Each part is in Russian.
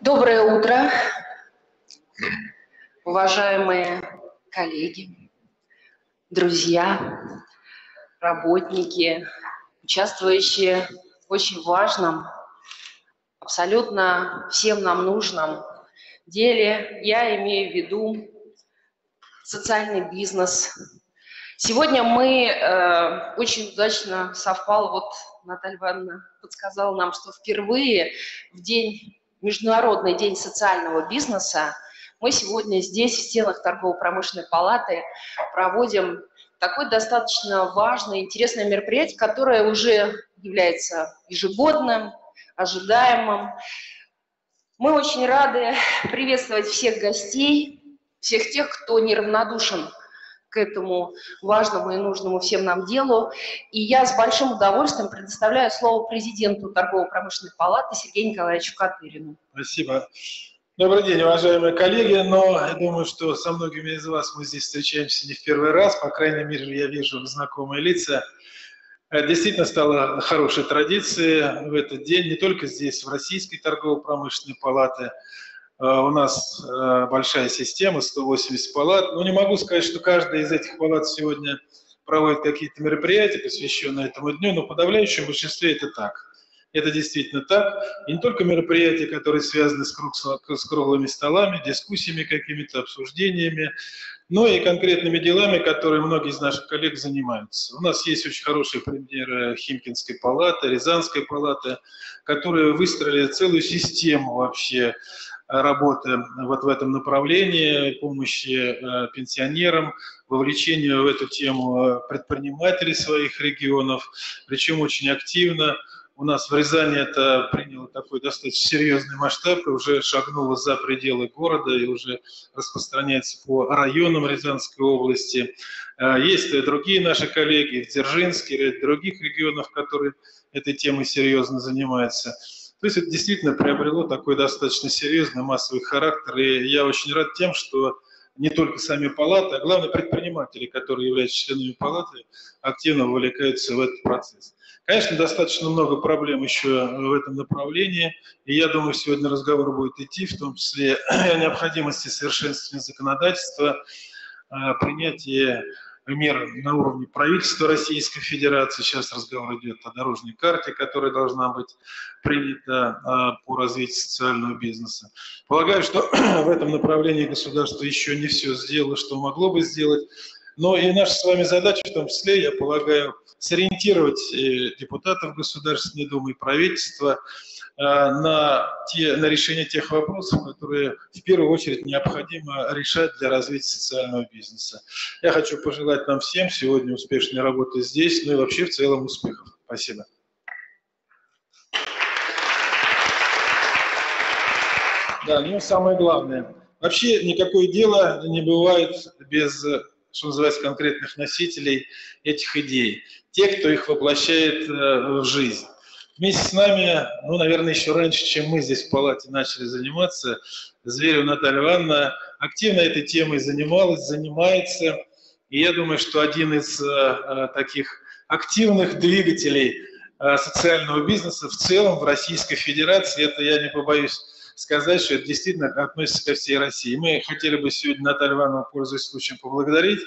Доброе утро, уважаемые коллеги, друзья, работники, участвующие в очень важном, абсолютно всем нам нужном деле. Я имею в виду социальный бизнес. Сегодня мы э, очень удачно совпало, вот Наталья Ивановна подсказала нам, что впервые в день Международный день социального бизнеса, мы сегодня здесь, в стенах торгово-промышленной палаты, проводим такое достаточно важное, интересное мероприятие, которое уже является ежегодным, ожидаемым. Мы очень рады приветствовать всех гостей, всех тех, кто неравнодушен к этому важному и нужному всем нам делу. И я с большим удовольствием предоставляю слово президенту Торгово-промышленной палаты Сергею Николаевичу Катырину. Спасибо. Добрый день, уважаемые коллеги. Но я думаю, что со многими из вас мы здесь встречаемся не в первый раз. По крайней мере, я вижу знакомые лица. Э, действительно стало хорошей традицией в этот день, не только здесь, в Российской торгово-промышленной палате, у нас э, большая система, 180 палат. Но не могу сказать, что каждая из этих палат сегодня проводит какие-то мероприятия, посвященные этому дню, но в подавляющем большинстве это так. Это действительно так. И не только мероприятия, которые связаны с, круг, с круглыми столами, дискуссиями какими-то, обсуждениями, но и конкретными делами, которые многие из наших коллег занимаются. У нас есть очень хорошие примеры Химкинской палаты, Рязанской палаты, которые выстроили целую систему вообще работы вот в этом направлении, помощи э, пенсионерам, вовлечению в эту тему э, предпринимателей своих регионов, причем очень активно. У нас в Рязани это приняло такой достаточно серьезный масштаб и уже шагнуло за пределы города и уже распространяется по районам Рязанской области. Э, есть и другие наши коллеги в Дзержинске, и других регионах, которые этой темой серьезно занимаются. То есть это действительно приобрело такой достаточно серьезный массовый характер, и я очень рад тем, что не только сами палаты, а главное предприниматели, которые являются членами палаты, активно вовлекаются в этот процесс. Конечно, достаточно много проблем еще в этом направлении, и я думаю, сегодня разговор будет идти, в том числе о необходимости совершенствования законодательства, принятия мер на уровне правительства Российской Федерации. Сейчас разговор идет о дорожной карте, которая должна быть принята а, по развитию социального бизнеса. Полагаю, что в этом направлении государство еще не все сделало, что могло бы сделать. Но и наша с вами задача, в том числе, я полагаю, сориентировать э, депутатов Государственной Думы и правительства Э, на, те, на решение тех вопросов, которые в первую очередь необходимо решать для развития социального бизнеса. Я хочу пожелать нам всем сегодня успешной работы здесь, ну и вообще в целом успехов. Спасибо. Да, ну самое главное. Вообще никакое дело не бывает без, что называется, конкретных носителей этих идей. Те, кто их воплощает э, в жизнь. Вместе с нами, ну, наверное, еще раньше, чем мы здесь в палате начали заниматься, Зверева Наталья Ивановна активно этой темой занималась, занимается. И я думаю, что один из э, таких активных двигателей э, социального бизнеса в целом в Российской Федерации, это я не побоюсь сказать, что это действительно относится ко всей России. Мы хотели бы сегодня Наталью Ивановну, пользуясь случаем, поблагодарить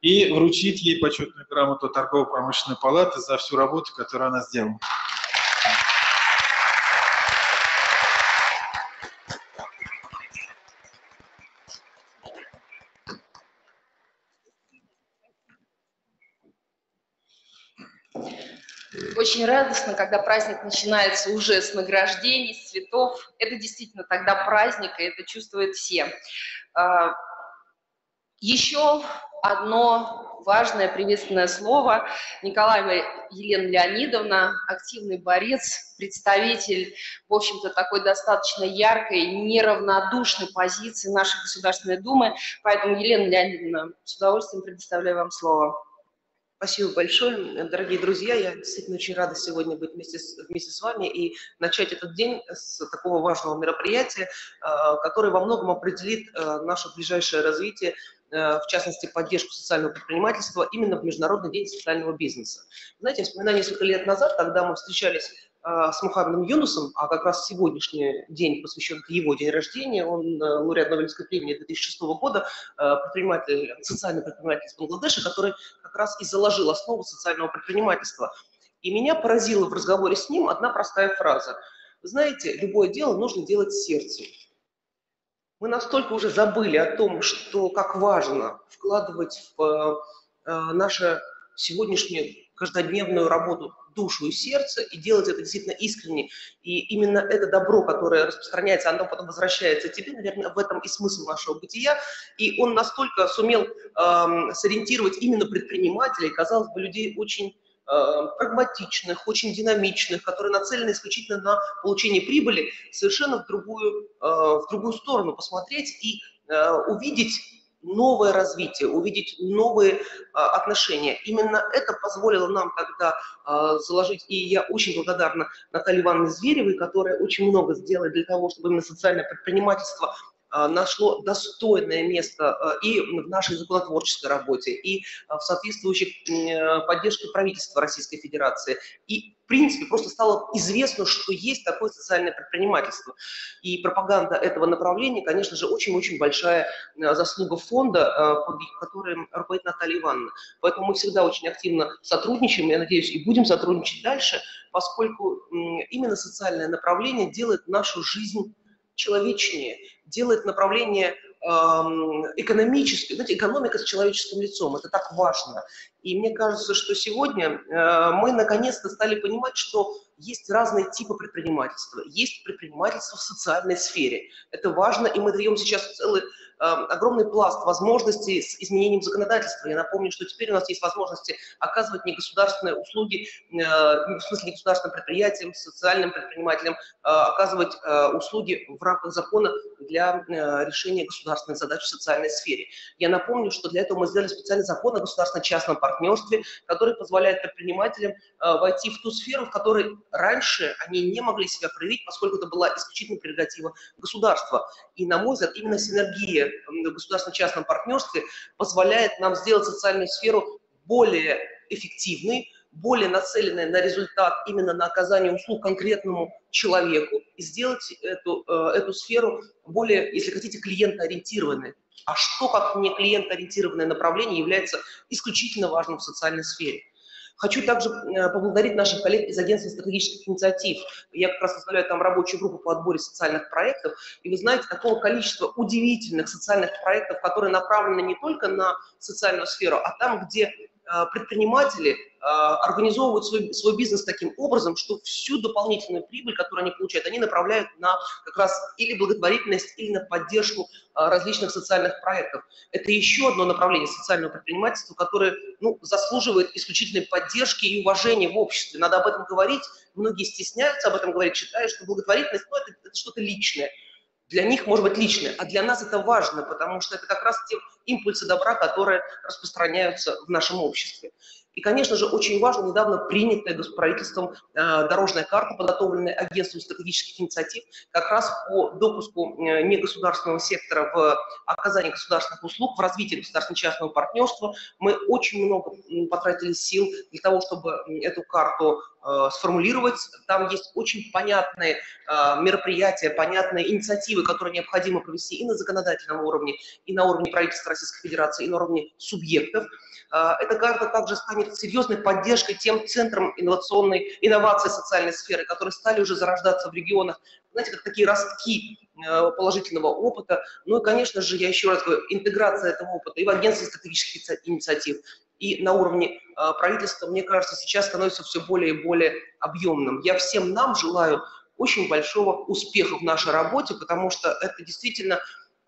и вручить ей почетную грамоту Торгово-промышленной палаты за всю работу, которую она сделала. Очень радостно, когда праздник начинается уже с награждений, с цветов. Это действительно тогда праздник, и это чувствуют все. А, Еще одно важное приветственное слово. Николаева Елена Леонидовна, активный борец, представитель, в общем-то, такой достаточно яркой, неравнодушной позиции нашей Государственной Думы. Поэтому, Елена Леонидовна, с удовольствием предоставляю вам слово. Спасибо большое, дорогие друзья. Я действительно очень рада сегодня быть вместе с, вместе с вами и начать этот день с такого важного мероприятия, э, которое во многом определит э, наше ближайшее развитие, э, в частности, поддержку социального предпринимательства именно в Международный день социального бизнеса. Знаете, вспоминаю несколько лет назад, когда мы встречались с Мухаммедом Юнусом, а как раз сегодняшний день посвящен его день рождения, он лауреат Нобелевской премии 2006 года, предприниматель, социальный предприниматель из Бангладеша, который как раз и заложил основу социального предпринимательства. И меня поразила в разговоре с ним одна простая фраза. Вы знаете, любое дело нужно делать сердцем. Мы настолько уже забыли о том, что как важно вкладывать в э, нашу сегодняшнюю каждодневную работу душу и сердце, и делать это действительно искренне. И именно это добро, которое распространяется, оно потом возвращается тебе, наверное, в этом и смысл нашего бытия. И он настолько сумел эм, сориентировать именно предпринимателей, казалось бы, людей очень Э, прагматичных, очень динамичных, которые нацелены исключительно на получение прибыли, совершенно в другую, э, в другую сторону посмотреть и э, увидеть новое развитие, увидеть новые отношения. Именно это позволило нам тогда заложить, и я очень благодарна Наталье Ивановне Зверевой, которая очень много сделала для того, чтобы именно социальное предпринимательство а, нашло достойное место а, и в нашей законотворческой работе, и а, в соответствующих поддержке правительства Российской Федерации. И, в принципе, просто стало известно, что есть такое социальное предпринимательство. И пропаганда этого направления, конечно же, очень-очень большая заслуга фонда, которым руководит Наталья Ивановна. Поэтому мы всегда очень активно сотрудничаем, я надеюсь, и будем сотрудничать дальше, поскольку именно социальное направление делает нашу жизнь человечнее, делает направление экономическое, знаете, экономика с человеческим лицом, это так важно. И мне кажется, что сегодня э, мы наконец-то стали понимать, что есть разные типы предпринимательства. Есть предпринимательство в социальной сфере. Это важно, и мы даем сейчас целый Эм, огромный пласт возможностей с изменением законодательства. Я напомню, что теперь у нас есть возможности оказывать негосударственные услуги, э, в смысле государственным предприятиям, социальным предпринимателям, э, оказывать э, услуги в рамках закона для решения государственных задач в социальной сфере. Я напомню, что для этого мы сделали специальный закон о государственно-частном партнерстве, который позволяет предпринимателям войти в ту сферу, в которой раньше они не могли себя проявить, поскольку это была исключительно прерогатива государства. И, на мой взгляд, именно синергия государственно-частном партнерстве позволяет нам сделать социальную сферу более эффективной, более нацеленной на результат, именно на оказание услуг конкретному человеку, и сделать эту, э, эту сферу более, если хотите, клиентоориентированной. А что, как не клиентоориентированное направление, является исключительно важным в социальной сфере? Хочу также э, поблагодарить наших коллег из Агентства стратегических инициатив. Я как раз возглавляю там рабочую группу по отборе социальных проектов. И вы знаете, такого количества удивительных социальных проектов, которые направлены не только на социальную сферу, а там, где предприниматели а, организовывают свой, свой бизнес таким образом, что всю дополнительную прибыль, которую они получают, они направляют на как раз или благотворительность, или на поддержку а, различных социальных проектов. Это еще одно направление социального предпринимательства, которое ну, заслуживает исключительной поддержки и уважения в обществе. Надо об этом говорить. Многие стесняются об этом говорить, считая, что благотворительность ну, это, это что-то личное. Для них может быть личное, а для нас это важно, потому что это как раз те импульсы добра, которые распространяются в нашем обществе. И, конечно же, очень важно недавно принятая правительством э, дорожная карта, подготовленная агентством стратегических инициатив, как раз по допуску э, негосударственного сектора в оказании государственных услуг, в развитии государственно-частного партнерства. Мы очень много потратили сил для того, чтобы эту карту э, сформулировать. Там есть очень понятные мероприятия, понятные инициативы, которые необходимо провести и на законодательном уровне, и на уровне правительства Российской Федерации, и на уровне субъектов. Эта карта также станет серьезной поддержкой тем центрам инновационной, инновации социальной сферы, которые стали уже зарождаться в регионах, знаете, как такие ростки э, положительного опыта. Ну и, конечно же, я еще раз говорю, интеграция этого опыта и в агентстве стратегических инициатив, и на уровне э, правительства, мне кажется, сейчас становится все более и более объемным. Я всем нам желаю очень большого успеха в нашей работе, потому что это действительно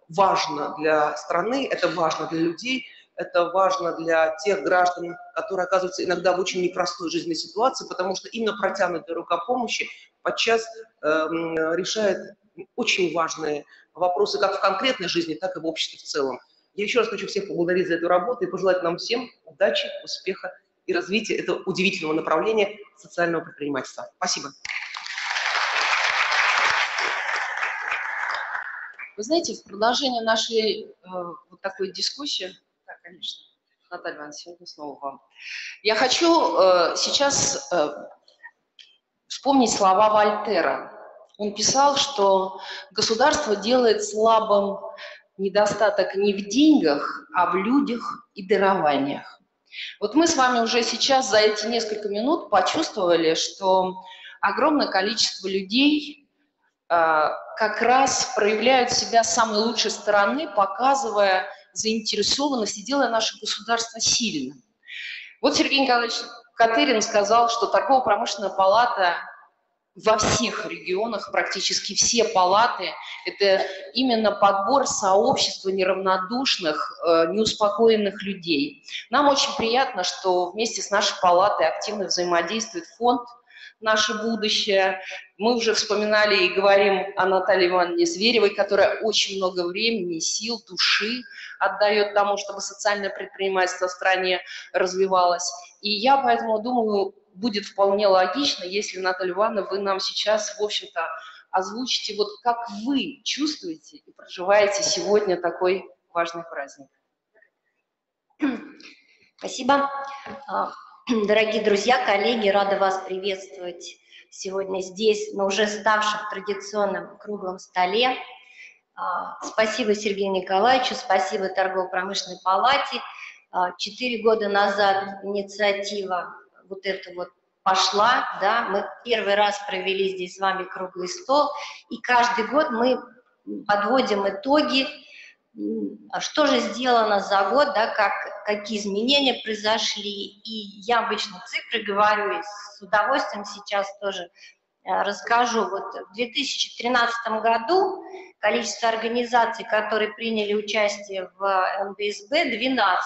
важно для страны, это важно для людей, это важно для тех граждан, которые оказываются иногда в очень непростой жизненной ситуации, потому что именно протянутая рука помощи подчас э, решает очень важные вопросы как в конкретной жизни, так и в обществе в целом. Я еще раз хочу всех поблагодарить за эту работу и пожелать нам всем удачи, успеха и развития этого удивительного направления социального предпринимательства. Спасибо. Вы знаете, в продолжение нашей э, вот такой дискуссии конечно. Наталья Ивановна, сегодня снова вам. Я хочу э, сейчас э, вспомнить слова Вольтера. Он писал, что государство делает слабым недостаток не в деньгах, а в людях и дарованиях. Вот мы с вами уже сейчас за эти несколько минут почувствовали, что огромное количество людей а, как раз проявляют себя с самой лучшей стороны, показывая заинтересованность и делая наше государство сильным. Вот Сергей Николаевич Катырин сказал, что торгово-промышленная палата во всех регионах, практически все палаты, это именно подбор сообщества неравнодушных, э, неуспокоенных людей. Нам очень приятно, что вместе с нашей палатой активно взаимодействует фонд «Наше будущее». Мы уже вспоминали и говорим о Наталье Ивановне Зверевой, которая очень много времени, сил, души отдает тому, чтобы социальное предпринимательство в стране развивалось. И я поэтому думаю, будет вполне логично, если, Наталья Ивановна, вы нам сейчас, в общем-то, озвучите, вот как вы чувствуете и проживаете сегодня такой важный праздник. Спасибо. Дорогие друзья, коллеги, рада вас приветствовать сегодня здесь, на уже ставшем традиционном круглом столе. А, спасибо Сергею Николаевичу, спасибо Торгово-промышленной палате. А, четыре года назад инициатива вот это вот пошла, да, мы первый раз провели здесь с вами круглый стол, и каждый год мы подводим итоги, что же сделано за год, да, как, какие изменения произошли, и я обычно цифры говорю, и с удовольствием сейчас тоже э, расскажу. Вот в 2013 году количество организаций, которые приняли участие в МБСБ, 12.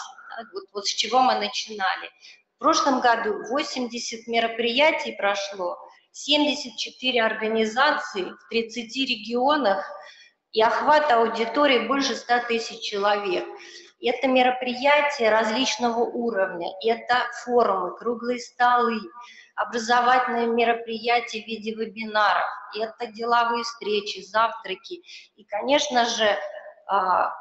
Вот, вот с чего мы начинали. В прошлом году 80 мероприятий прошло, 74 организации в 30 регионах и охват аудитории больше 100 тысяч человек. Это мероприятия различного уровня, это форумы, круглые столы, образовательные мероприятия в виде вебинаров, это деловые встречи, завтраки. И, конечно же, а,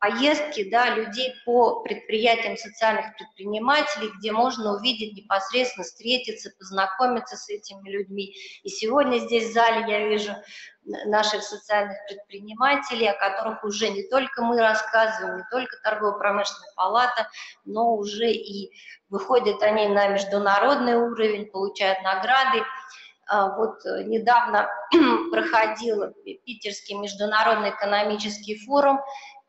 поездки да, людей по предприятиям социальных предпринимателей, где можно увидеть непосредственно, встретиться, познакомиться с этими людьми. И сегодня здесь в зале я вижу наших социальных предпринимателей, о которых уже не только мы рассказываем, не только торгово-промышленная палата, но уже и выходят они на международный уровень, получают награды. А, вот э, недавно проходил Питерский международный экономический форум,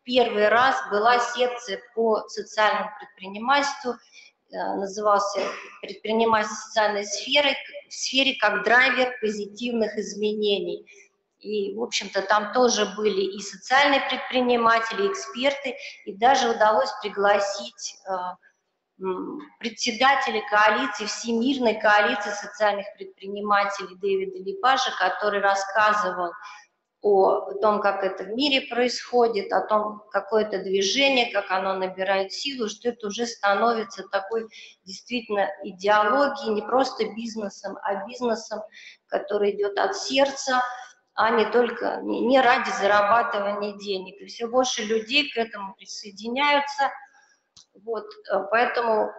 первый раз была секция по социальному предпринимательству, э, назывался «Предпринимательство социальной сферы», в сфере как драйвер позитивных изменений. И, в общем-то, там тоже были и социальные предприниматели, и эксперты, и даже удалось пригласить э, председателя коалиции, Всемирной коалиции социальных предпринимателей Дэвида Липаша, который рассказывал о том, как это в мире происходит, о том, какое это движение, как оно набирает силу, что это уже становится такой действительно идеологией, не просто бизнесом, а бизнесом, который идет от сердца, а не только не ради зарабатывания денег. И все больше людей к этому присоединяются – вот, э, поэтому, э,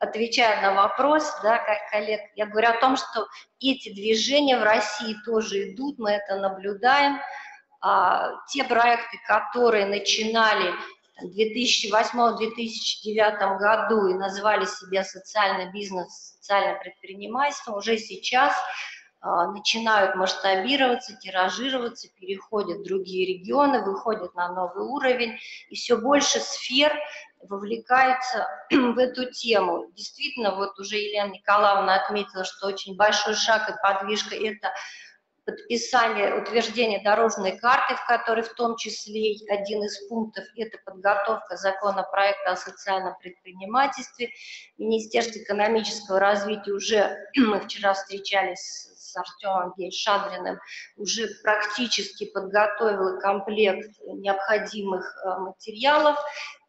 отвечая на вопрос, да, коллег, я говорю о том, что эти движения в России тоже идут, мы это наблюдаем. А, те проекты, которые начинали в 2008-2009 году и называли себя социальный бизнес, социальное предпринимательство, уже сейчас а, начинают масштабироваться, тиражироваться, переходят в другие регионы, выходят на новый уровень, и все больше сфер вовлекается в эту тему. Действительно, вот уже Елена Николаевна отметила, что очень большой шаг и подвижка – это подписание, утверждение дорожной карты, в которой в том числе один из пунктов – это подготовка законопроекта о социальном предпринимательстве. Министерство экономического развития уже, мы вчера встречались с Артемом Гейшадриным, уже практически подготовила комплект необходимых э, материалов,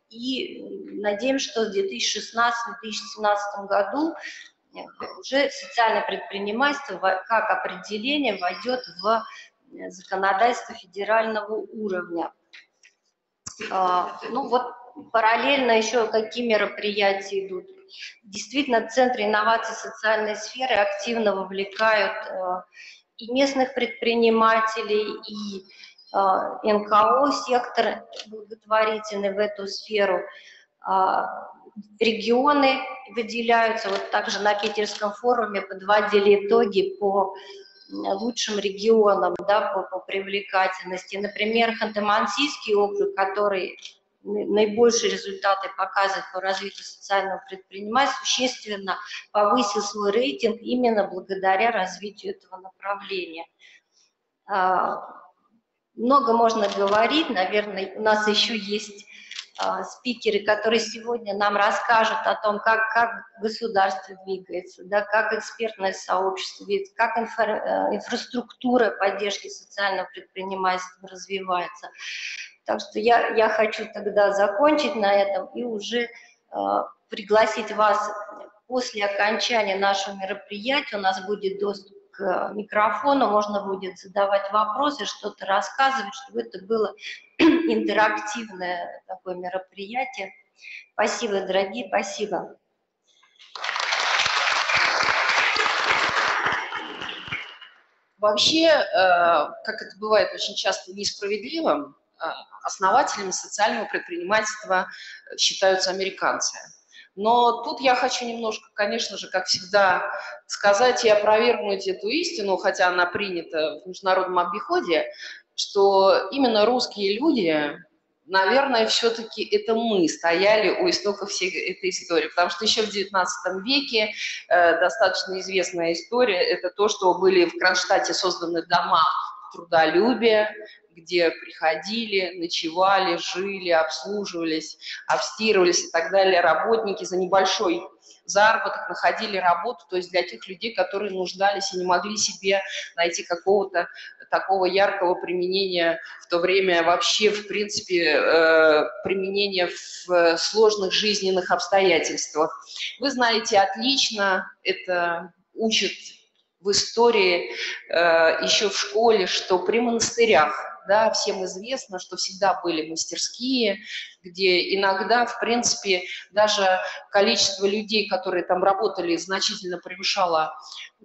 и надеемся, что в 2016-2017 году э, уже социальное предпринимательство как определение войдет в э, законодательство федерального уровня. А, ну вот параллельно еще какие мероприятия идут. Действительно, центры инноваций социальной сферы активно вовлекают и местных предпринимателей, и НКО, сектор благотворительный в эту сферу. Регионы выделяются, вот также на Питерском форуме подводили итоги по лучшим регионам да, по, по привлекательности. Например, Ханты-Мансийский округ, который наибольшие результаты показывает по развитию социального предпринимательства, существенно повысил свой рейтинг именно благодаря развитию этого направления. Много можно говорить, наверное, у нас еще есть а, спикеры, которые сегодня нам расскажут о том, как, как государство двигается, да, как экспертное сообщество двигается, как инфра, э, инфраструктура поддержки социального предпринимательства развивается. Так что я, я хочу тогда закончить на этом и уже э, пригласить вас после окончания нашего мероприятия. У нас будет доступ к микрофону, можно будет задавать вопросы, что-то рассказывать, чтобы это было интерактивное такое мероприятие. Спасибо, дорогие, спасибо. Вообще, э, как это бывает очень часто несправедливо, э, основателями социального предпринимательства считаются американцы. Но тут я хочу немножко, конечно же, как всегда, сказать и опровергнуть эту истину, хотя она принята в международном обиходе, что именно русские люди, наверное, все-таки это мы стояли у истоков всей этой истории, потому что еще в XIX веке э, достаточно известная история, это то, что были в Кронштадте созданы дома трудолюбия, где приходили, ночевали, жили, обслуживались, обстирывались и так далее работники за небольшой заработок, находили работу, то есть для тех людей, которые нуждались и не могли себе найти какого-то такого яркого применения в то время вообще, в принципе, э, применения в сложных жизненных обстоятельствах. Вы знаете отлично, это учат в истории э, еще в школе, что при монастырях да, всем известно, что всегда были мастерские, где иногда, в принципе, даже количество людей, которые там работали, значительно превышало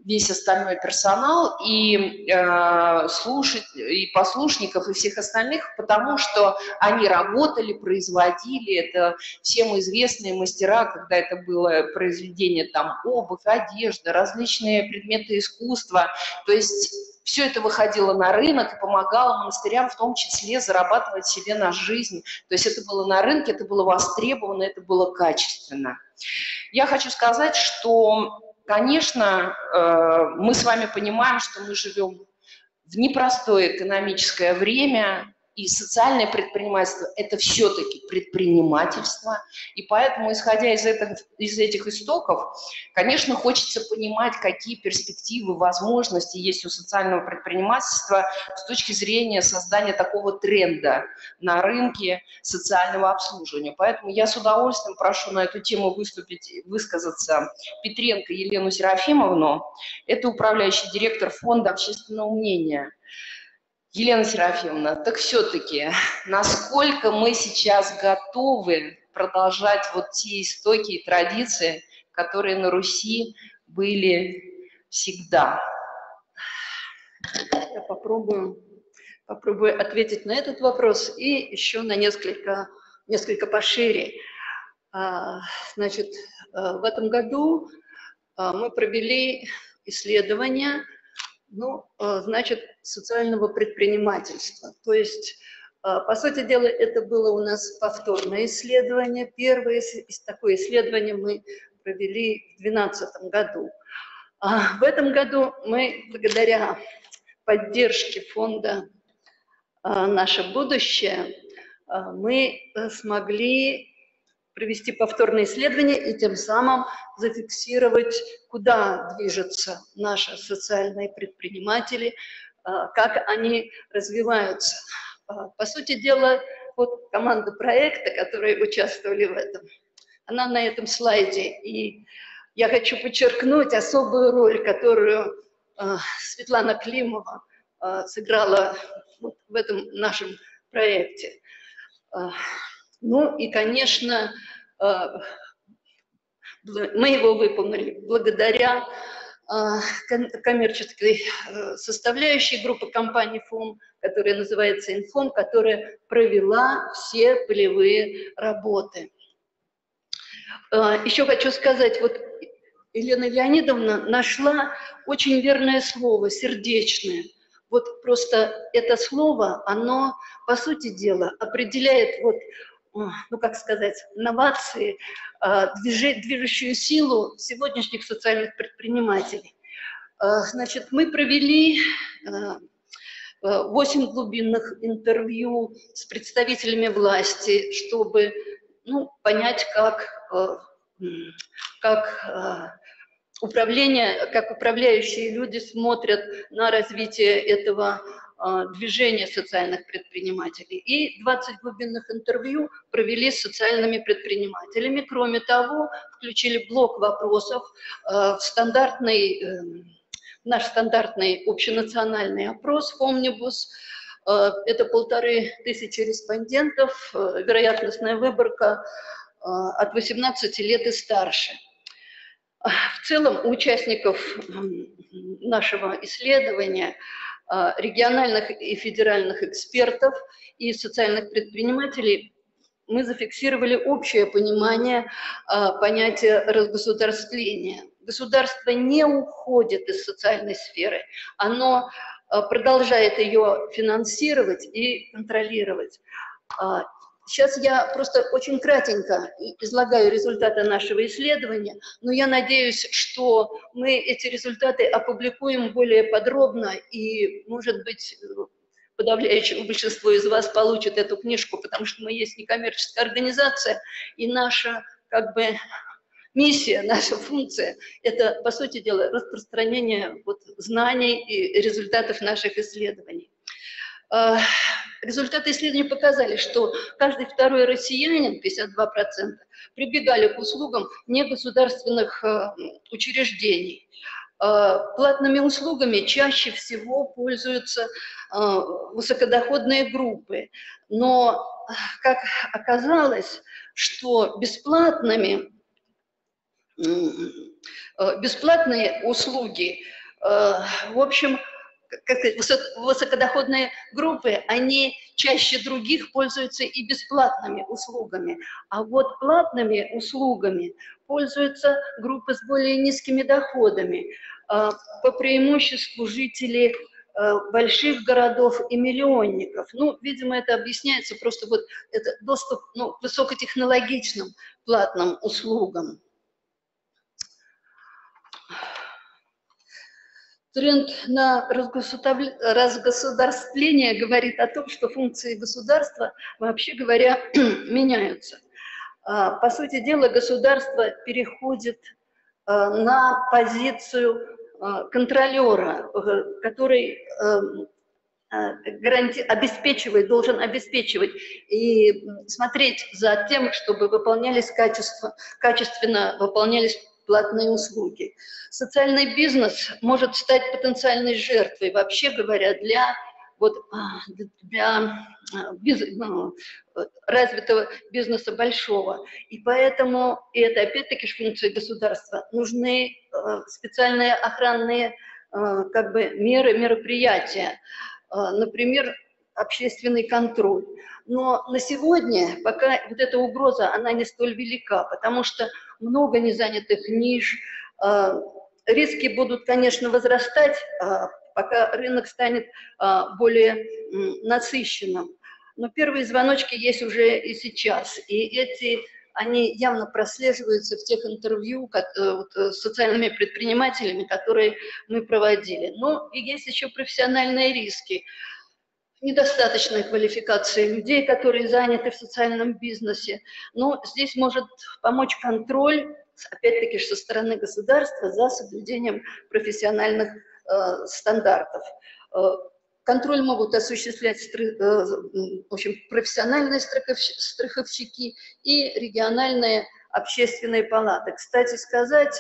весь остальной персонал и э, слушать и послушников и всех остальных, потому что они работали, производили. Это всем известные мастера, когда это было произведение там обувь, одежда, различные предметы искусства, то есть все это выходило на рынок и помогало монастырям в том числе зарабатывать себе на жизнь. То есть это было на рынке, это было востребовано, это было качественно. Я хочу сказать, что, конечно, э, мы с вами понимаем, что мы живем в непростое экономическое время, и социальное предпринимательство – это все-таки предпринимательство. И поэтому, исходя из, этого, из этих истоков, конечно, хочется понимать, какие перспективы, возможности есть у социального предпринимательства с точки зрения создания такого тренда на рынке социального обслуживания. Поэтому я с удовольствием прошу на эту тему выступить, высказаться Петренко Елену Серафимовну. Это управляющий директор фонда общественного мнения – Елена Серафимовна, так все-таки, насколько мы сейчас готовы продолжать вот те истоки и традиции, которые на Руси были всегда? Я попробую, попробую ответить на этот вопрос и еще на несколько, несколько пошире. А, значит, э, в этом году э, мы провели исследование – ну, э, значит, социального предпринимательства. То есть, э, по сути дела, это было у нас повторное исследование. Первое такое исследование мы провели в 2012 году. А в этом году мы, благодаря поддержке фонда э, «Наше будущее», мы смогли провести повторное исследование и тем самым зафиксировать, куда движутся наши социальные предприниматели, а, как они развиваются. А, по сути дела, вот команда проекта, которые участвовали в этом, она на этом слайде. И я хочу подчеркнуть особую роль, которую а, Светлана Климова сыграла в этом нашем проекте. Ну и, конечно, э, Мы его выполнили благодаря коммерческой составляющей группы компаний ФОМ, которая называется Инфом, которая провела все полевые работы. Еще хочу сказать, вот Елена Леонидовна нашла очень верное слово, сердечное – вот просто это слово, оно, по сути дела, определяет вот ну, как сказать, новации, а, движущую силу сегодняшних социальных предпринимателей. А, значит, мы провели 8 глубинных интервью с представителями власти, чтобы ну, понять, как, как управление, как управляющие люди смотрят на развитие этого а, движения социальных предпринимателей. И 20 глубинных интервью провели с социальными предпринимателями. Кроме того, включили блок вопросов а, в стандартный, эм, наш стандартный общенациональный опрос «Омнибус». А, это полторы тысячи респондентов, э, вероятностная выборка от 18 лет и старше – в целом у участников нашего исследования, региональных и федеральных экспертов и социальных предпринимателей мы зафиксировали общее понимание а, понятия разгосударствления. Государство не уходит из социальной сферы, оно а, продолжает ее финансировать и контролировать. Сейчас я просто очень кратенько излагаю результаты нашего исследования, но я надеюсь, что мы эти результаты опубликуем более подробно и, может быть, подавляющее большинство из вас получит эту книжку, потому что мы есть некоммерческая организация, и наша как бы миссия, наша функция – это, по сути дела, распространение вот, знаний и результатов наших исследований. Результаты исследований показали, что каждый второй россиянин, 52%, прибегали к услугам негосударственных э, учреждений. А, платными услугами чаще всего пользуются а, высокодоходные группы. Но, как оказалось, что бесплатными, бесплатные услуги, в общем, как высокодоходные группы, они чаще других пользуются и бесплатными услугами. А вот платными услугами пользуются группы с более низкими доходами. А, по преимуществу жители а, больших городов и миллионников. Ну, видимо, это объясняется просто вот это доступ ну, к высокотехнологичным платным услугам. Тренд на разгосударствление говорит о том, что функции государства, вообще говоря, меняются. А, по сути дела, государство переходит а, на позицию а, контролера, который эм, гаранти... обеспечивает, должен обеспечивать и смотреть за тем, чтобы выполнялись качество, качественно выполнялись платные услуги. Социальный бизнес может стать потенциальной жертвой, вообще говоря, для вот а, для а, биз, ну, развитого бизнеса большого. И поэтому, и это опять-таки функции государства, нужны а, специальные охранные как бы меры, мероприятия. Например, общественный контроль. Но на сегодня пока вот эта угроза, она не столь велика, потому что много незанятых ниш, а, риски будут, конечно, возрастать, а, пока рынок станет а, более насыщенным. Но первые звоночки есть уже и сейчас, и эти они явно прослеживаются в тех интервью э, э, с социальными предпринимателями, которые мы проводили. Но и есть еще профессиональные риски недостаточной квалификации людей, которые заняты в социальном бизнесе. Но здесь может помочь контроль, опять-таки, со стороны государства за соблюдением профессиональных э, стандартов. Э, контроль могут осуществлять э, в общем, профессиональные страховщики и региональные общественные палаты. Кстати сказать,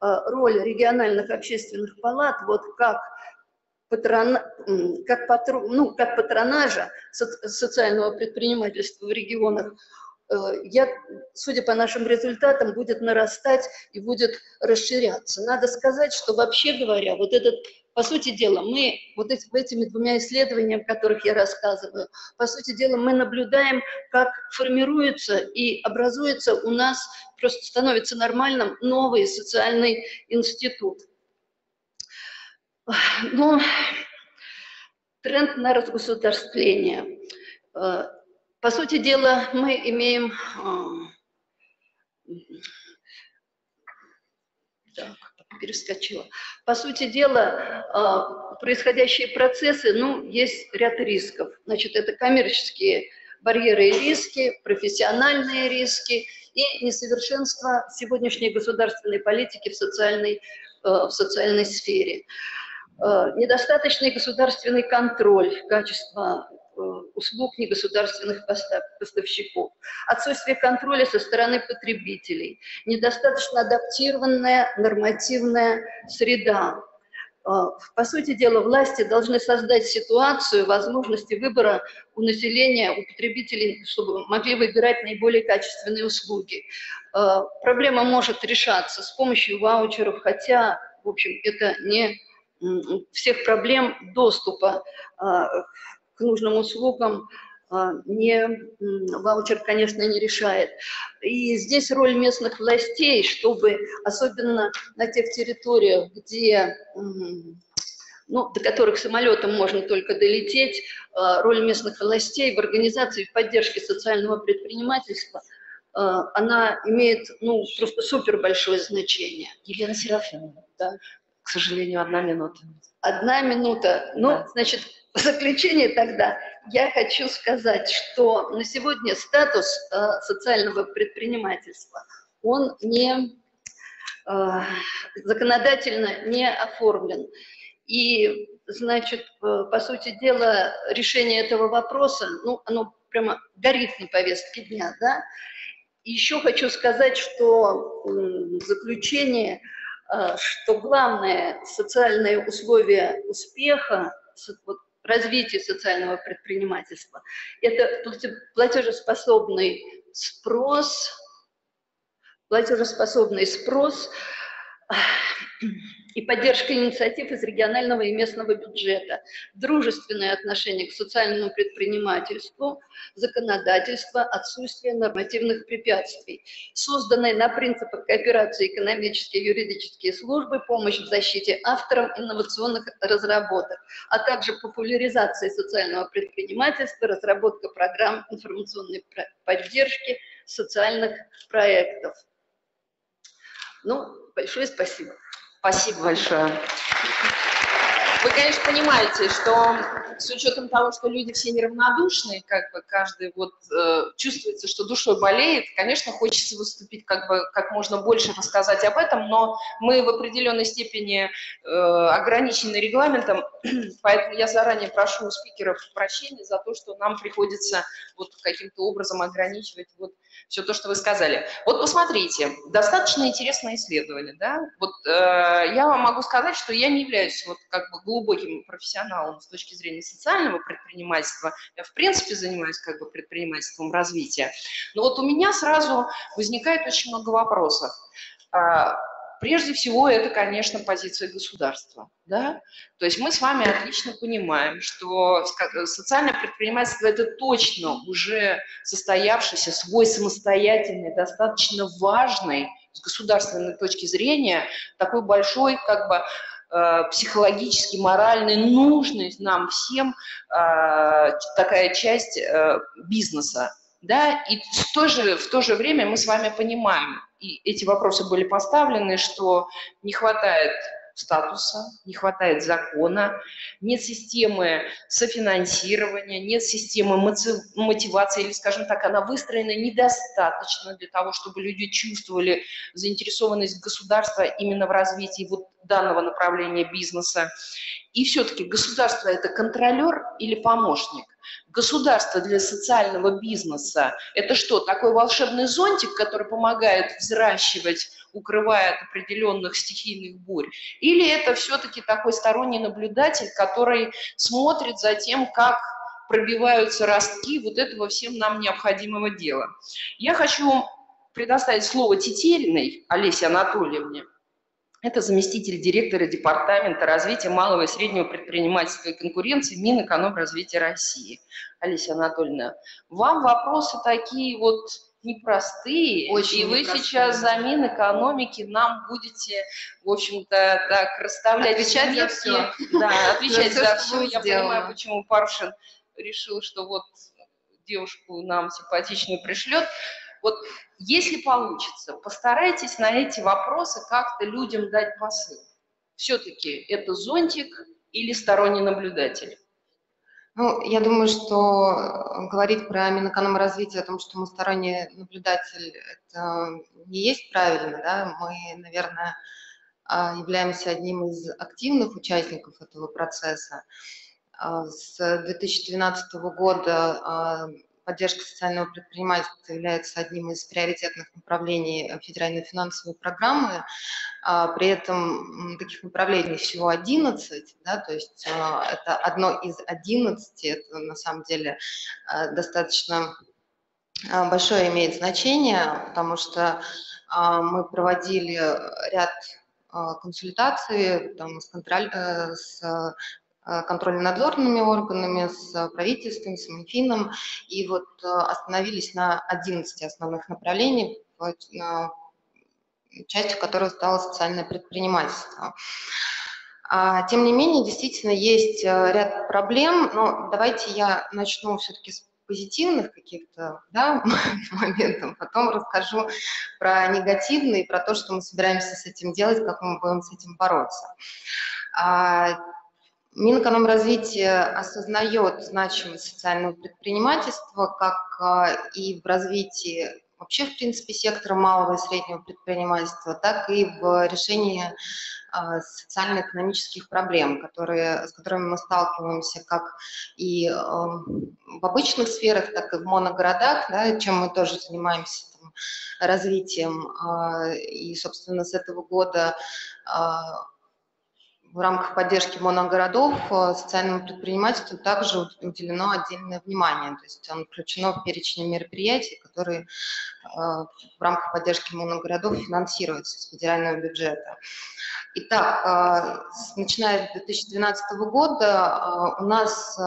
э, роль региональных общественных палат, вот как патрон, как, патру, ну, как патронажа социального предпринимательства в регионах я, судя по нашим результатам, будет нарастать и будет расширяться. Надо сказать, что вообще говоря, вот этот по сути дела, мы вот эти, этими двумя исследованиями, о которых я рассказываю, по сути дела, мы наблюдаем, как формируется и образуется у нас, просто становится нормальным новый социальный институт. Но тренд на разгосударствление. Э, по сути дела, мы имеем э, так, перескочила. По сути дела, а, происходящие процессы, ну, есть ряд рисков. Значит, это коммерческие барьеры и риски, профессиональные риски и несовершенство сегодняшней государственной политики в социальной, а, в социальной сфере. А, недостаточный государственный контроль качества Э, услуг негосударственных поставщиков, отсутствие контроля со стороны потребителей, недостаточно адаптированная нормативная среда. Э, по сути дела, власти должны создать ситуацию возможности выбора у населения, у потребителей, чтобы могли выбирать наиболее качественные услуги. Э, проблема может решаться с помощью ваучеров, хотя, в общем, это не всех проблем доступа к нужным услугам а, не, ваучер, конечно, не решает. И здесь роль местных властей, чтобы, особенно на тех территориях, где, ну, до которых самолетом можно только долететь, а, роль местных властей в организации в поддержке социального предпринимательства, а, она имеет, ну, просто супер большое значение. Елена Серафимовна, да, к сожалению, одна минута. Одна минута. Ну, да. значит, в заключение тогда я хочу сказать, что на сегодня статус э, социального предпринимательства, он не э, законодательно не оформлен. И, значит, э, по сути дела, решение этого вопроса, ну, оно прямо горит на повестке дня, да. еще хочу сказать, что в заключение, что главное социальное условие успеха, вот развитие социального предпринимательства. Это платежеспособный спрос, платежеспособный спрос и поддержка инициатив из регионального и местного бюджета, дружественное отношение к социальному предпринимательству, законодательство, отсутствие нормативных препятствий, созданные на принципах кооперации экономические и юридические службы, помощь в защите авторам инновационных разработок, а также популяризация социального предпринимательства, разработка программ информационной поддержки социальных проектов. Ну, большое спасибо. Спасибо большое. Вы, конечно, понимаете, что с учетом того, что люди все неравнодушные, как бы каждый вот э, чувствуется, что душой болеет, конечно, хочется выступить как бы как можно больше рассказать об этом, но мы в определенной степени э, ограничены регламентом, поэтому я заранее прошу у спикеров прощения за то, что нам приходится вот каким-то образом ограничивать вот все то, что вы сказали. Вот посмотрите, достаточно интересное исследование, да? Вот э, я вам могу сказать, что я не являюсь вот как бы глубоким профессионалом с точки зрения социального предпринимательства. Я в принципе занимаюсь как бы предпринимательством развития. Но вот у меня сразу возникает очень много вопросов. А, Прежде всего, это, конечно, позиция государства. Да? То есть мы с вами отлично понимаем, что социальное предпринимательство – это точно уже состоявшийся, свой самостоятельный, достаточно важный с государственной точки зрения, такой большой как бы психологически, моральный, нужный нам всем э, такая часть э, бизнеса. Да? И в то, же, в то же время мы с вами понимаем, и эти вопросы были поставлены, что не хватает статуса, не хватает закона, нет системы софинансирования, нет системы мотивации, или, скажем так, она выстроена недостаточно для того, чтобы люди чувствовали заинтересованность государства именно в развитии вот данного направления бизнеса. И все-таки государство – это контролер или помощник? Государство для социального бизнеса – это что, такой волшебный зонтик, который помогает взращивать, укрывая от определенных стихийных бурь? Или это все-таки такой сторонний наблюдатель, который смотрит за тем, как пробиваются ростки вот этого всем нам необходимого дела. Я хочу предоставить слово Тетериной Олесе Анатольевне. Это заместитель директора Департамента развития малого и среднего предпринимательства и конкуренции Минэкономразвития России. Олеся Анатольевна, вам вопросы такие вот непростые, Очень и вы непростые. сейчас за Минэкономики нам будете, в общем-то, так расставлять отвечать за все. Да, отвечать за все. Я понимаю, почему Паршин решил, что вот девушку нам симпатичную пришлет. Вот если получится, постарайтесь на эти вопросы как-то людям дать посыл. Все-таки это зонтик или сторонний наблюдатель? Ну, я думаю, что э, говорить про Минэкономразвитие, о том, что мы сторонний наблюдатель, это не есть правильно. Да? Мы, наверное, а, являемся одним из активных участников этого процесса. А, с 2012 года а, поддержка социального предпринимательства является одним из приоритетных направлений федеральной финансовой программы. А, при этом таких направлений всего 11, да, то есть это одно из 11, это на самом деле достаточно большое имеет значение, потому что мы проводили ряд консультаций там, с, контроль, э, с Э, контрольно-надзорными органами, с правительством, с Минфином, и вот э, остановились на 11 основных направлений, частью которых стало социальное предпринимательство. А, тем не менее, действительно, есть э, ряд проблем, но давайте я начну все-таки с позитивных каких-то да, моментов, потом расскажу про негативные, про то, что мы собираемся с этим делать, как мы будем с этим бороться. Минэкономразвитие осознает значимость социального предпринимательства как а, и в развитии вообще, в принципе, сектора малого и среднего предпринимательства, так и в решении а, социально-экономических проблем, которые, с которыми мы сталкиваемся как и в обычных сферах, так и в моногородах, да, чем мы тоже занимаемся там, развитием. А, и, собственно, с этого года в рамках поддержки моногородов э, социальному предпринимательству также уделено отдельное внимание. То есть он включено в перечень мероприятий, которые э, в рамках поддержки моногородов финансируются с федерального бюджета. Итак, э, начиная с 2012 года у нас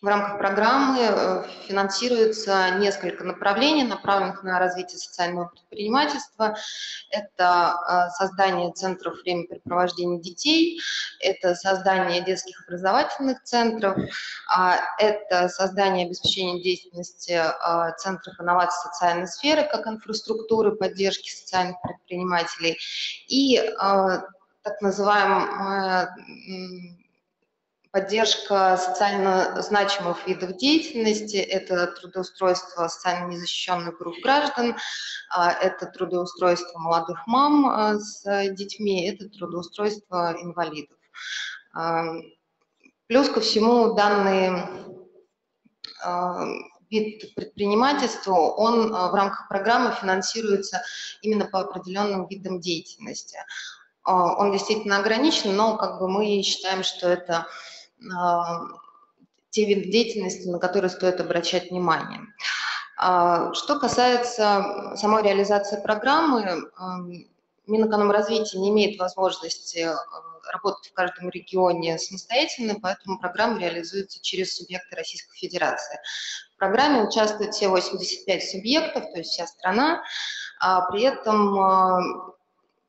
в рамках программы э, финансируется несколько направлений, направленных на развитие социального предпринимательства. Это э, создание центров времяпрепровождения детей, это создание детских образовательных центров, а, это создание и обеспечение деятельности э, центров инноваций социальной сферы как инфраструктуры поддержки социальных предпринимателей и так называемая поддержка социально значимых видов деятельности, это трудоустройство социально незащищенных групп граждан, а, это трудоустройство молодых мам а, с детьми, это трудоустройство инвалидов. А, плюс ко всему данный вид предпринимательства, он в рамках программы финансируется именно по определенным видам деятельности. Он действительно ограничен, но как бы мы считаем, что это те виды деятельности, на которые стоит обращать внимание. А, что касается самой реализации программы, Минэкономразвитие не имеет возможности э, работать в каждом регионе самостоятельно, поэтому программа реализуется через субъекты Российской Федерации. В программе участвуют все 85 субъектов, то есть вся страна. А при этом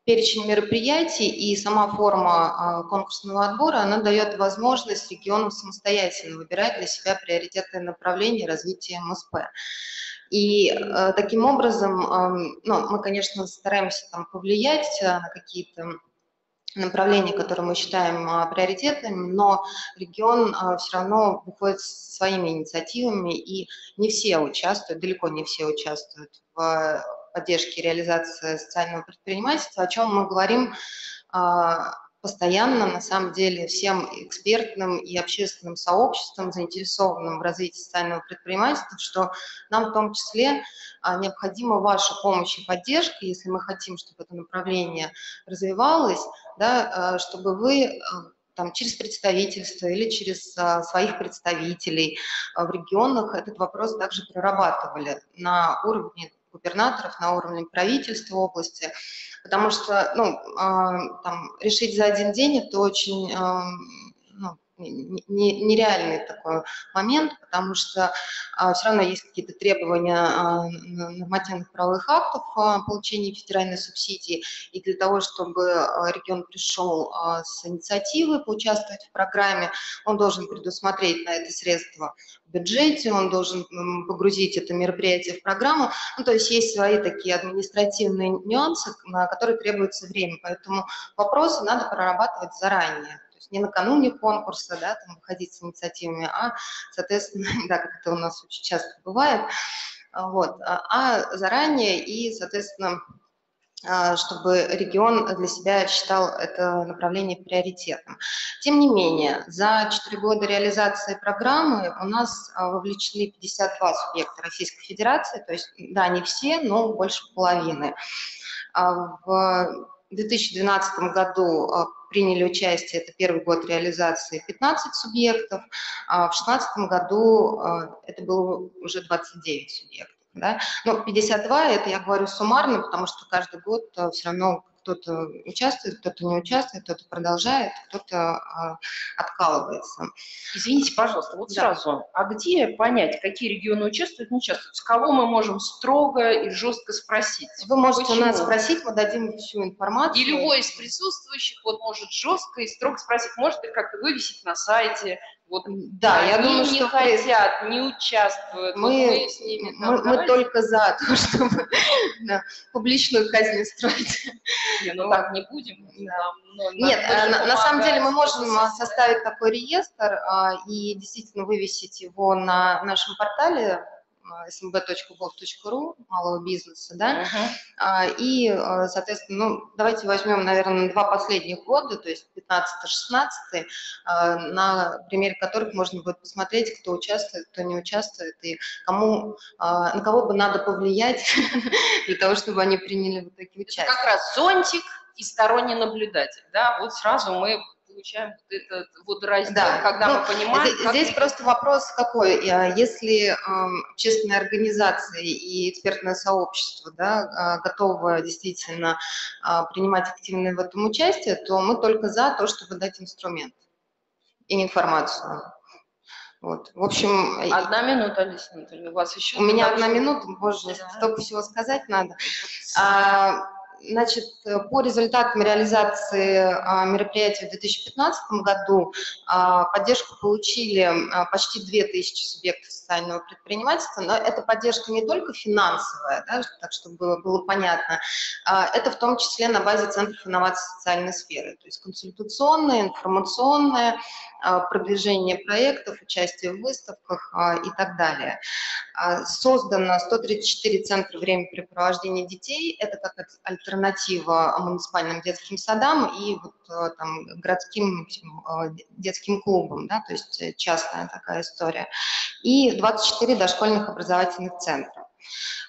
перечень мероприятий и сама форма а, конкурсного отбора, она дает возможность регионам самостоятельно выбирать для себя приоритетное направление развития МСП. И э, таким образом, ну, мы, конечно, стараемся там повлиять на какие-то направления, которые мы считаем приоритетными, но регион все равно выходит своими инициативами, и не все участвуют, далеко не все участвуют в поддержки реализации социального предпринимательства, о чем мы говорим а, постоянно, на самом деле, всем экспертным и общественным сообществам, заинтересованным в развитии социального предпринимательства, что нам в том числе а, необходима ваша помощь и поддержка, если мы хотим, чтобы это направление развивалось, да, а, чтобы вы там, через представительство или через а, своих представителей а, в регионах этот вопрос также прорабатывали на уровне губернаторов, на уровне правительства области, потому что ну, а, там, решить за один день это очень ну, нереальный такой момент, потому что а, все равно есть какие-то требования а, нормативных правовых актов о получении федеральной субсидии, и для того, чтобы а, регион пришел с инициативой поучаствовать в программе, он должен предусмотреть на это средства в бюджете, он должен погрузить это мероприятие в программу, ну, то есть есть свои такие административные нюансы, на которые требуется время, поэтому вопросы надо прорабатывать заранее не накануне конкурса, да, там выходить с инициативами, а, соответственно, да, как это у нас очень часто бывает, вот, а, а заранее и, соответственно, а, чтобы регион для себя считал это направление приоритетом. Тем не менее, за 4 года реализации программы у нас а, вовлечены 52 субъекта Российской Федерации, то есть, да, не все, но больше половины. В 2012 году приняли участие, это первый год реализации, 15 субъектов, а в 2016 году а, это было уже 29 субъектов. Да? Но 52 это я говорю суммарно, потому что каждый год а, все равно кто-то участвует, кто-то не участвует, кто-то продолжает, кто-то а, откалывается. Извините, пожалуйста, вот да. сразу, а где понять, какие регионы участвуют, не участвуют? С кого мы можем строго и жестко спросить? Вы можете Почему? у нас спросить, мы дадим всю информацию. И любой из присутствующих вот может жестко и строго спросить, может ли как-то вывесить на сайте, вот да, я думаю, не что хотят, не участвуют. Мы, мы, с ними, мы, мы только за то, чтобы да, публичную казнь строить. Не, ну так не будем. Да. Но, Нет, на, на самом деле мы можем составить такой реестр а, и действительно вывесить его на нашем портале smb.gov.ru, малого бизнеса, да, uh-huh. и, а, соответственно, ну, давайте возьмем, наверное, два последних года, то есть 15-16, а, на примере которых можно будет посмотреть, кто участвует, кто не участвует, и кому, на кого бы надо повлиять для того, чтобы они приняли в итоге участие. Это как раз зонтик и сторонний наблюдатель, да, вот сразу мы получаем вот этот вот раздел, да. когда ну, мы понимаем... Здесь, здесь просто вопрос какой. Если э, общественные организации и экспертное сообщество да, э, готовы действительно э, принимать активное в этом участие, то мы только за то, чтобы дать инструмент и информацию. Вот. В общем... Одна минута, Алиса Анатольевна, у вас еще... У меня одна минута, боже, столько всего сказать надо. А, Значит, э, по результатам реализации а, мероприятия в 2015 году а, поддержку получили а, почти 2000 субъектов социального предпринимательства, но эта поддержка не только финансовая, да, так чтобы было, было понятно, это в том числе на базе Центров инноваций социальной сферы, то есть консультационная, информационная, продвижение проектов, участие в выставках и так далее. Создано 134 центра времяпрепровождения детей, это как альтернатива альтернатива муниципальным детским садам и вот э, там городским э, детским клубам, да, то есть э, частная такая история, и 24 дошкольных образовательных центра.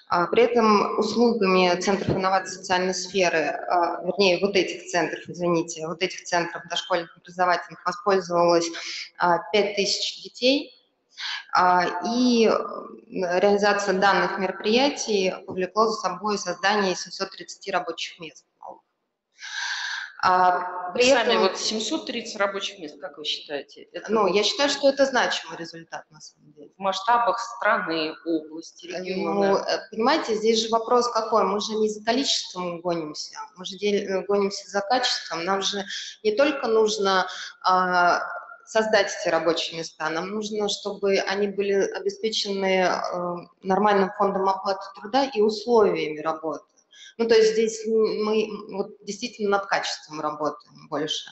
А, при этом услугами центров инноваций социальной сферы, а, вернее, вот этих центров, извините, вот этих центров дошкольных образовательных воспользовалось 5000 а, детей, и реализация данных мероприятий повлекло за собой создание 730 рабочих мест. А при Сами этом, вот 730 рабочих мест, как вы считаете? Это ну, я считаю, что это значимый результат, на самом деле. В масштабах страны, области, э, региона. Ну, э, понимаете, здесь же вопрос какой? Мы же не за количеством гонимся, мы же э, гонимся за качеством. Нам же не только нужно а, создать эти рабочие места. Нам нужно, чтобы они были обеспечены э, нормальным фондом оплаты труда и условиями работы. Ну, то есть здесь мы вот, действительно над качеством работаем больше.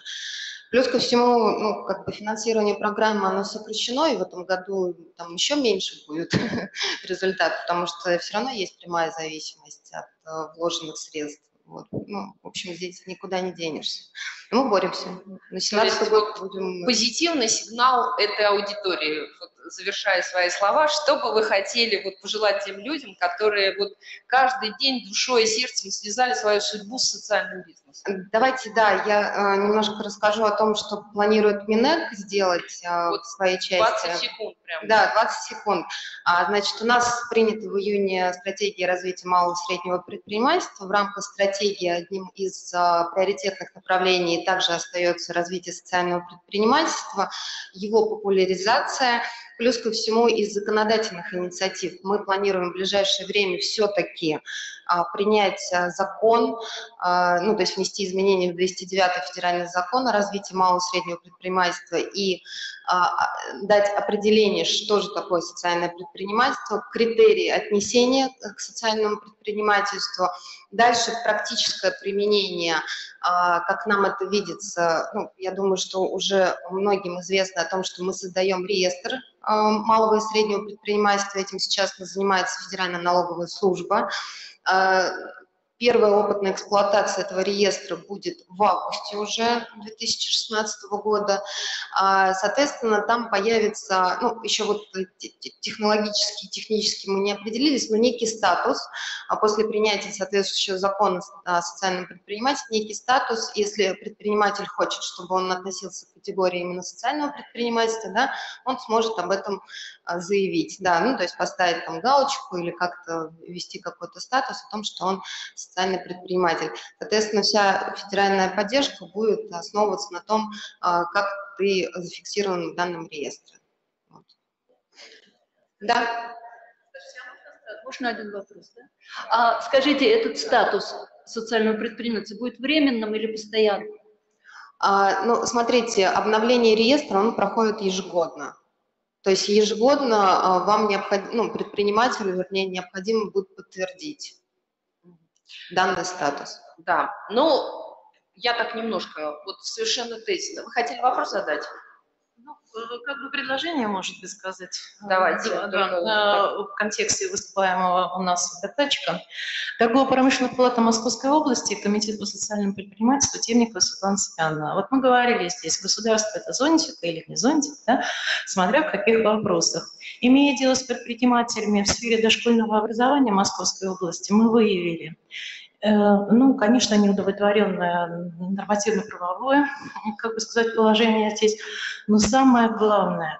Плюс ко всему, ну, как бы финансирование программы, оно сокращено, и в этом году там еще меньше будет результат, потому что все равно есть прямая зависимость от э, вложенных средств. Вот. Ну, в общем, здесь никуда не денешься. Мы боремся. На 17 год будем... Позитивный сигнал этой аудитории. Вот завершая свои слова, что бы вы хотели вот пожелать тем людям, которые вот каждый день душой и сердцем связали свою судьбу с социальным бизнесом? Давайте, да, я э, немножко расскажу о том, что планирует Минэк сделать э, вот в своей части. 20 секунд прям. Да, 20 секунд. А, значит, у нас принята в июне стратегия развития малого и среднего предпринимательства. В рамках стратегии одним из а, приоритетных направлений также остается развитие социального предпринимательства, его популяризация – Плюс ко всему из законодательных инициатив. Мы планируем в ближайшее время все-таки а, принять а, закон, а, ну, то есть внести изменения в 209 федеральный закон о развитии малого и среднего предпринимательства и дать определение, что же такое социальное предпринимательство, критерии отнесения к социальному предпринимательству, дальше практическое применение, как нам это видится, ну, я думаю, что уже многим известно о том, что мы создаем реестр малого и среднего предпринимательства, этим сейчас занимается Федеральная налоговая служба, Э, первая опытная эксплуатация этого реестра будет в августе уже 2016 года. А, соответственно, там появится, ну, еще вот технологически, технически мы не определились, но некий статус, а после принятия соответствующего закона о социальном предпринимательстве, некий статус, если предприниматель хочет, чтобы он относился к категории именно социального предпринимательства, да, он сможет об этом заявить, да, ну, то есть поставить там галочку или как-то ввести какой-то статус о том, что он социальный предприниматель. Соответственно, вся федеральная поддержка будет основываться на том, а, как ты зафиксирован в данном реестре. Вот. Да. Можно один вопрос? Да? А скажите, этот статус социального предпринимателя будет временным или постоянным? А, ну, смотрите, обновление реестра, он проходит ежегодно. То есть ежегодно а, вам необходимо, ну, предпринимателю, вернее, необходимо будет подтвердить данный статус. Да, ну, я так немножко, вот совершенно тезисно. Вы хотели вопрос задать? Ну, э, как бы предложение, может быть, сказать. Давайте. Да, да, в контексте выступаемого у нас докладчика. Торгово-промышленная палата Московской области Комитет по социальному предпринимательству Темникова Светлана Семеновна. Вот мы говорили здесь, государство это зонтик или не зонтик, да, смотря в каких вопросах. Имея дело с предпринимателями в сфере дошкольного образования Московской области, мы выявили, Э, ну, конечно, неудовлетворенное нормативно-правовое, как бы сказать, положение здесь. Но самое главное,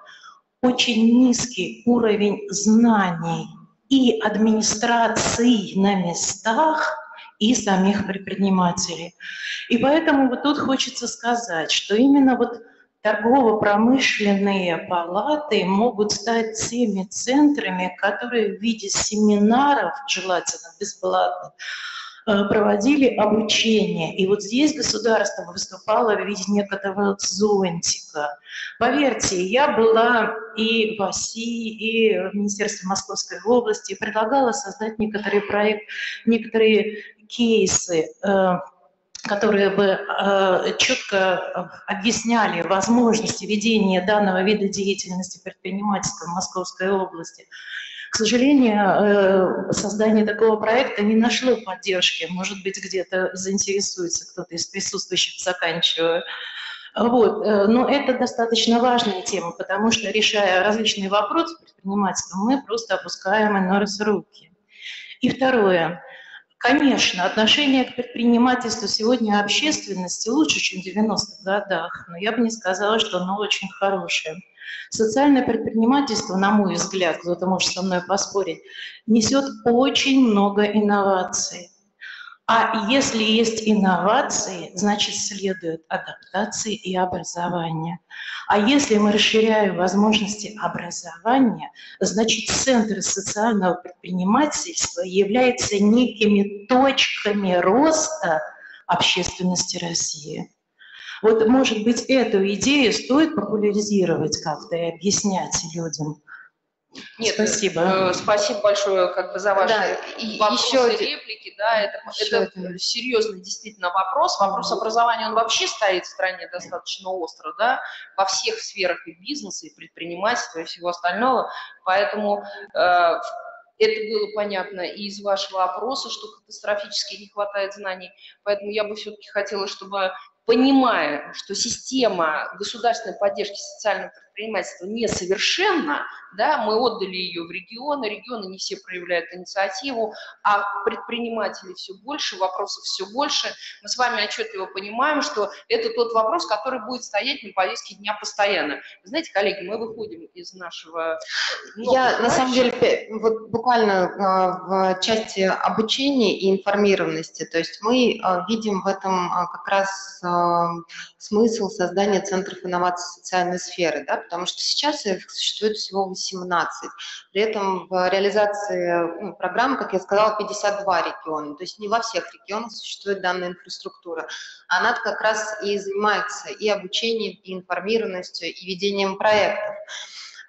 очень низкий уровень знаний и администрации на местах, и самих предпринимателей. И поэтому вот тут хочется сказать, что именно вот торгово-промышленные палаты могут стать теми центрами, которые в виде семинаров, желательно бесплатно, Э, проводили обучение. И вот здесь государство выступало в виде некоторого зонтика. Поверьте, я была и в ОСИ, и в Министерстве Московской области, предлагала создать некоторые проекты, некоторые кейсы, э, которые бы э, четко объясняли возможности ведения данного вида деятельности предпринимательства в Московской области. К сожалению, э, создание такого проекта не нашло поддержки. Может быть, где-то заинтересуется кто-то из присутствующих, заканчивая. Вот. Э, но это достаточно важная тема, потому что, решая различные вопросы предпринимательства, мы просто опускаем раз руки. И второе. Конечно, отношение к предпринимательству сегодня общественности лучше, чем в 90-х годах, но я бы не сказала, что оно очень хорошее. Социальное предпринимательство, на мой взгляд, кто-то может со мной поспорить, несет очень много инноваций. А если есть инновации, значит следует адаптации и образование. А если мы расширяем возможности образования, значит центры социального предпринимательства являются некими точками роста общественности России. Вот, может быть, эту идею стоит популяризировать как-то и объяснять людям. Нет, спасибо. Э, спасибо большое как бы за ваши да, вопросы, еще реплики. Да, это, это один. серьезный действительно вопрос. Вопрос образования, он вообще стоит в стране достаточно остро, да, во всех сферах и бизнеса, и предпринимательства, и всего остального. Поэтому э, это было понятно и из вашего опроса, что катастрофически не хватает знаний. Поэтому я бы все-таки хотела, чтобы понимая, что система государственной поддержки социального предпринимательства несовершенна, да, мы отдали ее в регионы, регионы не все проявляют инициативу, а предпринимателей все больше, вопросов все больше. Мы с вами отчетливо понимаем, что это тот вопрос, который будет стоять на повестке дня постоянно. Вы знаете, коллеги, мы выходим из нашего... Я, на самом деле, вот буквально а, в части обучения и информированности, то есть мы а, видим в этом а, как раз смысл создания центров инноваций социальной сферы, да, потому что сейчас их существует всего 18. При этом в реализации ну, программы, как я сказала, 52 региона. То есть не во всех регионах существует данная инфраструктура. Она как раз и занимается и обучением, и информированностью, и ведением проектов.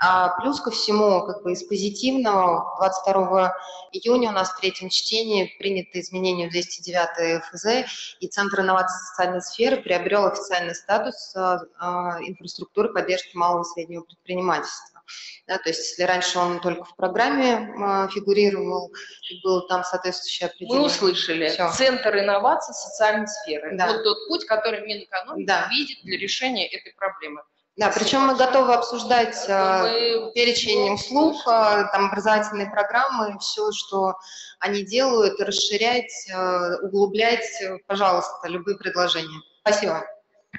А плюс ко всему, как бы из позитивного, 22 июня у нас в третьем чтении принято изменение в 209 ФЗ, и Центр инноваций социальной сферы приобрел официальный статус а, а, инфраструктуры поддержки малого и среднего предпринимательства. Да, то есть если раньше он только в программе фигурировал, и был там соответствующее определение. Мы услышали. Все. Центр инноваций социальной сферы. Да. Вот тот путь, который Минэкономики да. видит для решения этой проблемы. Да, причем мы готовы обсуждать мы... Э, перечень услуг, э, там, образовательные программы, все, что они делают, расширять, э, углублять, пожалуйста, любые предложения. Спасибо.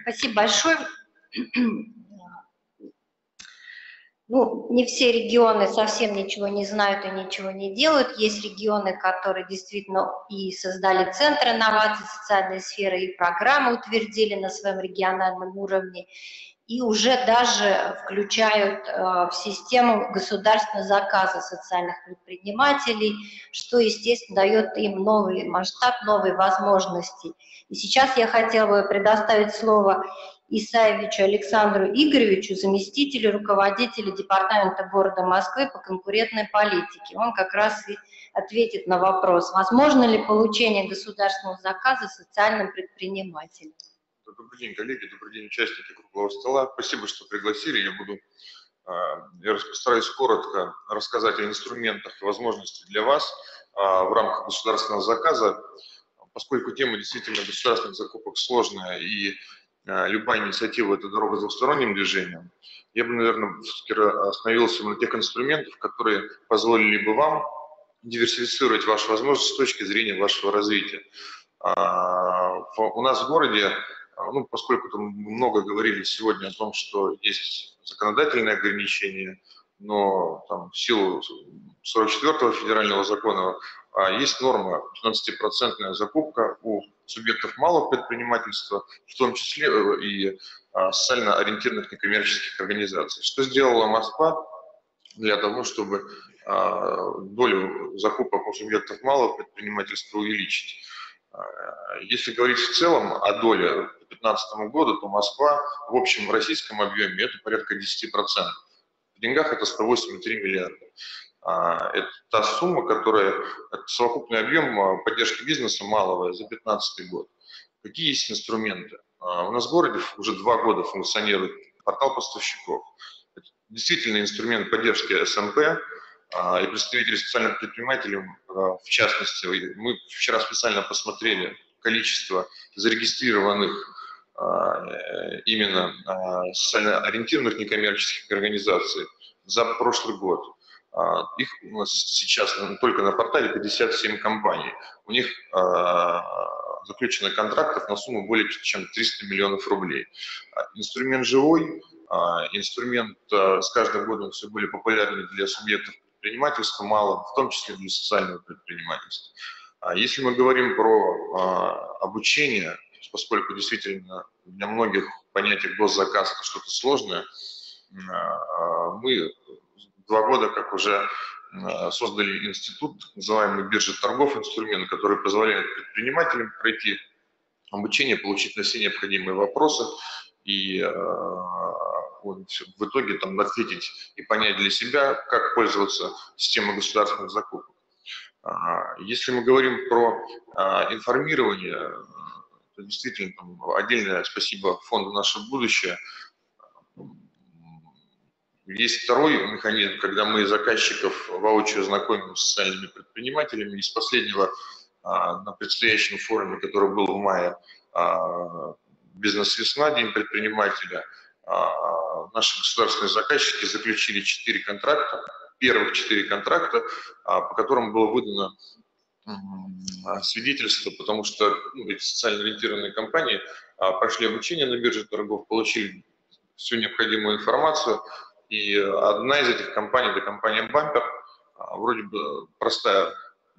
Спасибо большое. Ну, не все регионы совсем ничего не знают и ничего не делают. Есть регионы, которые действительно и создали центры инноваций социальной сферы, и программы утвердили на своем региональном уровне и уже даже включают э, в систему государственного заказа социальных предпринимателей, что, естественно, дает им новый масштаб, новые возможности. И сейчас я хотела бы предоставить слово Исаевичу Александру Игоревичу, заместителю руководителя Департамента города Москвы по конкурентной политике. Он как раз и ответит на вопрос, возможно ли получение государственного заказа социальным предпринимателям. Добрый день, коллеги, добрый день, участники круглого стола. Спасибо, что пригласили. Я буду, а, я постараюсь коротко рассказать о инструментах и возможностях для вас а, в рамках государственного заказа, поскольку тема действительно государственных закупок сложная и а, любая инициатива – это дорога с двусторонним движением, я бы, наверное, остановился на тех инструментах, которые позволили бы вам диверсифицировать ваши возможности с точки зрения вашего развития. У нас в городе ну, поскольку там много говорили сегодня о том, что есть законодательные ограничения, но там, в силу 44-го федерального закона а, есть норма 15% закупка у субъектов малого предпринимательства, в том числе э, и а, социально ориентированных некоммерческих организаций. Что сделала Москва для того, чтобы долю закупок у субъектов малого предпринимательства увеличить? Если говорить в целом о доле 2015 году, то Москва в общем российском объеме это порядка 10%. В деньгах это 108,3 миллиарда. А, это та сумма, которая, это совокупный объем а, поддержки бизнеса малого за 2015 год. Какие есть инструменты? А, у нас в городе уже два года функционирует портал поставщиков. Это действительно инструмент поддержки СМП, и представители социальных предпринимателей, в частности, мы вчера специально посмотрели количество зарегистрированных а, именно а, социально ориентированных некоммерческих организаций за прошлый год. А, их у нас сейчас только на портале 57 компаний. У них заключено контрактов на сумму более чем 300 миллионов рублей. Инструмент живой, инструмент с каждым годом все более популярный для субъектов предпринимательства, мало, в том числе для социального предпринимательства. Если мы говорим про обучение, поскольку действительно для многих понятие госзаказ это что-то сложное, а, мы два года как уже а, создали институт, называемый биржа торгов, инструмент, который позволяет предпринимателям пройти обучение, получить на все необходимые вопросы и вот, в итоге там ответить и понять для себя, как пользоваться системой государственных закупок. Если мы говорим про информирование, то действительно там, отдельное спасибо фонду «Наше будущее». Есть второй механизм, когда мы заказчиков воочию знакомим с социальными предпринимателями. Из последнего а, на предстоящем форуме, который был в мае, а, «Бизнес-весна», День предпринимателя, наши государственные заказчики заключили 4 контракта, первых 4 контракта, по которым было выдано свидетельство, потому что ну, эти социально ориентированные компании прошли обучение на бирже торгов, получили всю необходимую информацию, и одна из этих компаний, это компания Bumper, вроде бы простая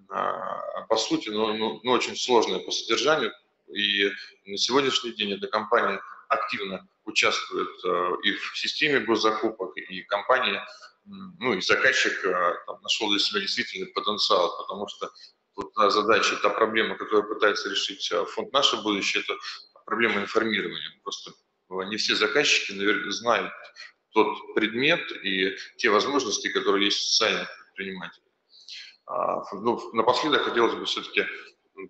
по сути, но, но, но очень сложная по содержанию, и на сегодняшний день эта компания активно участвует э, и в системе госзакупок, и компания, ну и заказчик э, там, нашел для себя действительно потенциал, потому что вот та задача, та проблема, которую пытается решить э, фонд «Наше будущее», это проблема информирования. Просто не все заказчики наверное, знают тот предмет и те возможности, которые есть в социальных предпринимателей. А, ну, напоследок хотелось бы все-таки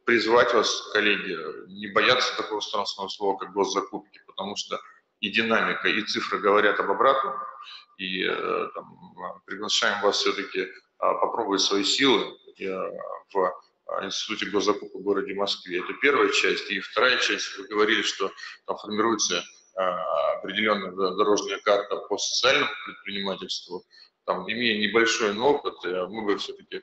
призвать вас, коллеги, не бояться такого страшного слова, как госзакупки, потому что и динамика, и цифры говорят об обратном, и э, там, приглашаем вас все-таки а, попробовать свои силы э, в а, Институте госзакупок в городе Москве. Это первая часть. И вторая часть, вы говорили, что там формируется определенная дорожная карта по социальному предпринимательству. Там, имея небольшой опыт, э, мы бы все-таки а,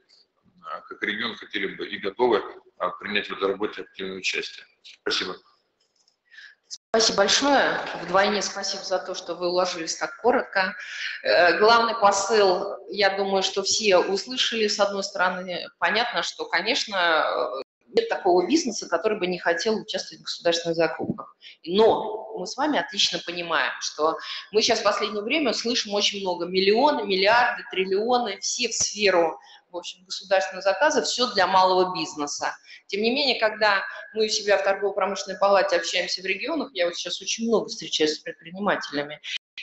как регион хотели бы и готовы а, принять в этой работе активное участие. Спасибо. Спасибо большое. Вдвойне спасибо за то, что вы уложились так коротко. Э, главный посыл, я думаю, что все услышали. С одной стороны, понятно, что, конечно, нет такого бизнеса, который бы не хотел участвовать в государственных закупках. Но мы с вами отлично понимаем, что мы сейчас в последнее время слышим очень много миллионы, миллиарды, триллионы, все в сферу в общем, государственного заказа, все для малого бизнеса. Тем не менее, когда мы у себя в торгово-промышленной палате общаемся в регионах, я вот сейчас очень много встречаюсь с предпринимателями,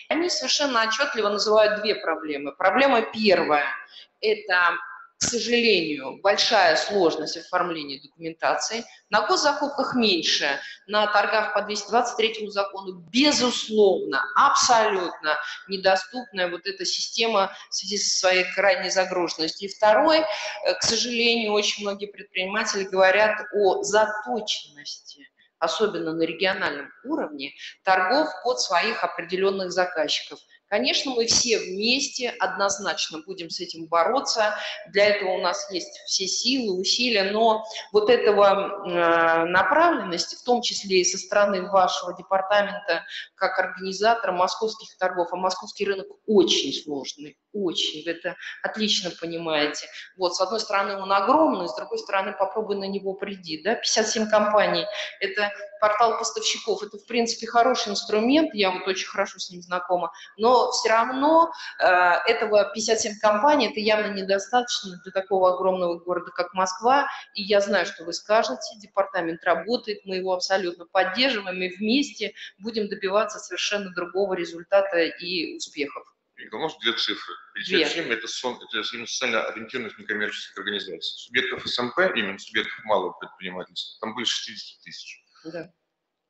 они совершенно отчетливо называют две проблемы. Проблема первая – это к сожалению, большая сложность оформления документации. На госзакупках меньше, на торгах по 223 закону, безусловно, абсолютно недоступная вот эта система в связи со своей крайней загруженностью. И второй, э, к сожалению, очень многие предприниматели говорят о заточенности особенно на региональном уровне, торгов под своих определенных заказчиков – Конечно, мы все вместе однозначно будем с этим бороться. Для этого у нас есть все силы, усилия, но вот этого э, направленности, в том числе и со стороны вашего департамента, как организатора московских торгов, а московский рынок очень сложный, очень, вы это отлично понимаете. Вот, с одной стороны, он огромный, с другой стороны, попробуй на него приди, да, 57 компаний, это портал поставщиков, это, в принципе, хороший инструмент, я вот очень хорошо с ним знакома, но все равно э, этого 57 компаний, это явно недостаточно для такого огромного города, как Москва, и я знаю, что вы скажете, департамент работает, мы его абсолютно поддерживаем, и вместе будем добиваться совершенно другого результата и успехов. Может, две цифры. 57 это, сон, это именно социально ориентированных некоммерческих организаций. Субъектов СМП, именно субъектов малого предпринимательства, там более 60 тысяч. Да.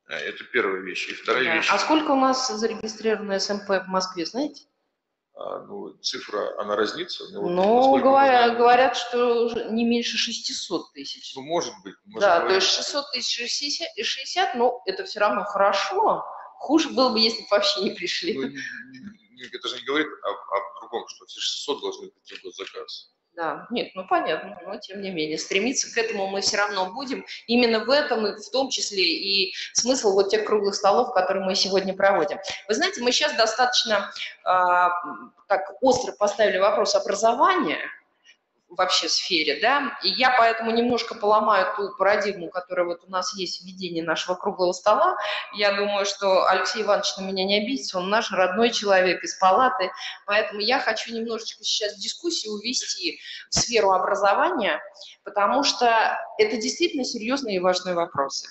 Э, это первая вещь. И вторая да. вещь. А сколько у нас зарегистрировано СМП в Москве, знаете? А, ну, цифра, она разнится. Но ну, говоря, говорят, что не меньше 600 тысяч. Ну, может быть. Может да, говорить. то есть 600 тысяч 60, 60, но это все равно хорошо. Хуже было бы, если бы вообще не пришли. Ну, это же не говорит о, о другом, что все 600 должны прийти в госзаказ. Да, нет, ну понятно, но тем не менее, стремиться к этому мы все равно будем. Именно в этом, в том числе и смысл вот тех круглых столов, которые мы сегодня проводим. Вы знаете, мы сейчас достаточно э, так остро поставили вопрос образования, вообще сфере, да, и я поэтому немножко поломаю ту парадигму, которая вот у нас есть в ведении нашего круглого стола. Я думаю, что Алексей Иванович на меня не обидится, он наш родной человек из палаты, поэтому я хочу немножечко сейчас дискуссию увести в сферу образования, потому что это действительно серьезные и важные вопросы.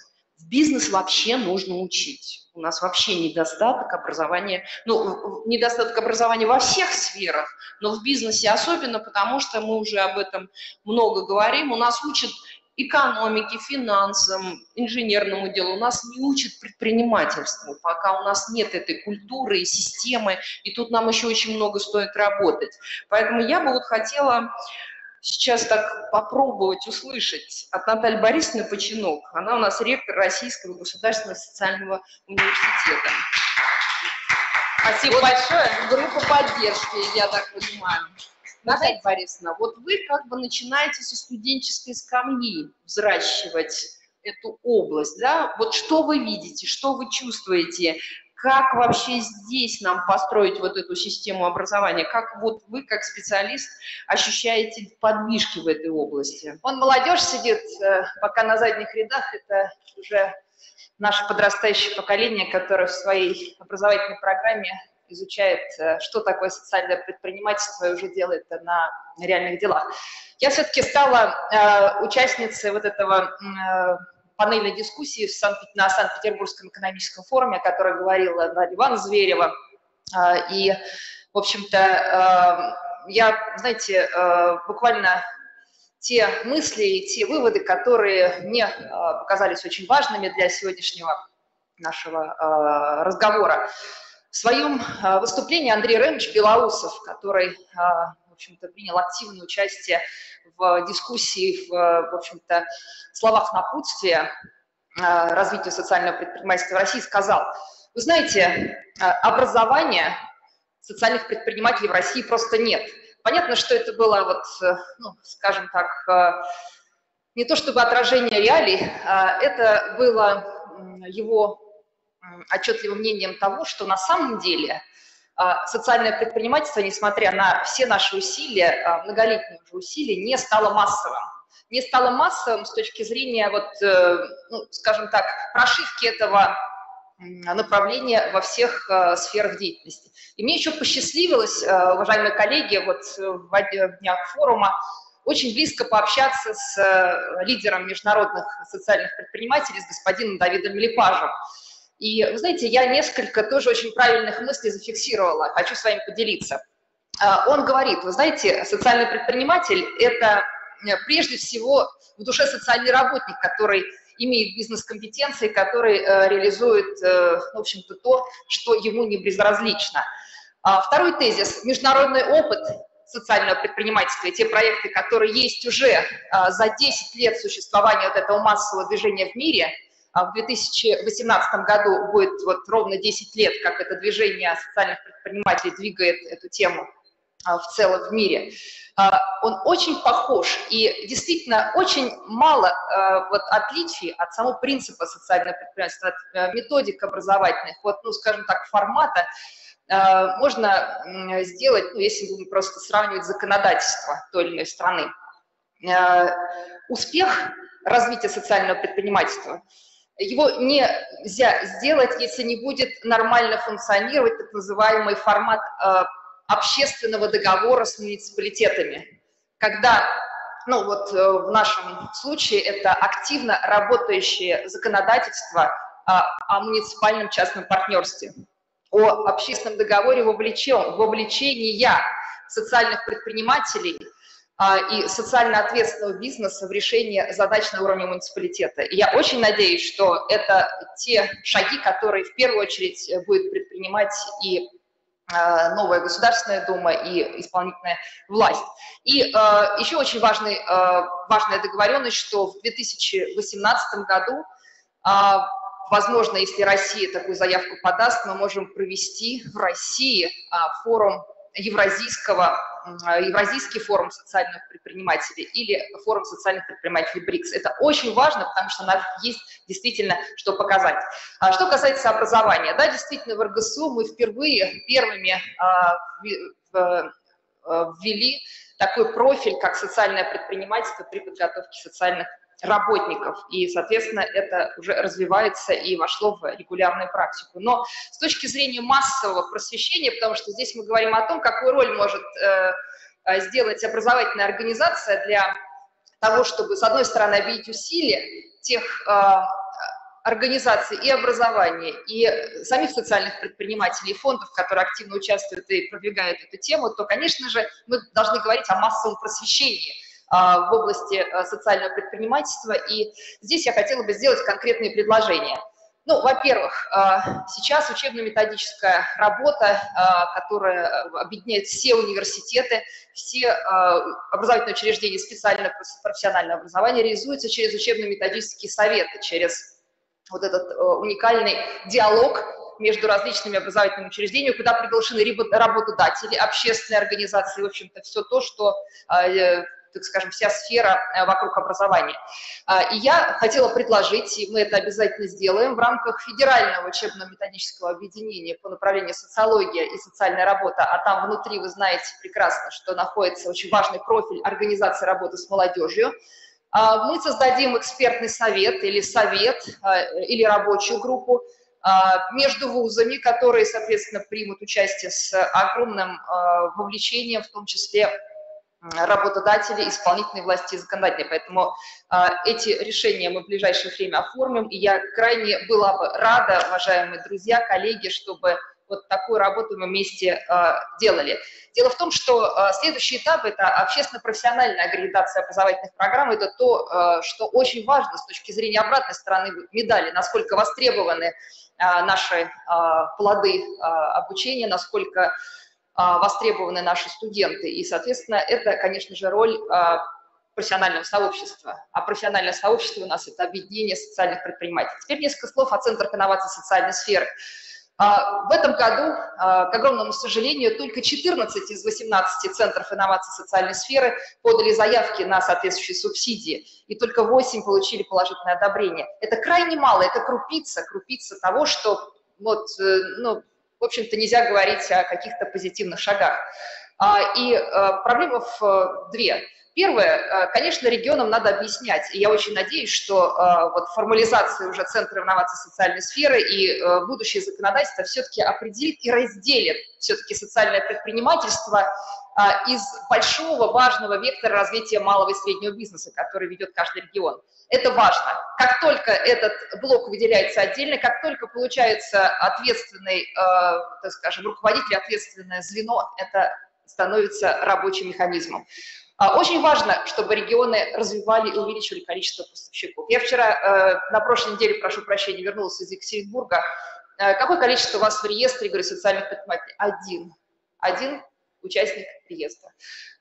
Бизнес вообще нужно учить у нас вообще недостаток образования, ну, недостаток образования во всех сферах, но в бизнесе особенно, потому что мы уже об этом много говорим, у нас учат экономике, финансам, инженерному делу. У нас не учат предпринимательству, пока у нас нет этой культуры и системы, и тут нам еще очень много стоит работать. Поэтому я бы вот хотела сейчас так попробовать услышать от Натальи Борисовны Починок. Она у нас ректор Российского государственного социального университета. Спасибо вот большое. Группа поддержки, я так понимаю. Наталья Борисовна, вот вы как бы начинаете со студенческой скамьи взращивать эту область, да? Вот что вы видите, что вы чувствуете, как вообще здесь нам построить вот эту систему образования? Как вот вы, как специалист, ощущаете подвижки в этой области? Он молодежь сидит э, пока на задних рядах, это уже наше подрастающее поколение, которое в своей образовательной программе изучает, э, что такое социальное предпринимательство и уже делает это на реальных делах. Я все-таки стала э, участницей вот этого э, панельной дискуссии Санкт на Санкт-Петербургском экономическом форуме, о которой говорила Надя Ивановна Зверева. Э, и, в общем-то, э, я, знаете, э, буквально те мысли и те выводы, которые мне показались очень важными для сегодняшнего нашего разговора. В своем выступлении Андрей Ремович Белоусов, который, общем-то, принял активное участие в дискуссии, в, в общем-то, словах напутствия развитию социального предпринимательства в России, сказал, вы знаете, образования социальных предпринимателей в России просто нет – Понятно, что это было, вот, э, ну, скажем так, э, не то чтобы отражение реалий, а это было его отчетливым мнением того, что на самом деле социальное предпринимательство, несмотря на все наши усилия, а, многолетние уже усилия, не стало массовым. Не стало массовым с точки зрения, вот, э, ну, скажем так, прошивки этого направления во всех э, сферах деятельности. И мне еще посчастливилось, э, уважаемые коллеги, вот в днях форума очень близко пообщаться с лидером международных социальных предпринимателей, с господином Давидом Липажем. И, вы знаете, я несколько тоже очень правильных мыслей зафиксировала, хочу с вами поделиться. Он говорит, вы знаете, социальный предприниматель – это прежде всего в душе социальный работник, который имеет бизнес-компетенции, который э, реализует, э, в общем-то, то, что ему не безразлично. А второй тезис – международный опыт социального предпринимательства и те проекты, которые есть уже а, за 10 лет существования вот этого массового движения в мире, а в 2018 году будет вот ровно 10 лет, как это движение социальных предпринимателей двигает эту тему в целом в мире. А, он очень похож и действительно очень мало а, вот, отличий от самого принципа социального предпринимательства, от методик образовательных, вот, ну, скажем так, формата, а, можно сделать, ну, если будем просто сравнивать законодательство той или иной страны. Успех развития социального предпринимательства его нельзя сделать, если не будет нормально функционировать так называемый формат общественного договора с муниципалитетами, когда, ну вот э, в нашем случае это активно работающее законодательство о, о муниципальном частном партнерстве, о общественном договоре вовлечен, вовлечения социальных предпринимателей и социально ответственного бизнеса в решение задач на уровне муниципалитета. И я очень надеюсь, что это те шаги, которые в первую очередь будет предпринимать и Э, новая Государственная Дума и исполнительная власть. И э, еще очень важный, э, важная договоренность, что в 2018 году, э, возможно, если Россия такую заявку подаст, мы можем провести в России э, форум Евразийского а, Евразийский форум социальных предпринимателей или форум социальных предпринимателей БРИКС. Это очень важно, потому что нам есть действительно что показать. А что касается образования, да, действительно, в РГСУ мы впервые первыми а, ввели такой профиль, как социальное предпринимательство при подготовке социальных работников. И, соответственно, это уже развивается и вошло в регулярную практику. Но с точки зрения массового просвещения, потому что здесь мы говорим о том, какую роль может э, э сделать образовательная организация для того, чтобы, с одной стороны, объединить усилия тех э, организаций и образования, и самих социальных предпринимателей, и фондов, которые активно участвуют и продвигают эту тему, то, конечно же, мы должны говорить о массовом просвещении – в области а, социального предпринимательства. И здесь я хотела бы сделать конкретные предложения. Ну, во-первых, а, сейчас учебно-методическая работа, которая объединяет все университеты, все образовательные учреждения специального профессионального образования, реализуется через учебно-методические советы, через вот этот уникальный диалог между различными образовательными учреждениями, куда приглашены работодатели, общественные организации, в общем-то, все то, что так скажем, вся сфера э, вокруг образования. А, и я хотела предложить, и мы это обязательно сделаем, в рамках федерального учебно-методического объединения по направлению социология и социальная работа, а там внутри вы знаете прекрасно, что находится очень важный профиль организации работы с молодежью, а, мы создадим экспертный совет или совет, а, или рабочую группу между вузами, которые, соответственно, примут участие с огромным вовлечением, в том числе работодатели, исполнительной власти и законодательной. Поэтому э, эти решения мы в ближайшее время оформим, и я крайне была бы рада, уважаемые друзья, коллеги, чтобы вот такую работу мы вместе э, делали. Дело в том, что э, следующий этап – это общественно-профессиональная аккредитация образовательных программ. Это то, э, что очень важно с точки зрения обратной стороны медали, насколько востребованы э, наши э, плоды э, обучения, насколько востребованы наши студенты. И, соответственно, это, конечно же, роль а, профессионального сообщества. А профессиональное сообщество у нас – это объединение социальных предпринимателей. Теперь несколько слов о Центрах инноваций социальной сферы. А, в этом году, к огромному сожалению, только 14 из 18 центров инноваций социальной сферы подали заявки на соответствующие субсидии, и только 8 получили положительное одобрение. Это крайне мало, это крупица, крупица того, что вот, э, ну, в общем-то, нельзя говорить о каких-то позитивных шагах. А, и э, проблема в э, две. Первое, конечно, регионам надо объяснять, и я очень надеюсь, что вот формализация уже Центра инноваций социальной сферы и будущее законодательство все-таки определит и разделит все-таки социальное предпринимательство из большого важного вектора развития малого и среднего бизнеса, который ведет каждый регион. Это важно. Как только этот блок выделяется отдельно, как только получается ответственный, э, так скажем, руководитель, ответственное звено, это становится рабочим механизмом. А, очень важно, чтобы регионы развивали и увеличивали количество поставщиков. Я вчера, на прошлой неделе, прошу прощения, вернулась из Екатеринбурга. Какое количество у вас в реестре, говорю, социальных предпринимателей? Один. Один участник реестра.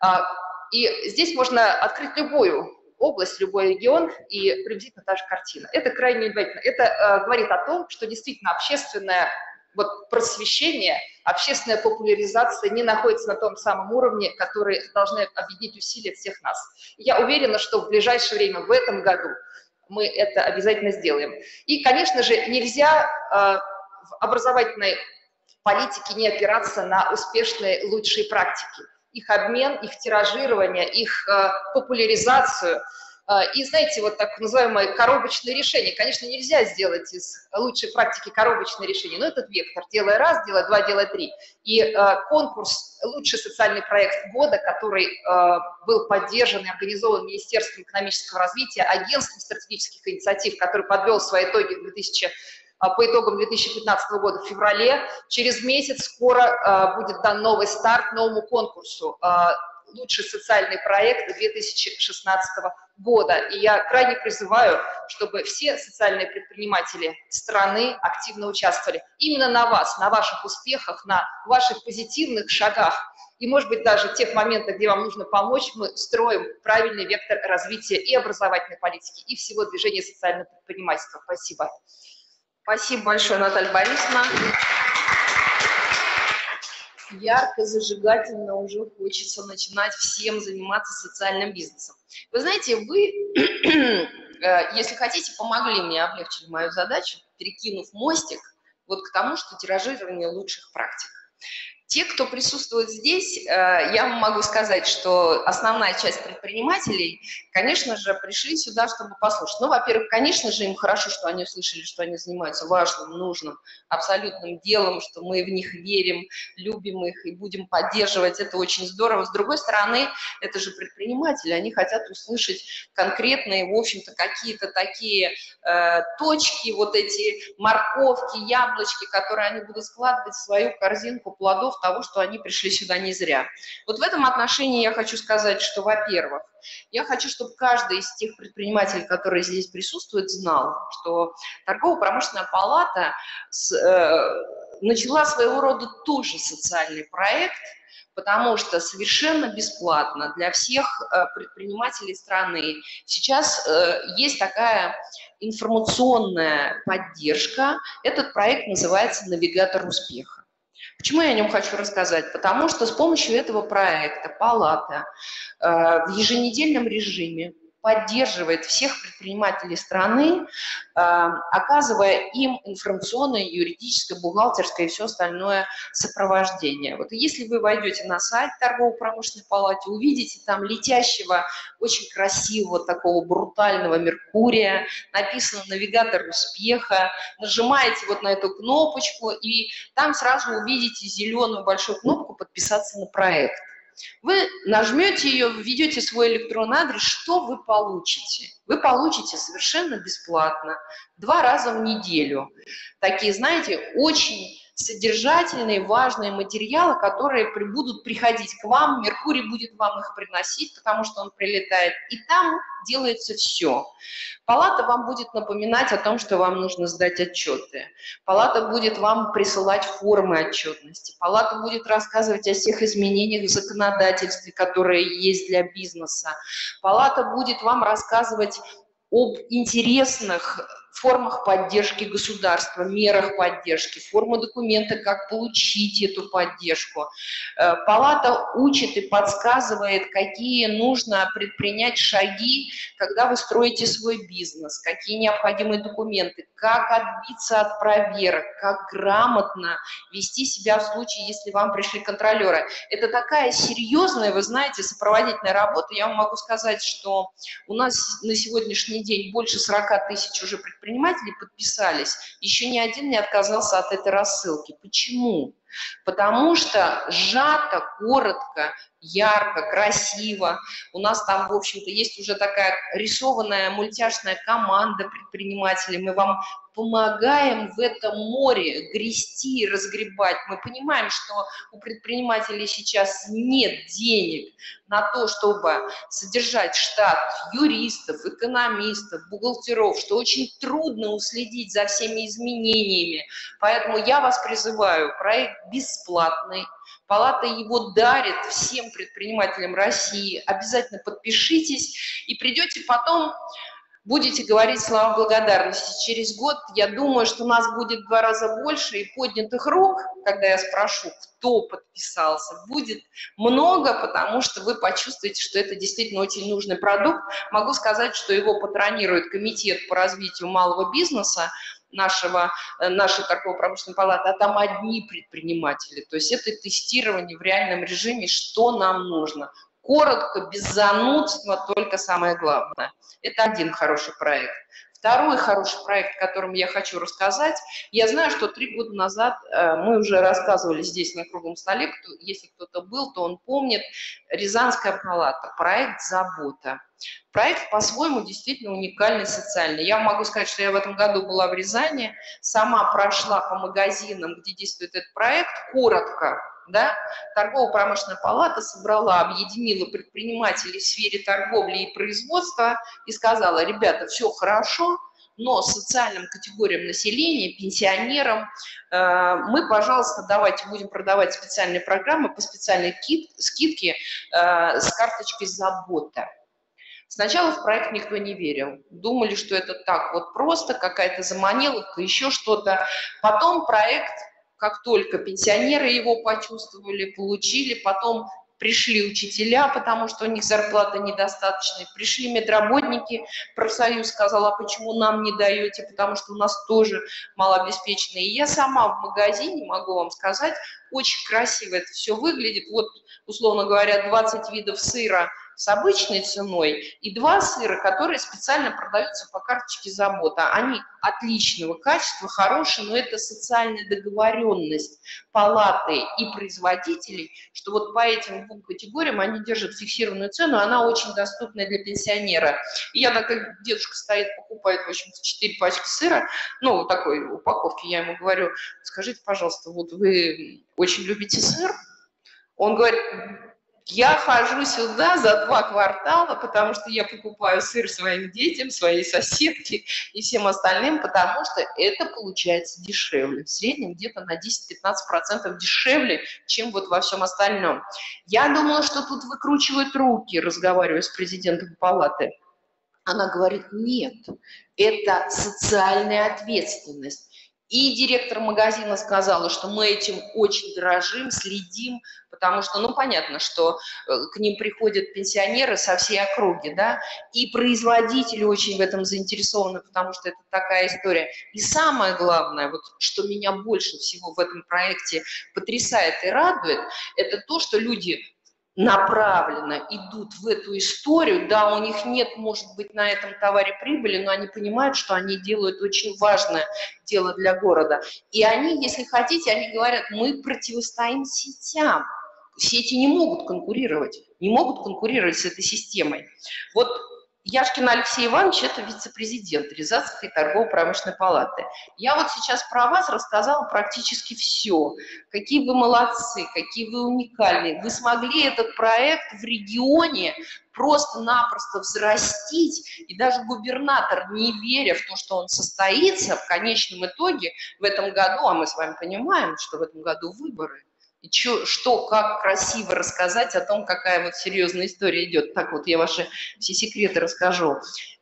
А, и здесь можно открыть любую область, любой регион, и приблизительно та же картина. Это крайне удивительно. Это э, говорит о том, что действительно общественное вот, просвещение, общественная популяризация не находится на том самом уровне, который должны объединить усилия всех нас. Я уверена, что в ближайшее время, в этом году, мы это обязательно сделаем. И, конечно же, нельзя э, в образовательной политике не опираться на успешные лучшие практики их обмен, их тиражирование, их э, популяризацию. Э, и, знаете, вот так называемое коробочное решение. Конечно, нельзя сделать из лучшей практики коробочное решение, но этот вектор. Делай раз, делай два, делай три. И э, конкурс «Лучший социальный проект года», который был поддержан и организован Министерством экономического развития, агентством стратегических инициатив, который подвел свои итоги в 2000 а, по итогам 2015 года в феврале. Через месяц скоро а, будет дан новый старт новому конкурсу а, «Лучший социальный проект 2016 года». И я крайне призываю, чтобы все социальные предприниматели страны активно участвовали. Именно на вас, на ваших успехах, на ваших позитивных шагах и, может быть, даже тех моментах, где вам нужно помочь, мы строим правильный вектор развития и образовательной политики, и всего движения социального предпринимательства. Спасибо. Спасибо большое, Наталья Борисовна. Ярко, зажигательно уже хочется начинать всем заниматься социальным бизнесом. Вы знаете, вы, э, если хотите, помогли мне, облегчили мою задачу, перекинув мостик вот к тому, что тиражирование лучших практик. Те, кто присутствует здесь, э, я могу сказать, что основная часть предпринимателей, конечно же, пришли сюда, чтобы послушать. Ну, во-первых, конечно же, им хорошо, что они услышали, что они занимаются важным, нужным, абсолютным делом, что мы в них верим, любим их и будем поддерживать. Это очень здорово. С другой стороны, это же предприниматели, они хотят услышать конкретные, в общем-то, какие-то такие э, точки, вот эти морковки, яблочки, которые они будут складывать в свою корзинку плодов того, что они пришли сюда не зря. Вот в этом отношении я хочу сказать, что, во-первых, я хочу, чтобы каждый из тех предпринимателей, которые здесь присутствуют, знал, что торгово-промышленная палата с, э, начала своего рода тоже социальный проект потому что совершенно бесплатно для всех э, предпринимателей страны сейчас э, есть такая информационная поддержка. Этот проект называется «Навигатор успеха». Почему я о нем хочу рассказать? Потому что с помощью этого проекта Палата э, в еженедельном режиме поддерживает всех предпринимателей страны, э, оказывая им информационное, юридическое, бухгалтерское и все остальное сопровождение. Вот если вы войдете на сайт торгово-промышленной палаты, увидите там летящего, очень красивого, такого брутального Меркурия, написано «Навигатор успеха», нажимаете вот на эту кнопочку, и там сразу увидите зеленую большую кнопку «Подписаться на проект». Вы нажмете ее, введете свой электронный адрес, что вы получите? Вы получите совершенно бесплатно, два раза в неделю. Такие, знаете, очень содержательные, важные материалы, которые будут приходить к вам, Меркурий будет вам их приносить, потому что он прилетает, и там делается все. Палата вам будет напоминать о том, что вам нужно сдать отчеты. Палата будет вам присылать формы отчетности. Палата будет рассказывать о всех изменениях в законодательстве, которые есть для бизнеса. Палата будет вам рассказывать об интересных формах поддержки государства, мерах поддержки, форма документа, как получить эту поддержку. Э, палата учит и подсказывает, какие нужно предпринять шаги, когда вы строите свой бизнес, какие необходимые документы, как отбиться от проверок, как грамотно вести себя в случае, если вам пришли контролеры. Это такая серьезная, вы знаете, сопроводительная работа. Я вам могу сказать, что у нас на сегодняшний день больше 40 тысяч уже предпринимателей, предприниматели подписались, еще ни один не отказался от этой рассылки. Почему? Потому что сжато, коротко, ярко, красиво. У нас там, в общем-то, есть уже такая рисованная мультяшная команда предпринимателей. Мы вам помогаем в этом море грести, разгребать. Мы понимаем, что у предпринимателей сейчас нет денег на то, чтобы содержать штат юристов, экономистов, бухгалтеров, что очень трудно уследить за всеми изменениями. Поэтому я вас призываю, проект бесплатный, Палата его дарит всем предпринимателям России. Обязательно подпишитесь и придете потом будете говорить слова благодарности. Через год, я думаю, что у нас будет в два раза больше и поднятых рук, когда я спрошу, кто подписался, будет много, потому что вы почувствуете, что это действительно очень нужный продукт. Могу сказать, что его патронирует Комитет по развитию малого бизнеса, нашего, э, нашей торгово-промышленной палаты, а там одни предприниматели. То есть это тестирование в реальном режиме, что нам нужно. Коротко, без занудства, только самое главное. Это один хороший проект. Второй хороший проект, о котором я хочу рассказать, я знаю, что три года назад э, мы уже рассказывали здесь на круглом столе, кто, если кто-то был, то он помнит, Рязанская палата, проект «Забота». Проект по-своему действительно уникальный социальный. Я могу сказать, что я в этом году была в Рязани, сама прошла по магазинам, где действует этот проект, коротко, да, торгово-промышленная палата собрала, объединила предпринимателей в сфере торговли и производства и сказала, ребята, все хорошо, но социальным категориям населения, пенсионерам, э, мы, пожалуйста, давайте будем продавать специальные программы по специальной кит, скидке э, с карточкой «Забота». Сначала в проект никто не верил. Думали, что это так вот просто, какая-то заманиловка, еще что-то. Потом проект как только пенсионеры его почувствовали, получили, потом пришли учителя, потому что у них зарплата недостаточная, пришли медработники, профсоюз сказал, а почему нам не даете, потому что у нас тоже малообеспеченные. И я сама в магазине, могу вам сказать, очень красиво это все выглядит. Вот, условно говоря, 20 видов сыра – с обычной ценой, и два сыра, которые специально продаются по карточке забота. Они отличного качества, хорошие, но это социальная договоренность палаты и производителей, что вот по этим двум категориям они держат фиксированную цену, она очень доступная для пенсионера. И я, так как дедушка стоит, покупает, в общем 4 пачки сыра, ну, вот такой упаковки, я ему говорю, скажите, пожалуйста, вот вы очень любите сыр? Он говорит, Я хожу сюда за два квартала, потому что я покупаю сыр своим детям, своей соседке и всем остальным, потому что это получается дешевле. В среднем где-то на 10-15% дешевле, чем вот во всем остальном. Я думала, что тут выкручивают руки, разговаривая с президентом палаты. Она говорит, нет, это социальная ответственность. И директор магазина сказала, что мы этим очень дорожим, следим, потому что, ну, понятно, что э, к ним приходят пенсионеры со всей округи, да, и производители очень в этом заинтересованы, потому что это такая история. И самое главное, вот что меня больше всего в этом проекте потрясает и радует, это то, что люди направленно идут в эту историю, да, у них нет, может быть, на этом товаре прибыли, но они понимают, что они делают очень важное дело для города. И они, если хотите, они говорят, мы противостоим сетям. Сети не могут конкурировать, не могут конкурировать с этой системой. Вот Яшкин Алексей Иванович – это вице-президент Рязанской торгово-промышленной палаты. Я вот сейчас про вас рассказала практически все. Какие вы молодцы, какие вы уникальные. Вы смогли этот проект в регионе просто-напросто взрастить, и даже губернатор, не веря в то, что он состоится, в конечном итоге в этом году, а мы с вами понимаем, что в этом году выборы, чё, что, как красиво рассказать о том, какая вот серьезная история идет. Так вот, я ваши все секреты расскажу.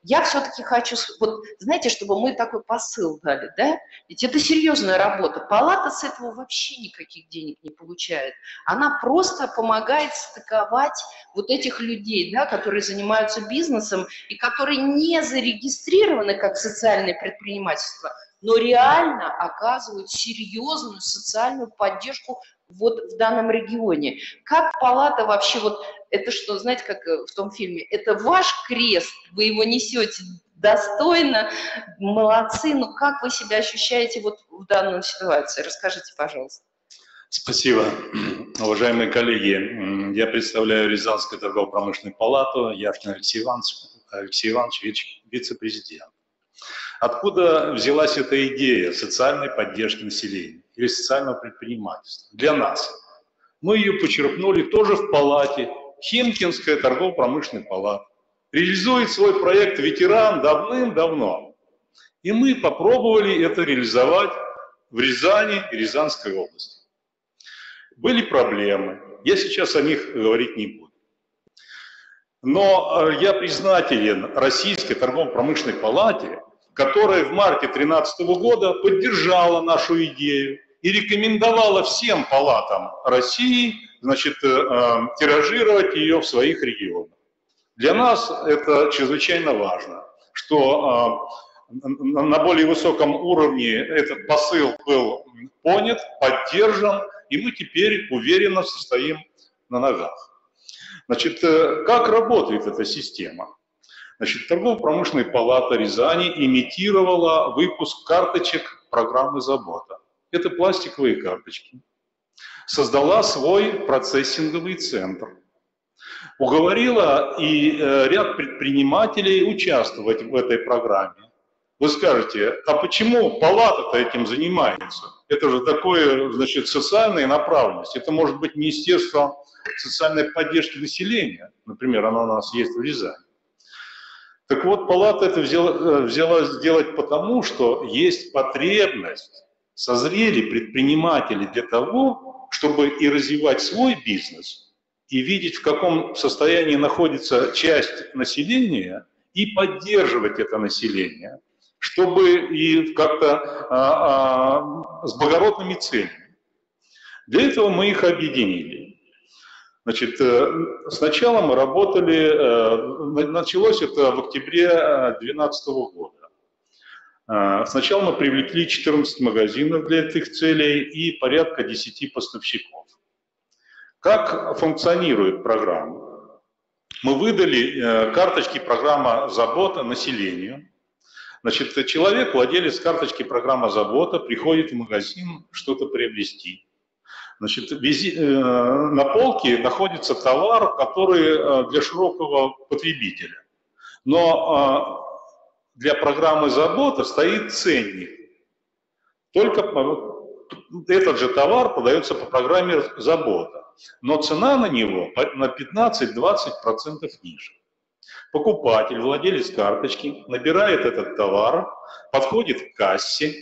Я все-таки хочу, вот знаете, чтобы мы такой посыл дали, да? Ведь это серьезная работа. Палата с этого вообще никаких денег не получает. Она просто помогает стыковать вот этих людей, да, которые занимаются бизнесом и которые не зарегистрированы как социальное предпринимательство, но реально оказывают серьезную социальную поддержку вот в данном регионе. Как палата вообще, вот это что, знаете, как э, в том фильме, это ваш крест, вы его несете достойно, молодцы, но как вы себя ощущаете вот в данной ситуации? Расскажите, пожалуйста. Спасибо. Уважаемые коллеги, я представляю Рязанскую торгово-промышленную палату, Яшкин Алексей Иванович, Алексей Иванович вице-президент. Откуда взялась эта идея социальной поддержки населения? Или социального предпринимательства для нас. Мы ее почерпнули тоже в палате, Химкинская торгово-промышленная палата. Реализует свой проект ветеран давным-давно. И мы попробовали это реализовать в Рязани и Рязанской области. Были проблемы. Я сейчас о них говорить не буду. Но э, я признателен Российской торгово-промышленной палате, которая в марте 2013 года поддержала нашу идею и рекомендовала всем палатам России значит, э, э, тиражировать ее в своих регионах. Для нас это чрезвычайно важно, что э, на более высоком уровне этот посыл был понят, поддержан, и мы теперь уверенно состоим на ногах. Значит, как работает эта система? Значит, торгово-промышленная палата Рязани имитировала выпуск карточек программы «Забота» это пластиковые карточки. Создала свой процессинговый центр. Уговорила и э, ряд предпринимателей участвовать в этой программе. Вы скажете, а почему палата-то этим занимается? Это же такое, значит, социальная направленность. Это может быть Министерство социальной поддержки населения. Например, оно у нас есть в Рязани. Так вот, палата это взяла, э, взяла сделать потому, что есть потребность созрели предприниматели для того, чтобы и развивать свой бизнес, и видеть, в каком состоянии находится часть населения, и поддерживать это население, чтобы и как-то а, а, с благородными целями. Для этого мы их объединили. Значит, э, сначала мы работали, э, началось это в октябре 2012 года. А, сначала мы привлекли 14 магазинов для этих целей и порядка 10 поставщиков. Как функционирует программа? Мы выдали э, карточки программа «Забота» населению. Значит, человек, владелец карточки программа «Забота», приходит в магазин что-то приобрести. Значит, вези, э, на полке находится товар, который э, для широкого потребителя. Но для программы «Забота» стоит ценник. Только этот же товар продается по программе «Забота». но цена на него на 15-20% ниже. Покупатель, владелец карточки, набирает этот товар, подходит к кассе,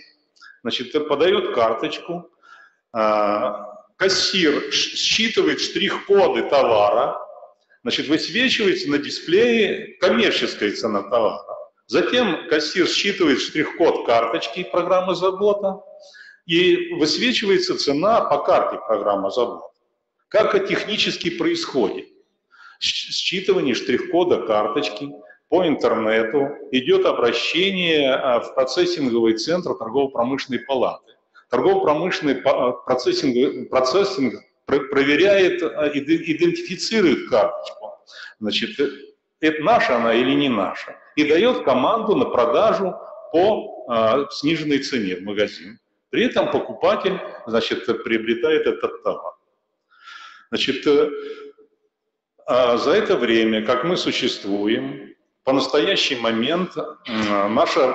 значит, подает карточку, а, кассир считывает штрих-коды товара, значит, высвечивается на дисплее коммерческая цена товара. Затем кассир считывает штрих-код карточки программы «Забота», и высвечивается цена по карте программы «Забота». Как это технически происходит? Считывание штрих-кода карточки по интернету идет обращение а, в процессинговый центр торгово-промышленной палаты. Торгово-промышленный а, процессинг, процессинг проверяет, а, идентифицирует карточку. Значит, это наша она или не наша. И дает команду на продажу по э, сниженной цене в магазин. При этом покупатель, значит, приобретает этот товар. Значит, э, а за это время, как мы существуем, по настоящий момент э, наша,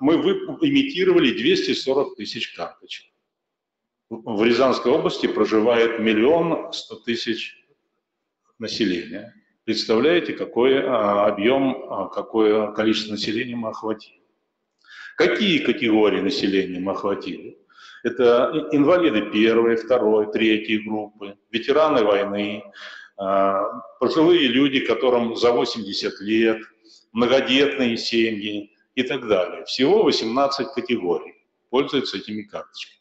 мы имитировали 240 тысяч карточек. В Рязанской области проживает миллион сто тысяч населения. Представляете, какой а, объем, а, какое количество населения мы охватили. Какие категории населения мы охватили? Это инвалиды первой, второй, третьей группы, ветераны войны, а, пожилые люди, которым за 80 лет, многодетные семьи и так далее. Всего 18 категорий пользуются этими карточками.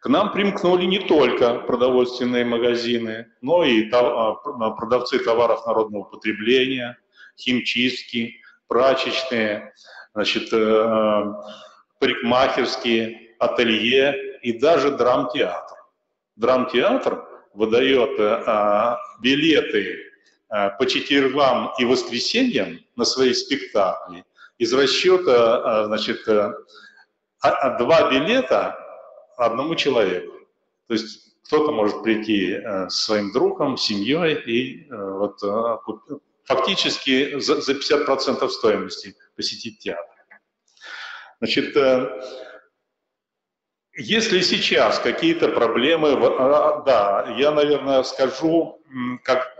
К нам примкнули не только продовольственные магазины, но и а, продавцы товаров народного потребления, химчистки, прачечные, значит, э, парикмахерские, ателье и даже драмтеатр. Драмтеатр выдает э, билеты э, по четвергам и воскресеньям на свои спектакли из расчета, значит, два билета одному человеку. То есть кто-то может прийти э, с своим другом, семьей и э, вот э, фактически за, за 50% стоимости посетить театр. Значит, если сейчас какие-то проблемы, а, да, я, наверное, скажу, как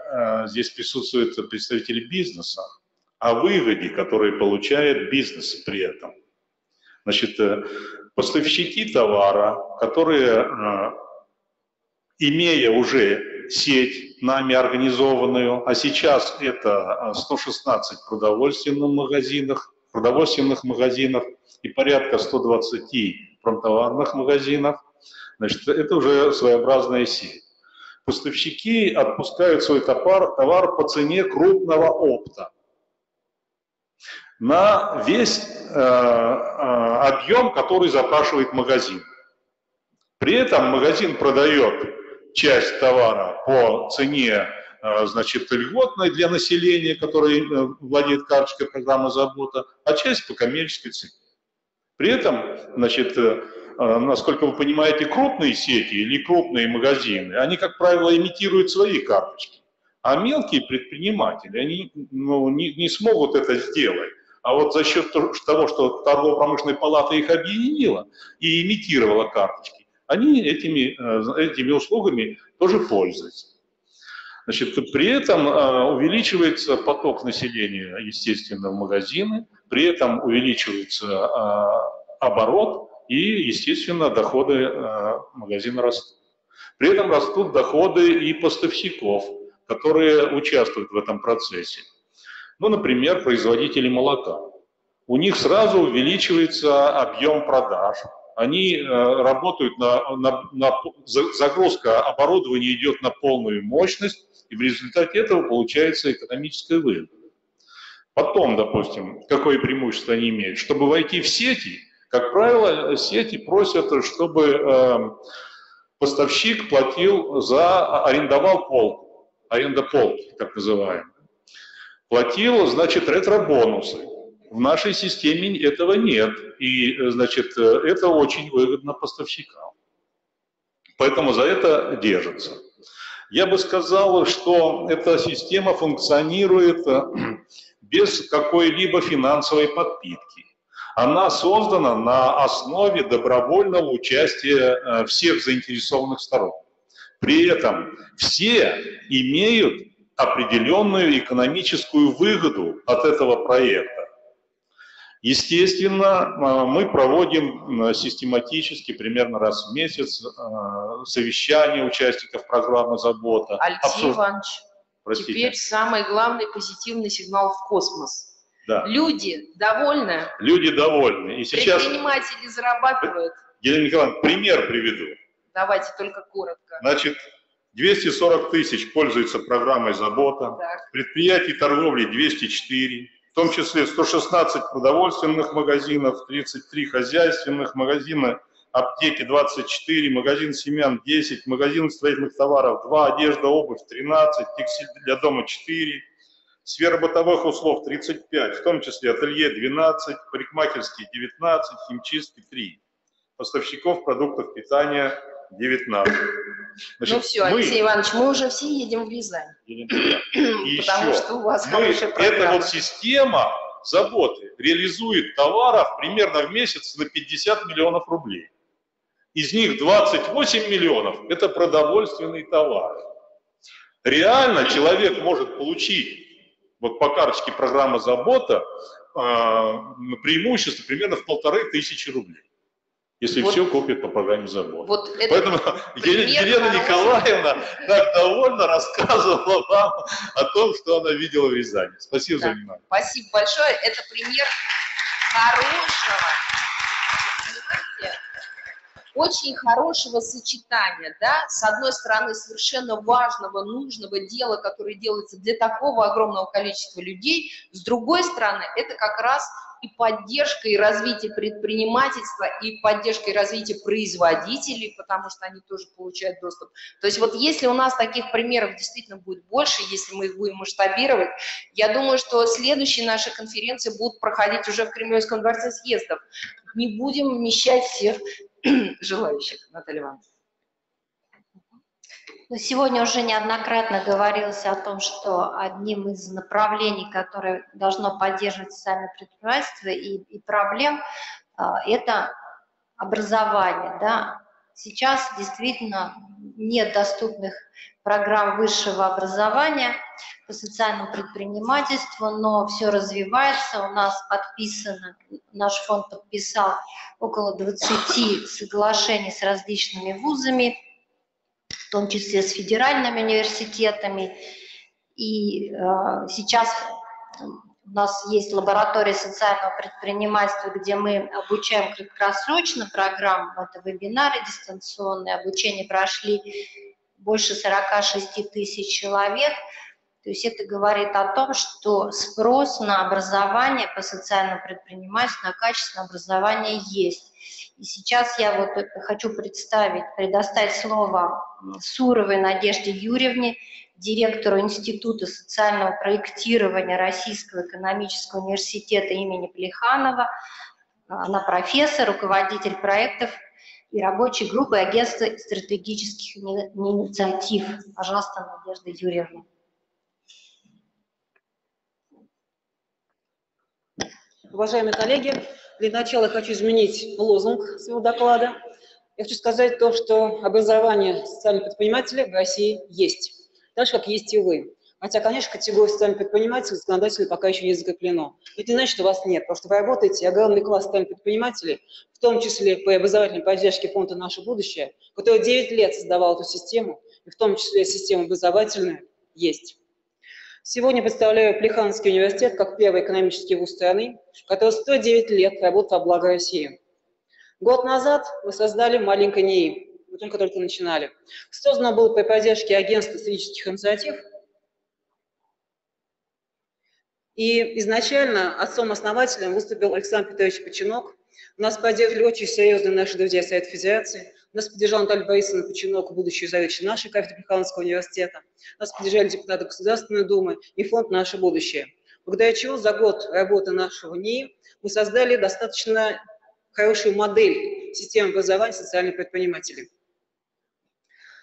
здесь присутствуют представители бизнеса, о выгоде, который получает бизнес при этом. Значит, поставщики товара, которые, э, имея уже сеть нами организованную, а сейчас это 116 э, продовольственных магазинах, продовольственных магазинах и порядка 120 промтоварных магазинах, значит, это уже своеобразная сеть. Поставщики отпускают свой товар, товар по цене крупного опта на весь э, э, объем, который запрашивает магазин. При этом магазин продает часть товара по цене э, значит, льготной для населения, которое владеет карточкой программы «Забота», а часть по коммерческой цене. При этом, значит, насколько вы понимаете, крупные сети или крупные магазины, они, как правило, имитируют свои карточки. А мелкие предприниматели, они ну, не, не смогут это сделать. А вот за счет того, что торгово-промышленная палата их объединила и имитировала карточки, они этими, э, этими услугами тоже пользуются. Значит, при этом э, увеличивается поток населения, естественно, в магазины, при этом увеличивается э, оборот и, естественно, доходы магазина растут. При этом растут доходы и поставщиков, которые участвуют в этом процессе. Ну, например, производители молока. У них сразу увеличивается объем продаж. Они э, работают на, на, на загрузка оборудования идет на полную мощность, и в результате этого получается экономическая выгода. Потом, допустим, какое преимущество они имеют? Чтобы войти в сети, как правило, сети просят, чтобы э, поставщик платил за, арендовал полку, аренда полки, так называемая платил, значит, ретро-бонусы. В нашей системе этого нет, и, значит, это очень выгодно поставщикам. Поэтому за это держится. Я бы сказал, что эта система функционирует без какой-либо финансовой подпитки. Она создана на основе добровольного участия э, всех заинтересованных сторон. При этом все имеют определенную экономическую выгоду от этого проекта. Естественно, а, мы проводим систематически, примерно раз в месяц, а, совещания участников программы «Забота». Алексей Обсуж... Иванович, Простите. теперь самый главный позитивный сигнал в космос. Да. Люди довольны? Люди довольны. И сейчас... Предприниматели зарабатывают? Елена Николаевна, пример приведу. Давайте, только коротко. Значит, 240 тысяч пользуются программой «Забота», так. предприятий торговли 204, в том числе 116 продовольственных магазинов, 33 хозяйственных магазина, аптеки 24, магазин семян 10, магазин строительных товаров 2, одежда, обувь 13, текстиль для дома 4, сфера бытовых услуг 35, в том числе ателье 12, парикмахерские 19, химчистки 3, поставщиков продуктов питания 19. Значит, ну все, мы, Алексей Иванович, мы уже все едем в Рязань. И Потому еще, что у вас мы, Эта вот система заботы реализует товаров примерно в месяц на 50 миллионов рублей. Из них 28 миллионов – это продовольственные товары. Реально человек может получить вот по карточке программы «Забота» а, преимущество примерно в полторы тысячи рублей если вот, все купит по программе «Забор». Вот Поэтому Елена Николаевна так довольно рассказывала вам о том, что она видела в Рязани. Спасибо да. за внимание. Спасибо большое. Это пример хорошего, очень хорошего сочетания, да, с одной стороны, совершенно важного, нужного дела, которое делается для такого огромного количества людей, с другой стороны, это как раз и поддержка, и развитие предпринимательства, и поддержка и развитие производителей, потому что они тоже получают доступ. То есть вот если у нас таких примеров действительно будет больше, если мы их будем масштабировать, я думаю, что следующие наши конференции будут проходить уже в Кремлевском дворце съездов. Не будем вмещать всех желающих, Наталья Ивановна. Но сегодня уже неоднократно говорилось о том, что одним из направлений, которое должно поддерживать социальное предпринимательство и, и проблем, а, это образование. Да? Сейчас действительно нет доступных программ высшего образования по социальному предпринимательству, но все развивается. У нас подписано, наш фонд подписал около 20 соглашений с различными вузами, в том числе с федеральными университетами. И э, сейчас у нас есть лаборатория социального предпринимательства, где мы обучаем краткосрочно программу, это вебинары дистанционные, обучение прошли больше 46 тысяч человек. То есть это говорит о том, что спрос на образование по социальному предпринимательству, на качественное образование есть. И сейчас я вот хочу представить, предоставить слово Суровой Надежде Юрьевне, директору Института социального проектирования Российского экономического университета имени Плеханова. Она профессор, руководитель проектов и рабочей группы Агентства стратегических инициатив. Пожалуйста, Надежда Юрьевна. Уважаемые коллеги, для начала хочу изменить лозунг своего доклада. Я хочу сказать то, что образование социальных предпринимателей в России есть. Так же, как есть и вы. Хотя, конечно, категория социальных предпринимателей законодательно пока еще не закреплено. Это не значит, что вас нет. Просто вы работаете, огромный класс социальных предпринимателей, в том числе по образовательной поддержке фонда «Наше будущее», который 9 лет создавал эту систему, и в том числе система образовательная, есть. Сегодня представляю Плеханский университет как первый экономический вуз страны, который 109 лет работает во благо России. Год назад мы создали маленькое НИИ, мы только-только начинали. Создано было при поддержке агентства стратегических инициатив. И изначально отцом-основателем выступил Александр Петрович Починок. Нас поддерживали очень серьезные наши друзья Совет Федерации. Нас поддержала Наталья Борисовна Починок, будущая заведующая нашей кафедры Михайловского университета. Нас поддержали депутаты Государственной Думы и фонд «Наше будущее». Благодаря чему за год работы нашего НИИ мы создали достаточно хорошую модель системы образования социальных предпринимателей.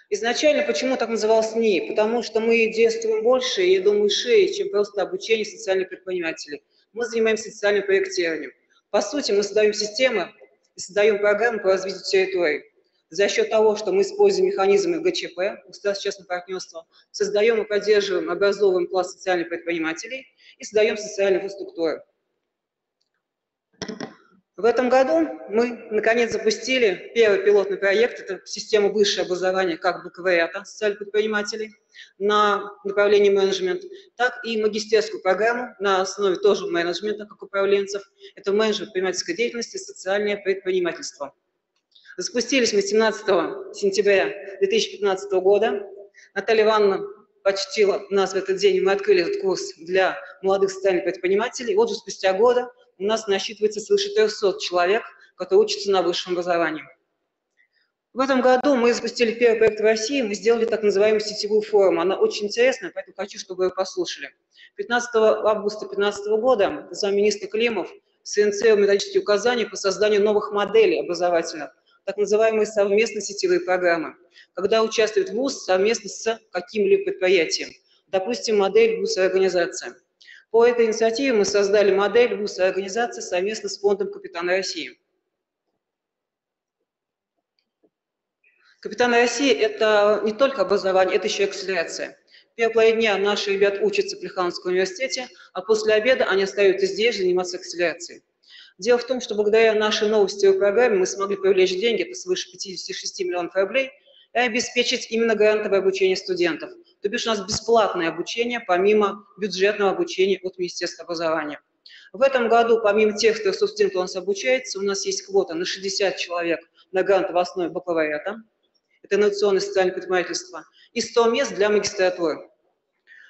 Изначально почему так назывался НИИ? Потому что мы действуем больше, и думаю, шире, чем просто обучение социальных предпринимателей. Мы занимаемся социальным проектированием. По сути, мы создаем системы и создаем программы по развитию территории. За счет того, что мы используем механизмы ГЧП, государственно-частного партнерства, создаем и поддерживаем, образовываем класс социальных предпринимателей и создаем социальную инфраструктуру. В этом году мы, наконец, запустили первый пилотный проект, это система высшего образования как бакалавриата социальных предпринимателей на направлении менеджмент, так и магистерскую программу на основе тоже менеджмента, как управленцев. Это менеджмент предпринимательской деятельности, социальное предпринимательство. Запустились мы 17 сентября 2015 года. Наталья Ивановна почтила нас в этот день, мы открыли этот курс для молодых социальных предпринимателей. Вот же спустя года у нас насчитывается свыше 300 человек, которые учатся на высшем образовании. В этом году мы запустили первый проект в России, мы сделали так называемую сетевую форму. Она очень интересная, поэтому хочу, чтобы вы послушали. 15 августа 2015 года замминистра Климов синициировал методические указания по созданию новых моделей образовательных, так называемые совместные сетевые программы, когда участвует ВУЗ совместно с каким-либо предприятием. Допустим, модель ВУЗ и организация. По этой инициативе мы создали модель ВУЗ и организации совместно с Фондом Капитана России. Капитан России – это не только образование, это еще акселерация. Первые половине дня наши ребята учатся в Плехановском университете, а после обеда они остаются здесь заниматься акселерацией. Дело в том, что благодаря нашей новости программе мы смогли привлечь деньги, это свыше 56 миллионов рублей, и обеспечить именно грантовое обучение студентов. То бишь у нас бесплатное обучение, помимо бюджетного обучения от Министерства образования. В этом году, помимо тех 300 студентов, у нас обучается, у нас есть квота на 60 человек на грантовой основе бакалавриата, это инновационное социальное предпринимательство, и 100 мест для магистратуры.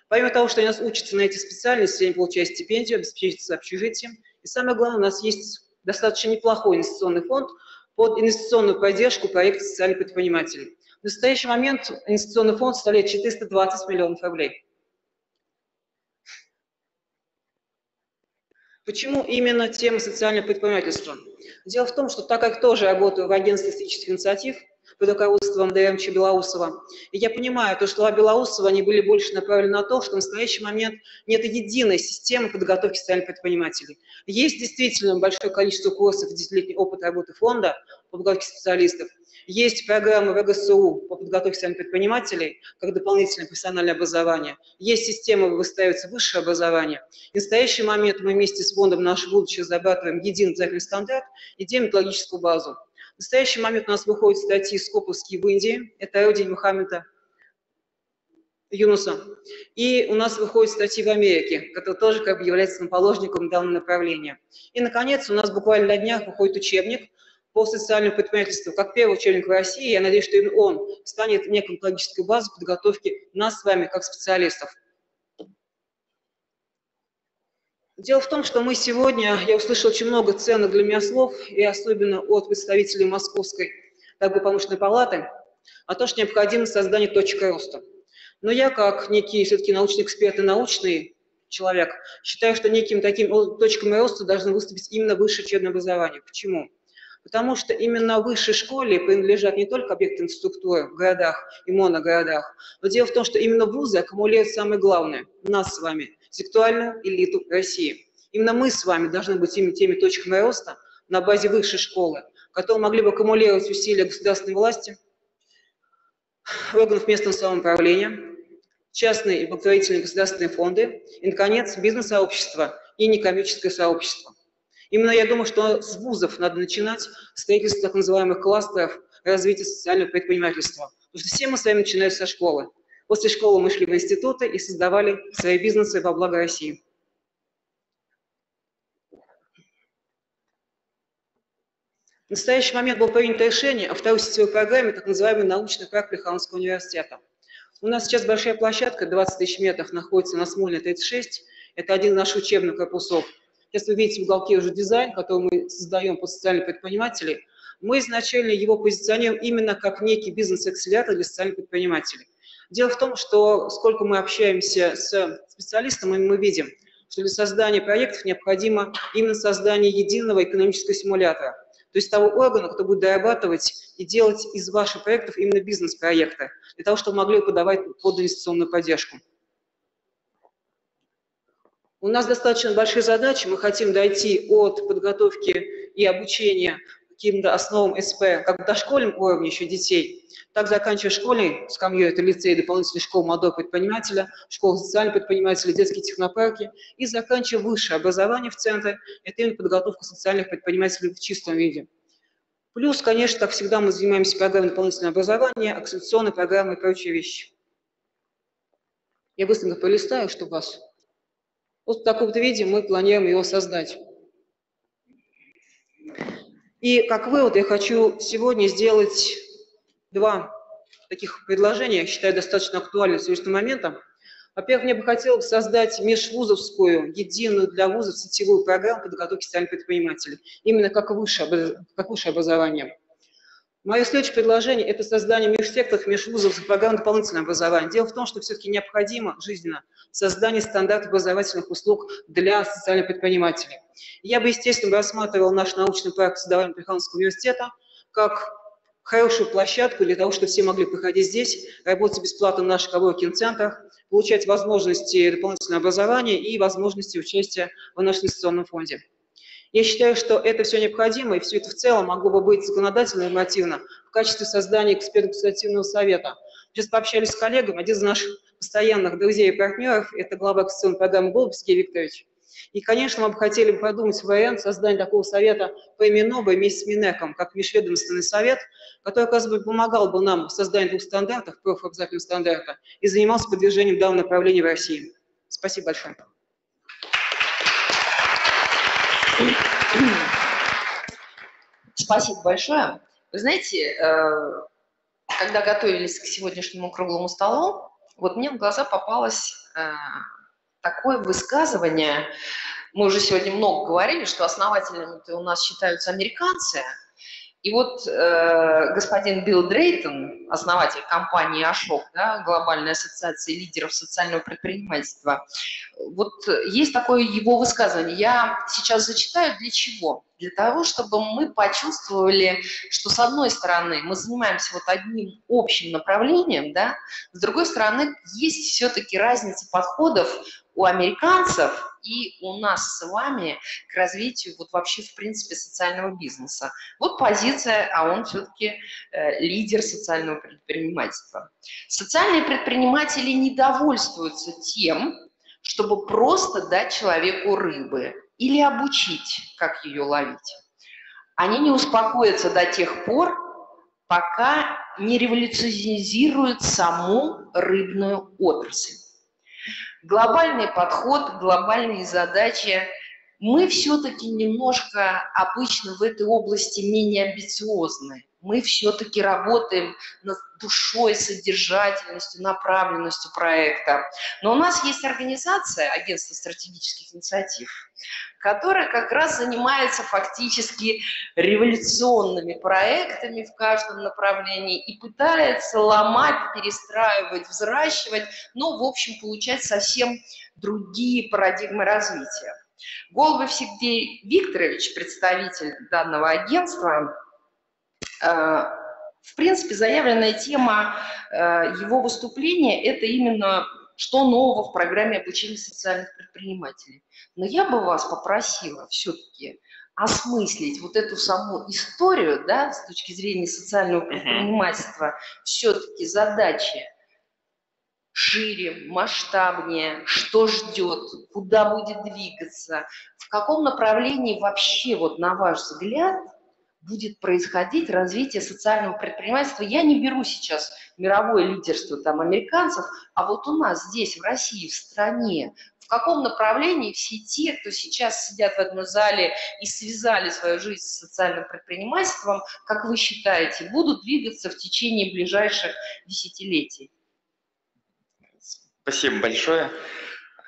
Помимо того, что они нас учатся на эти специальности, они получают стипендию, обеспечиваются общежитием, и самое главное, у нас есть достаточно неплохой инвестиционный фонд под инвестиционную поддержку проекта социальных предпринимателей. В настоящий момент инвестиционный фонд составляет 420 миллионов рублей. Почему именно тема социального предпринимательства? Дело в том, что так как тоже работаю в агентстве статистических инициатив, под руководством ДМЧ Белоусова. И я понимаю, то, что слова Белоусова, они были больше направлены на то, что в настоящий момент нет единой системы подготовки социальных предпринимателей. Есть действительно большое количество курсов, десятилетний опыт работы фонда по подготовке специалистов. Есть программы ВГСУ по подготовке социальных предпринимателей, как дополнительное профессиональное образование. Есть система, выстраивается высшее образование. И в настоящий момент мы вместе с фондом «Наше будущее» зарабатываем единый обязательный стандарт и делаем методологическую базу. В настоящий момент у нас выходят статьи Скоповские в Индии, это родина Мухаммеда Юнуса. И у нас выходят статьи в Америке, который тоже как бы является наположником данного направления. И, наконец, у нас буквально на днях выходит учебник по социальному предпринимательству, как первый учебник в России. Я надеюсь, что он станет некой логической базой подготовки нас с вами как специалистов. Дело в том, что мы сегодня, я услышал очень много ценных для меня слов, и особенно от представителей Московской торгово-промышленной палаты, о том, что необходимо создание точек роста. Но я, как некий все-таки научный эксперт и научный человек, считаю, что неким таким точками роста должны выступить именно высшее учебное образование. Почему? Потому что именно высшей школе принадлежат не только объекты инфраструктуры в городах и моногородах, но дело в том, что именно вузы аккумулируют самое главное – нас с вами – сексуальную элиту России. Именно мы с вами должны быть именно теми точками роста на базе высшей школы, которые могли бы аккумулировать усилия государственной власти, органов местного самоуправления, частные и благотворительные государственные фонды и, наконец, бизнес-сообщество и некоммерческое сообщество. Именно я думаю, что с вузов надо начинать строительство так называемых кластеров развития социального предпринимательства. Потому что все мы с вами начинаем со школы. После школы мы шли в институты и создавали свои бизнесы во благо России. В настоящий момент было принято решение о второй сетевой программе, так называемой научный проект Плехановского университета. У нас сейчас большая площадка, 20 тысяч метров, находится на Смольной 36. Это один из наших учебных корпусов. Сейчас вы видите в уголке уже дизайн, который мы создаем по социальным предпринимателям. Мы изначально его позиционируем именно как некий бизнес-акселератор для социальных предпринимателей. Дело в том, что сколько мы общаемся с специалистом, мы видим, что для создания проектов необходимо именно создание единого экономического симулятора, то есть того органа, кто будет дорабатывать и делать из ваших проектов именно бизнес-проекты, для того, чтобы могли подавать под инвестиционную поддержку. У нас достаточно большие задачи, мы хотим дойти от подготовки и обучения каким-то основам СП, как в дошкольном уровне еще детей, так заканчивая школьной скамьей, это лицей, дополнительная школа молодого предпринимателя, школа социального предпринимателя, детские технопарки, и заканчивая высшее образование в центре, это именно подготовка социальных предпринимателей в чистом виде. Плюс, конечно, как всегда, мы занимаемся программой дополнительного образования, акселерационной программой и прочие вещи. Я быстренько полистаю, чтобы вас... Вот в таком вот виде мы планируем его создать. И как вывод я хочу сегодня сделать два таких предложения, я считаю, достаточно актуальным сегодняшним моментом. Во-первых, мне бы хотелось создать межвузовскую, единую для вузов сетевую программу подготовки социальных предпринимателей, именно как высшее, как высшее образование. Мое следующее предложение – это создание межсекторных, межвузовских программ дополнительного образования. Дело в том, что все-таки необходимо жизненно создание стандартов образовательных услуг для социальных предпринимателей. Я бы, естественно, рассматривал наш научный проект создавания Михайловского университета как хорошую площадку для того, чтобы все могли приходить здесь, работать бесплатно в наших коворкинг-центрах, получать возможности дополнительного образования и возможности участия в нашем инвестиционном фонде. Я считаю, что это все необходимо, и все это в целом могло бы быть законодательно и нормативно в качестве создания экспертно-консультативного совета. Сейчас пообщались с коллегами, один из наших постоянных друзей и партнеров, это глава акционной программы «Голубский» Викторович. И, конечно, мы бы хотели бы продумать вариант создания такого совета поименного вместе с Минеком, как межведомственный совет, который, оказывается, помогал бы нам в создании двух стандартов, профобязательных стандарта, и занимался продвижением данного направления в России. Спасибо большое. Спасибо большое. Вы знаете, э, когда готовились к сегодняшнему круглому столу, вот мне в глаза попалось э, такое высказывание. Мы уже сегодня много говорили, что основателями у нас считаются американцы – и вот э, господин Билл Дрейтон, основатель компании Ашок, да, глобальной ассоциации лидеров социального предпринимательства, вот есть такое его высказывание. Я сейчас зачитаю для чего? Для того, чтобы мы почувствовали, что с одной стороны мы занимаемся вот одним общим направлением, да, с другой стороны есть все-таки разница подходов у американцев и у нас с вами к развитию вот вообще в принципе социального бизнеса. Вот позиция, а он все-таки э, лидер социального предпринимательства. Социальные предприниматели не довольствуются тем, чтобы просто дать человеку рыбы или обучить, как ее ловить. Они не успокоятся до тех пор, пока не революционизируют саму рыбную отрасль глобальный подход, глобальные задачи. Мы все-таки немножко обычно в этой области менее амбициозны. Мы все-таки работаем над душой, содержательностью, направленностью проекта. Но у нас есть организация, агентство стратегических инициатив, которая как раз занимается фактически революционными проектами в каждом направлении и пытается ломать, перестраивать, взращивать, ну, в общем, получать совсем другие парадигмы развития. Голубев Сергей Викторович, представитель данного агентства, в принципе, заявленная тема э, его выступления – это именно что нового в программе обучения социальных предпринимателей. Но я бы вас попросила все-таки осмыслить вот эту саму историю, да, с точки зрения социального предпринимательства, все-таки задачи шире, масштабнее, что ждет, куда будет двигаться, в каком направлении вообще, вот на ваш взгляд, будет происходить развитие социального предпринимательства. Я не беру сейчас мировое лидерство там американцев, а вот у нас здесь, в России, в стране, в каком направлении все те, кто сейчас сидят в этом зале и связали свою жизнь с социальным предпринимательством, как вы считаете, будут двигаться в течение ближайших десятилетий? Спасибо большое.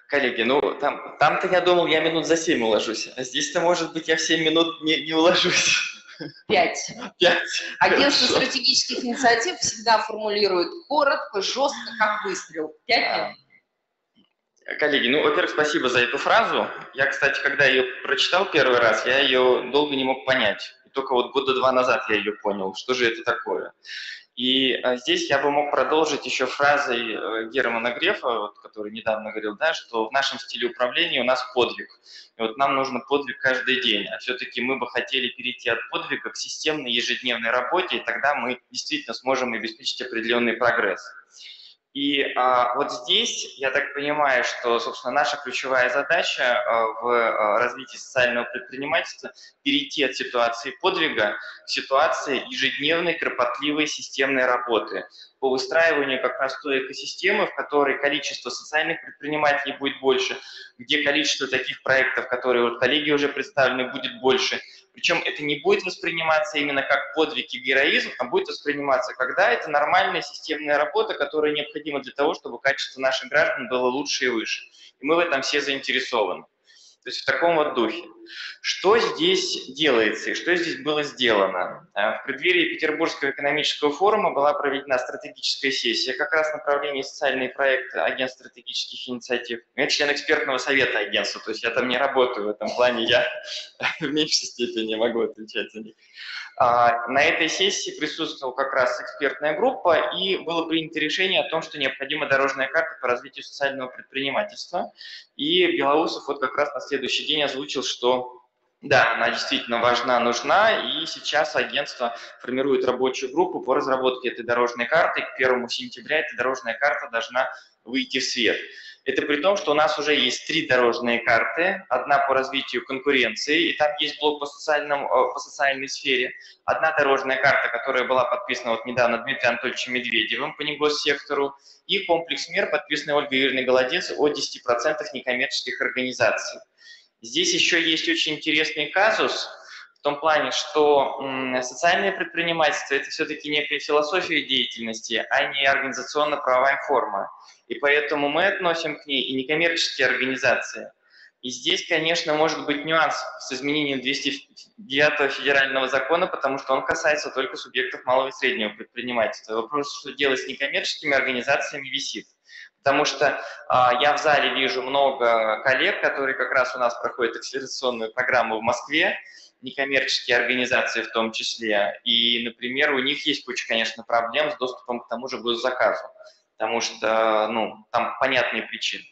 Коллеги, ну там, там-то я думал, я минут за 7 уложусь, а здесь-то, может быть, я в 7 минут не, не уложусь. Пять. Пять. Агентство Хорошо. стратегических инициатив всегда формулирует коротко, жестко, как выстрел. Пять а, минут. Коллеги, ну, во-первых, спасибо за эту фразу. Я, кстати, когда ее прочитал первый раз, я ее долго не мог понять. И только вот года два назад я ее понял, что же это такое. И а, здесь я бы мог продолжить еще фразой э, Германа Грефа, который недавно говорил, да, что в нашем стиле управления у нас подвиг. И вот нам нужно подвиг каждый день. А все-таки мы бы хотели перейти от подвига к системной ежедневной работе, и тогда мы действительно сможем обеспечить определенный прогресс. И а, вот здесь я так понимаю, что, собственно, наша ключевая задача а, в а, развитии социального предпринимательства – перейти от ситуации подвига к ситуации ежедневной, кропотливой системной работы по выстраиванию как раз той экосистемы, в которой количество социальных предпринимателей будет больше, где количество таких проектов, которые вот коллеги уже представлены, будет больше – причем это не будет восприниматься именно как подвиг и героизм, а будет восприниматься, когда это нормальная системная работа, которая необходима для того, чтобы качество наших граждан было лучше и выше. И мы в этом все заинтересованы. То есть в таком вот духе. Что здесь делается и что здесь было сделано? Э, в преддверии Петербургского экономического форума была проведена стратегическая сессия как раз направление социальные проекты Агентства стратегических инициатив. Я член экспертного совета агентства, то есть я там не работаю в этом плане, я в меньшей степени могу отвечать за них. А, на этой сессии присутствовала как раз экспертная группа, и было принято решение о том, что необходима дорожная карта по развитию социального предпринимательства. И Белоусов вот как раз на следующий день озвучил, что да, она действительно важна, нужна, и сейчас агентство формирует рабочую группу по разработке этой дорожной карты. К 1 сентября эта дорожная карта должна выйти в свет. Это при том, что у нас уже есть три дорожные карты. Одна по развитию конкуренции, и там есть блок по, социальному, э, по социальной сфере. Одна дорожная карта, которая была подписана вот недавно Дмитрием Анатольевичем Медведевым по негоссектору. И комплекс мер, подписанный Ольгой Юрьевной Голодец о 10% некоммерческих организаций. Здесь еще есть очень интересный казус – в том плане, что социальное предпринимательство – это все-таки некая философия деятельности, а не организационно-правовая форма. И поэтому мы относим к ней и некоммерческие организации. И здесь, конечно, может быть нюанс с изменением 209 федерального закона, потому что он касается только субъектов малого и среднего предпринимательства. Вопрос, что делать с некоммерческими организациями, висит. Потому что а, я в зале вижу много коллег, которые как раз у нас проходят акселерационную программу в Москве, некоммерческие организации в том числе. И, например, у них есть куча, конечно, проблем с доступом к тому же госзаказу, потому что, ну, там понятные причины.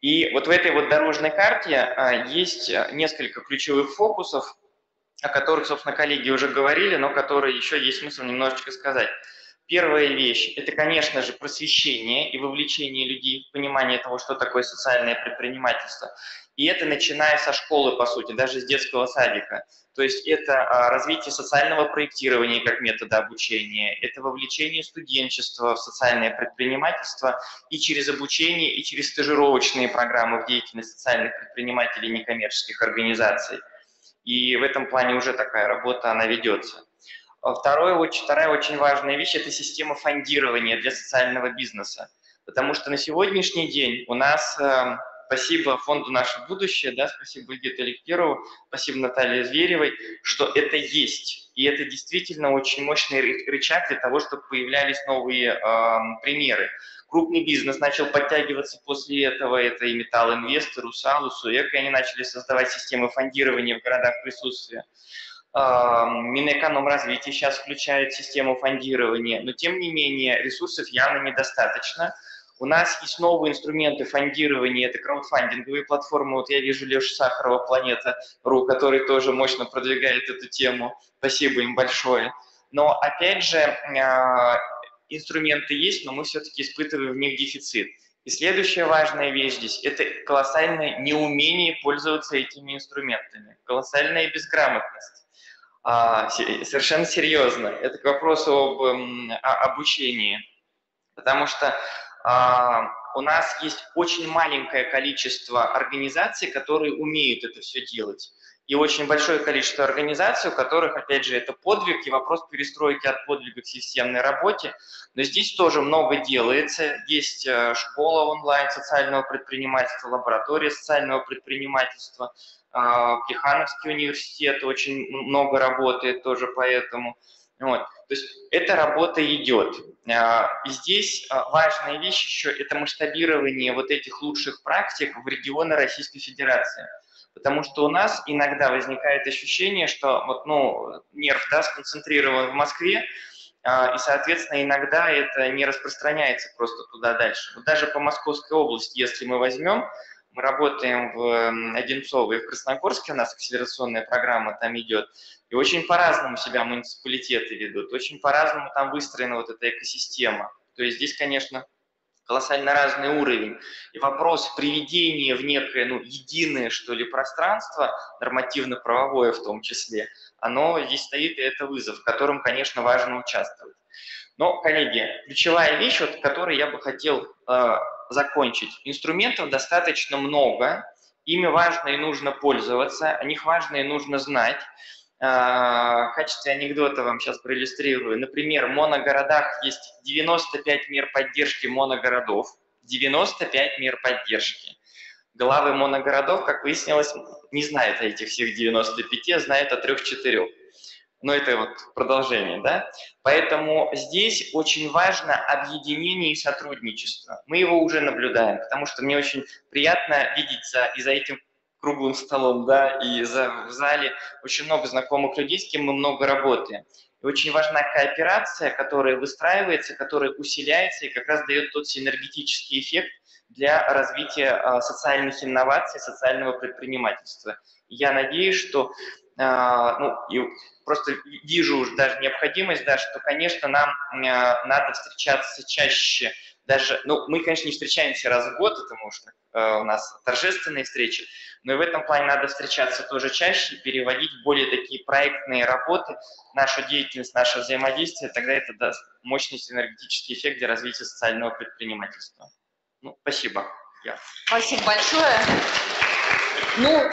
И вот в этой вот дорожной карте а, есть несколько ключевых фокусов, о которых, собственно, коллеги уже говорили, но которые еще есть смысл немножечко сказать. Первая вещь – это, конечно же, просвещение и вовлечение людей в понимание того, что такое социальное предпринимательство. И это начиная со школы, по сути, даже с детского садика. То есть это а, развитие социального проектирования как метода обучения, это вовлечение студенчества в социальное предпринимательство и через обучение, и через стажировочные программы в деятельность социальных предпринимателей некоммерческих организаций. И в этом плане уже такая работа, она ведется. А второе, вторая очень важная вещь – это система фондирования для социального бизнеса. Потому что на сегодняшний день у нас, эм, спасибо фонду «Наше будущее», да, спасибо Ильгиту Эликтерову, спасибо Наталье Зверевой, что это есть. И это действительно очень мощный рычаг для того, чтобы появлялись новые э, примеры. Крупный бизнес начал подтягиваться после этого, это и Металл Инвест, и Русал, и Суэк, и они начали создавать системы фондирования в городах присутствия. Минэкономразвитие сейчас включает систему фондирования, но тем не менее ресурсов явно недостаточно. У нас есть новые инструменты фондирования, это краудфандинговые платформы. Вот я вижу Леша Сахарова, Планета.ру, который тоже мощно продвигает эту тему. Спасибо им большое. Но опять же, а, инструменты есть, но мы все-таки испытываем в них дефицит. И следующая важная вещь здесь – это колоссальное неумение пользоваться этими инструментами, колоссальная безграмотность. А, совершенно серьезно. Это к вопросу об обучении. Потому что у нас есть очень маленькое количество организаций, которые умеют это все делать. И очень большое количество организаций, у которых, опять же, это подвиг и вопрос перестройки от подвига к системной работе. Но здесь тоже много делается. Есть э, школа онлайн социального предпринимательства, лаборатория социального предпринимательства – а, Плехановский университет очень много работает тоже поэтому. Вот. То есть эта работа идет. А, и здесь а, важная вещь еще – это масштабирование вот этих лучших практик в регионы Российской Федерации. Потому что у нас иногда возникает ощущение, что вот, ну, нерв да, сконцентрирован в Москве, а, и, соответственно, иногда это не распространяется просто туда дальше. Вот даже по Московской области, если мы возьмем, мы работаем в Одинцово и в Красногорске, у нас акселерационная программа там идет, и очень по-разному себя муниципалитеты ведут, очень по-разному там выстроена вот эта экосистема. То есть здесь, конечно, колоссально разный уровень. И вопрос приведения в некое ну, единое, что ли, пространство, нормативно-правовое в том числе, оно здесь стоит, и это вызов, в котором, конечно, важно участвовать. Но, коллеги, ключевая вещь, вот, которой я бы хотел э, закончить. Инструментов достаточно много, ими важно и нужно пользоваться, о них важно и нужно знать. А, в качестве анекдота вам сейчас проиллюстрирую. Например, в моногородах есть 95 мер поддержки моногородов, 95 мер поддержки. Главы моногородов, как выяснилось, не знают о этих всех 95, а знают о трех-четырех. Но это вот продолжение, да? Поэтому здесь очень важно объединение и сотрудничество. Мы его уже наблюдаем, потому что мне очень приятно видеть за, и за этим круглым столом, да, и за, в зале очень много знакомых людей, с кем мы много работаем. И очень важна кооперация, которая выстраивается, которая усиляется и как раз дает тот синергетический эффект для развития а, социальных инноваций, социального предпринимательства. Я надеюсь, что а, ну, и просто вижу уже даже необходимость, да, что, конечно, нам а, надо встречаться чаще, даже, ну, мы, конечно, не встречаемся раз в год, потому что э, у нас торжественные встречи, но и в этом плане надо встречаться тоже чаще, переводить более такие проектные работы нашу деятельность, наше взаимодействие, тогда это даст мощный синергетический эффект для развития социального предпринимательства. Ну, спасибо. Я. Спасибо большое. Ну,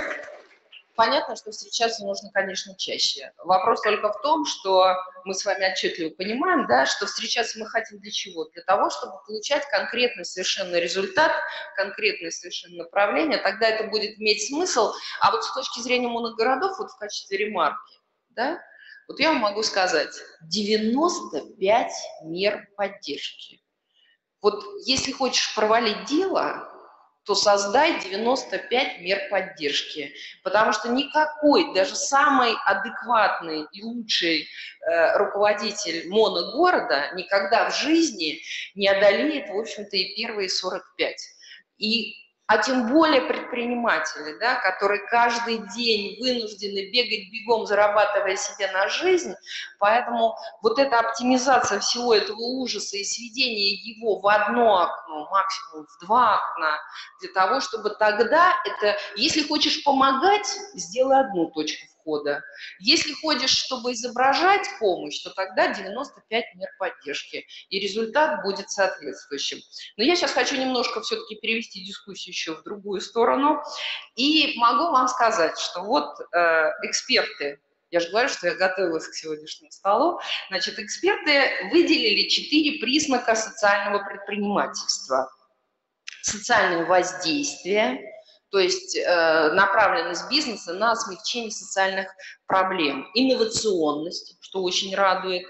Понятно, что встречаться нужно, конечно, чаще. Вопрос только в том, что мы с вами отчетливо понимаем, да, что встречаться мы хотим для чего? Для того, чтобы получать конкретный совершенно результат, конкретное совершенно направление, тогда это будет иметь смысл. А вот с точки зрения моногородов, вот в качестве ремарки, да, вот я вам могу сказать, 95 мер поддержки. Вот если хочешь провалить дело, то создай 95 мер поддержки. Потому что никакой, даже самый адекватный и лучший э, руководитель моногорода никогда в жизни не одолеет, в общем-то, и первые 45. И а тем более предприниматели, да, которые каждый день вынуждены бегать бегом, зарабатывая себе на жизнь. Поэтому вот эта оптимизация всего этого ужаса и сведение его в одно окно, максимум в два окна, для того, чтобы тогда это, если хочешь помогать, сделай одну точку входа. Если ходишь, чтобы изображать помощь, то тогда 95 мер поддержки, и результат будет соответствующим. Но я сейчас хочу немножко все-таки перевести дискуссию еще в другую сторону, и могу вам сказать, что вот э, эксперты я же говорю, что я готовилась к сегодняшнему столу. Значит, эксперты выделили четыре признака социального предпринимательства. Социальное воздействие, то есть э, направленность бизнеса на смягчение социальных проблем. Инновационность, что очень радует.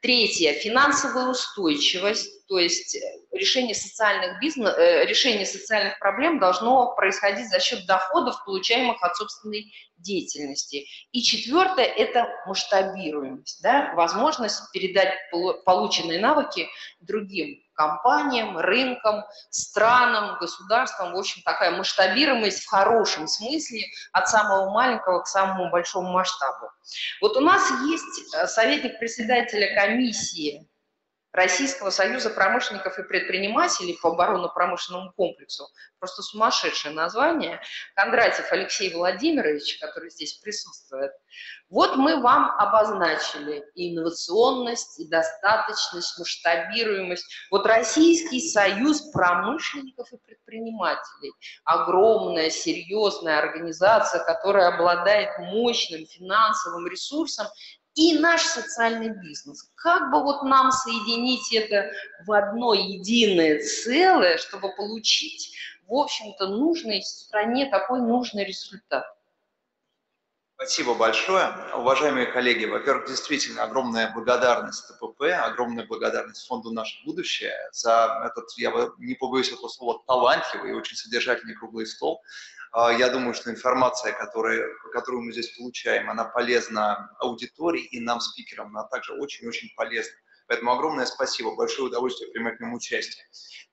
Третье – финансовая устойчивость, то есть решение социальных, бизнес, э, решение социальных проблем должно происходить за счет доходов, получаемых от собственной деятельности. И четвертое – это масштабируемость, да, возможность передать полученные навыки другим компаниям, рынкам, странам, государствам. В общем, такая масштабируемость в хорошем смысле от самого маленького к самому большому масштабу. Вот у нас есть э, советник председателя комиссии Российского союза промышленников и предпринимателей по оборонно-промышленному комплексу. Просто сумасшедшее название. Кондратьев Алексей Владимирович, который здесь присутствует. Вот мы вам обозначили и инновационность, и достаточность, масштабируемость. Вот Российский союз промышленников и предпринимателей. Огромная, серьезная организация, которая обладает мощным финансовым ресурсом и наш социальный бизнес. Как бы вот нам соединить это в одно единое целое, чтобы получить, в общем-то, нужный стране такой нужный результат? Спасибо большое. Уважаемые коллеги, во-первых, действительно огромная благодарность ТПП, огромная благодарность Фонду «Наше будущее» за этот, я не побоюсь этого слова, талантливый и очень содержательный круглый стол. А, я думаю, что информация, которая, которую мы здесь получаем, она полезна аудитории и нам, спикерам, она также очень-очень полезна. Поэтому огромное спасибо, большое удовольствие принимать в нем участие.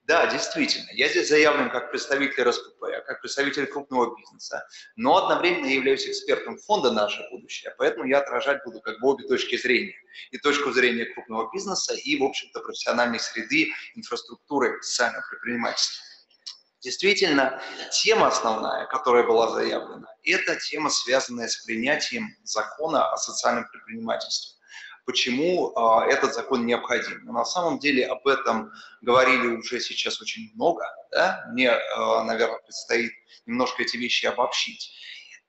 Да, действительно, я здесь заявлен как представитель РСПП, как представитель крупного бизнеса, но одновременно я являюсь экспертом фонда «Наше будущее», поэтому я отражать буду как бы обе точки зрения. И точку зрения крупного бизнеса, и, в общем-то, профессиональной среды, инфраструктуры социального предпринимательства. Действительно, тема основная, которая была заявлена, это тема, связанная с принятием закона о социальном предпринимательстве почему а, этот закон необходим. Но на самом деле об этом говорили уже сейчас очень много. Да? Мне, а, наверное, предстоит немножко эти вещи обобщить.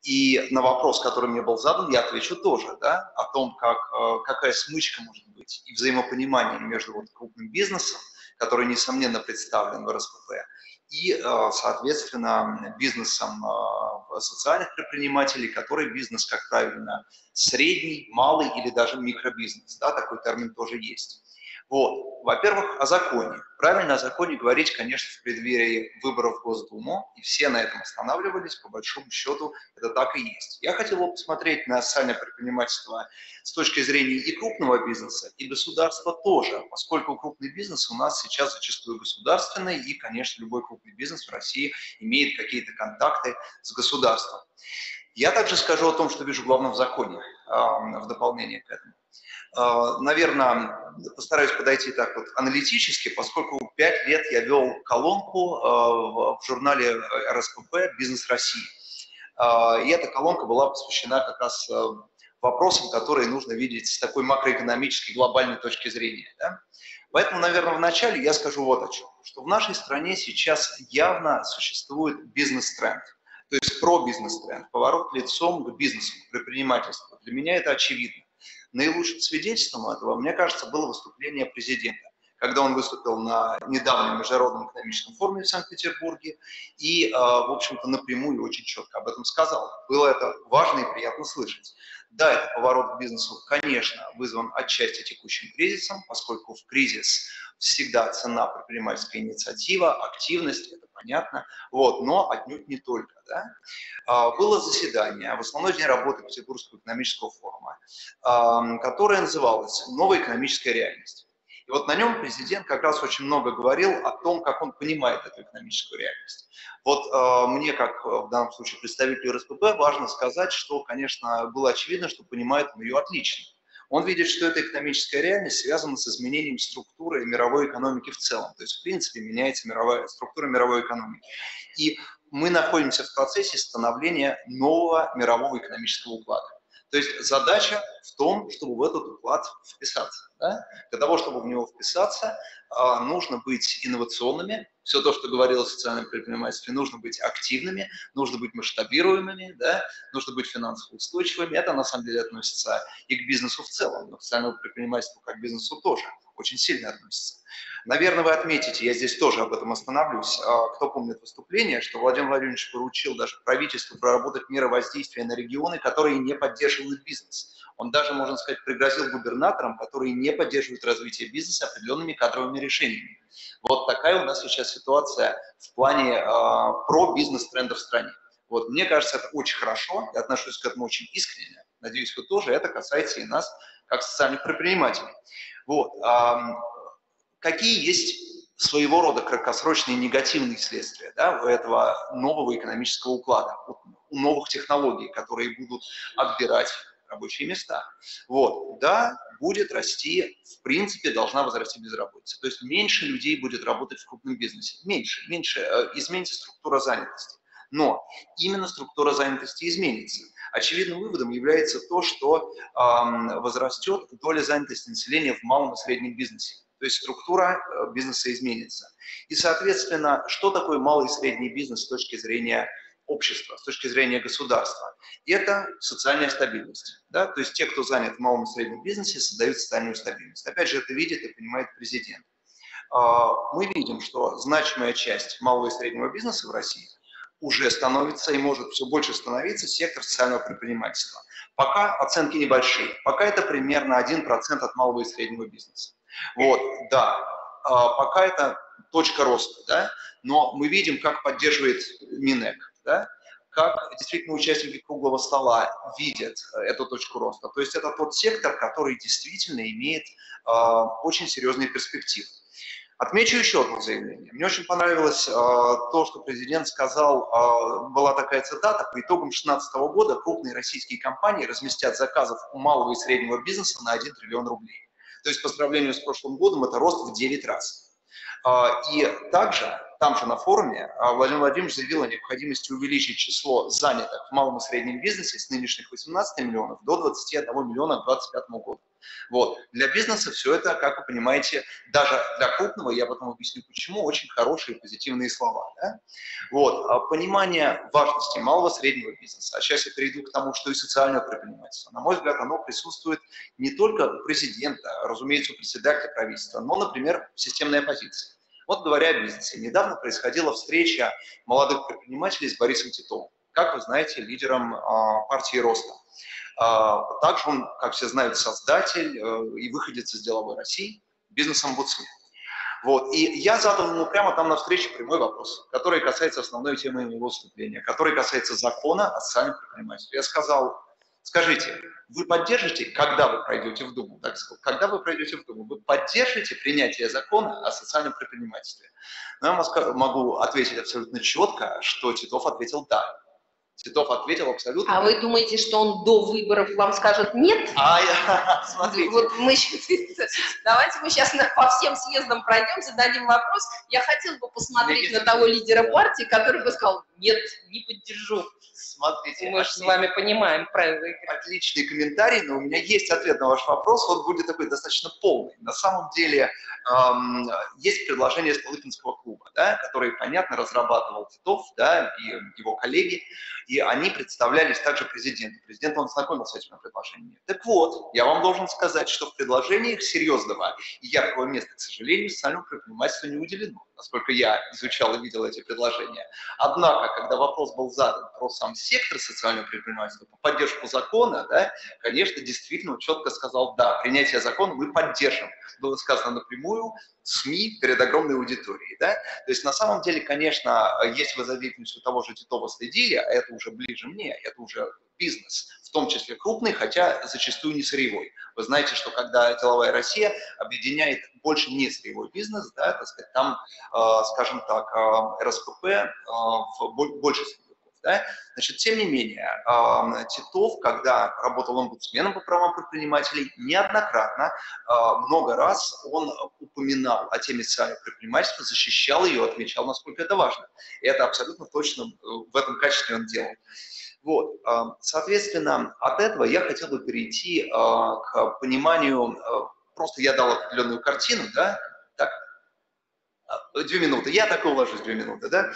И на вопрос, который мне был задан, я отвечу тоже, да, о том, как, а, какая смычка может быть и взаимопонимание между вот крупным бизнесом, который, несомненно, представлен в РСПП, и, э, соответственно, бизнесом э, социальных предпринимателей, который бизнес, как правильно, средний, малый или даже микробизнес. Да, такой термин тоже есть. Вот. Во-первых, о законе. Правильно о законе говорить, конечно, в преддверии выборов в Госдуму, и все на этом останавливались, по большому счету это так и есть. Я хотел бы посмотреть на социальное предпринимательство с точки зрения и крупного бизнеса, и государства тоже, поскольку крупный бизнес у нас сейчас зачастую государственный, и, конечно, любой крупный бизнес в России имеет какие-то контакты с государством. Я также скажу о том, что вижу главным в законе, в дополнение к этому. А, Наверное, постараюсь подойти так вот аналитически, поскольку пять лет я вел колонку а, в журнале РСПП «Бизнес России». А, и эта колонка была посвящена как раз вопросам, которые нужно видеть с такой макроэкономической глобальной точки зрения. Да? Поэтому, наверное, вначале я скажу вот о чем. Что в нашей стране сейчас явно существует бизнес-тренд. То есть про бизнес-тренд, поворот лицом к бизнесу, к предпринимательству. Для меня это очевидно. Наилучшим свидетельством этого, мне кажется, было выступление президента, когда он выступил на недавнем международном экономическом форуме в Санкт-Петербурге и, а, в общем-то, напрямую очень четко об этом сказал. Было это важно и приятно слышать. Да, это поворот к бизнесу, конечно, вызван отчасти текущим кризисом, поскольку в кризис всегда цена предпринимательская инициатива, активность, это понятно, вот, но отнюдь не только. Да? А, было заседание в основной день работы Петербургского экономического форума, которое называлось «Новая экономическая реальность». И вот на нем президент как раз очень много говорил о том, как он понимает эту экономическую реальность. Вот э, мне, как в данном случае представителю РСПП, важно сказать, что, конечно, было очевидно, что понимает он ее отлично. Он видит, что эта экономическая реальность связана с изменением структуры мировой экономики в целом. То есть, в принципе, меняется мировая, структура мировой экономики. И мы находимся в процессе становления нового мирового экономического уклада. То есть задача в том, чтобы в этот уклад вписаться. Да? Для того, чтобы в него вписаться, а, нужно быть инновационными, все то, что говорил о социальном предпринимательстве, нужно быть активными, нужно быть масштабируемыми, да? нужно быть финансово устойчивыми. Это на самом деле относится и к бизнесу в целом, но к социальному предпринимательству как к бизнесу тоже очень сильно относится. Наверное, вы отметите, я здесь тоже об этом остановлюсь, а, кто помнит выступление, что Владимир Владимирович поручил даже правительству проработать меры воздействия на регионы, которые не поддерживают бизнес. Он даже, можно сказать, пригрозил губернаторам, которые не поддерживают развитие бизнеса определенными кадровыми решениями. Вот такая у нас сейчас ситуация в плане э, про бизнес-трендов в стране. Вот, мне кажется, это очень хорошо, я отношусь к этому очень искренне. Надеюсь, вы тоже. Это касается и нас, как социальных предпринимателей. Вот, э, какие есть своего рода краткосрочные негативные следствия да, этого нового экономического уклада, у новых технологий, которые будут отбирать рабочие места. Вот, да, будет расти, в принципе, должна возрасти безработица. То есть меньше людей будет работать в крупном бизнесе. Меньше, меньше, э, изменится структура занятости. Но именно структура занятости изменится. Очевидным выводом является то, что э, возрастет доля занятости населения в малом и среднем бизнесе. То есть структура э, бизнеса изменится. И, соответственно, что такое малый и средний бизнес с точки зрения общества, с точки зрения государства. И это социальная стабильность. Да? То есть те, кто занят в малом и среднем бизнесе, создают социальную стабильность. Опять же, это видит и понимает президент. А, мы видим, что значимая часть малого и среднего бизнеса в России уже становится и может все больше становиться сектор социального предпринимательства. Пока оценки небольшие, пока это примерно 1% от малого и среднего бизнеса. Вот, да, а, пока это точка роста, да, но мы видим, как поддерживает Минэк да, как действительно участники круглого стола видят эту точку роста. То есть это тот сектор, который действительно имеет э, очень серьезные перспективы. Отмечу еще одно заявление. Мне очень понравилось э, то, что президент сказал, э, была такая цитата, по итогам 2016 года крупные российские компании разместят заказов у малого и среднего бизнеса на 1 триллион рублей. То есть по сравнению с прошлым годом это рост в 9 раз. Э, и также там же на форуме Владимир Владимирович заявил о необходимости увеличить число занятых в малом и среднем бизнесе с нынешних 18 миллионов до 21 миллиона к 2025 году. Вот. Для бизнеса все это, как вы понимаете, даже для крупного, я потом объясню почему, очень хорошие позитивные слова. Да? Вот. А понимание важности малого среднего бизнеса, а сейчас я перейду к тому, что и социальное предпринимательство, на мой взгляд, оно присутствует не только у президента, разумеется, у председателя правительства, но, например, в системной оппозиции. Вот говоря о бизнесе, недавно происходила встреча молодых предпринимателей с Борисом Титовым, как вы знаете, лидером а, партии Роста. А, также он, как все знают, создатель э, и выходец из деловой России, бизнес-омбудсмен. Вот. И я задал ему прямо там на встрече прямой вопрос, который касается основной темы моего выступления, который касается закона о социальном предпринимательстве. Я сказал, скажите, вы поддержите, когда вы пройдете в Думу, так сказать, когда вы пройдете в Думу, вы поддержите принятие закона о социальном предпринимательстве? Но я могу ответить абсолютно четко, что Титов ответил «да». Титов ответил абсолютно. А вы думаете, что он до выборов вам скажет нет? А я, смотрите. Вот мы, давайте мы сейчас по всем съездам пройдемся, дадим вопрос. Я хотел бы посмотреть на того лидера партии, который бы сказал, нет, не поддержу. Смотрите. Мы же с вами понимаем правила игры. Отличный комментарий, но у меня есть ответ на ваш вопрос. Он будет такой достаточно полный. На самом деле эм, есть предложение Столыпинского клуба, да, который, понятно, разрабатывал Титов да, и его коллеги, и они представлялись также президенту. Президент он знакомился с этими предложениями. Так вот, я вам должен сказать, что в предложениях серьезного и яркого места, к сожалению, социальному предпринимательству не уделено насколько я изучал и видел эти предложения. Однако, когда вопрос был задан про сам сектор социального предпринимательства, по поддержку закона, да, конечно, действительно четко сказал, да, принятие закона мы поддержим. Было сказано напрямую, СМИ перед огромной аудиторией. Да? То есть на самом деле, конечно, если вы за деятельностью того же Титова следили, а это уже ближе мне, это уже бизнес, в том числе крупный, хотя зачастую не сырьевой. Вы знаете, что когда деловая Россия объединяет больше не сырьевой бизнес, да, так сказать, там, э, скажем так, э, РСПП э, в больше сырьевиков. Да? Значит, тем не менее, э, Титов, когда работал омбудсменом по правам предпринимателей, неоднократно, э, много раз он упоминал о теме социального предпринимательства, защищал ее, отмечал, насколько это важно. И это абсолютно точно в этом качестве он делал. Вот, соответственно, от этого я хотел бы перейти а, к пониманию, а, просто я дал определенную картину, да, так, а, две минуты, я так и уложусь, две минуты, да,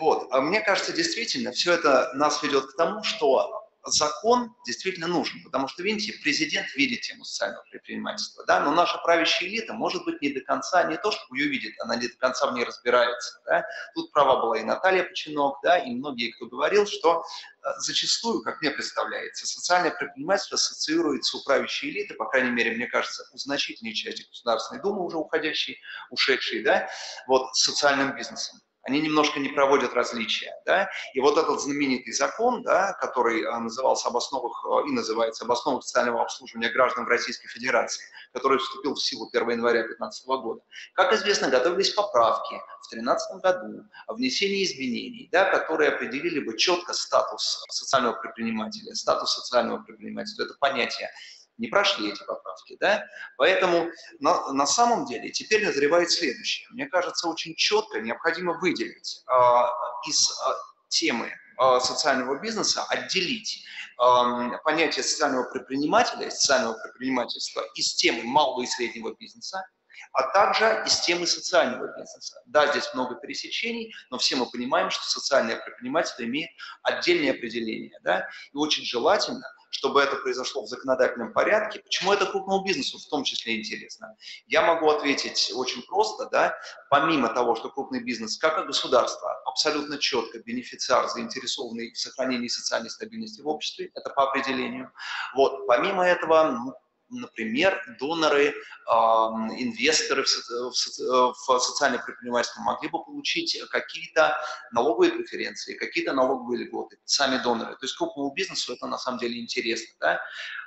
вот, мне кажется, действительно, все это нас ведет к тому, что закон действительно нужен, потому что, видите, президент видит тему социального предпринимательства, да, но наша правящая элита, может быть, не до конца, не то, что ее видит, она не до конца в ней разбирается, да. Тут права была и Наталья Починок, да, и многие, кто говорил, что э, зачастую, как мне представляется, социальное предпринимательство ассоциируется у правящей элиты, по крайней мере, мне кажется, у значительной части Государственной Думы уже уходящей, ушедшей, да, вот, с социальным бизнесом они немножко не проводят различия. Да? И вот этот знаменитый закон, да, который э, назывался об основах э, и называется об основах социального обслуживания граждан в Российской Федерации, который вступил в силу 1 января 2015 года. Как известно, готовились поправки в 2013 году о внесении изменений, да, которые определили бы четко статус социального предпринимателя, статус социального предпринимательства. Это понятие не прошли эти поправки. Да? Поэтому на, на самом деле теперь назревает следующее. Мне кажется, очень четко необходимо выделить э, из э, темы э, социального бизнеса, отделить э, понятие социального предпринимателя и социального предпринимательства из темы малого и среднего бизнеса, а также из темы социального бизнеса. Да, здесь много пересечений, но все мы понимаем, что социальное предпринимательство имеет отдельное определение. Да? И очень желательно – чтобы это произошло в законодательном порядке. Почему это крупному бизнесу в том числе интересно? Я могу ответить очень просто, да, помимо того, что крупный бизнес, как и государство, абсолютно четко бенефициар, заинтересованный в сохранении социальной стабильности в обществе, это по определению. Вот, помимо этого, ну, например, доноры, инвесторы в социальное предпринимательство могли бы получить какие-то налоговые преференции, какие-то налоговые льготы, сами доноры. То есть крупному бизнесу это на самом деле интересно. Да?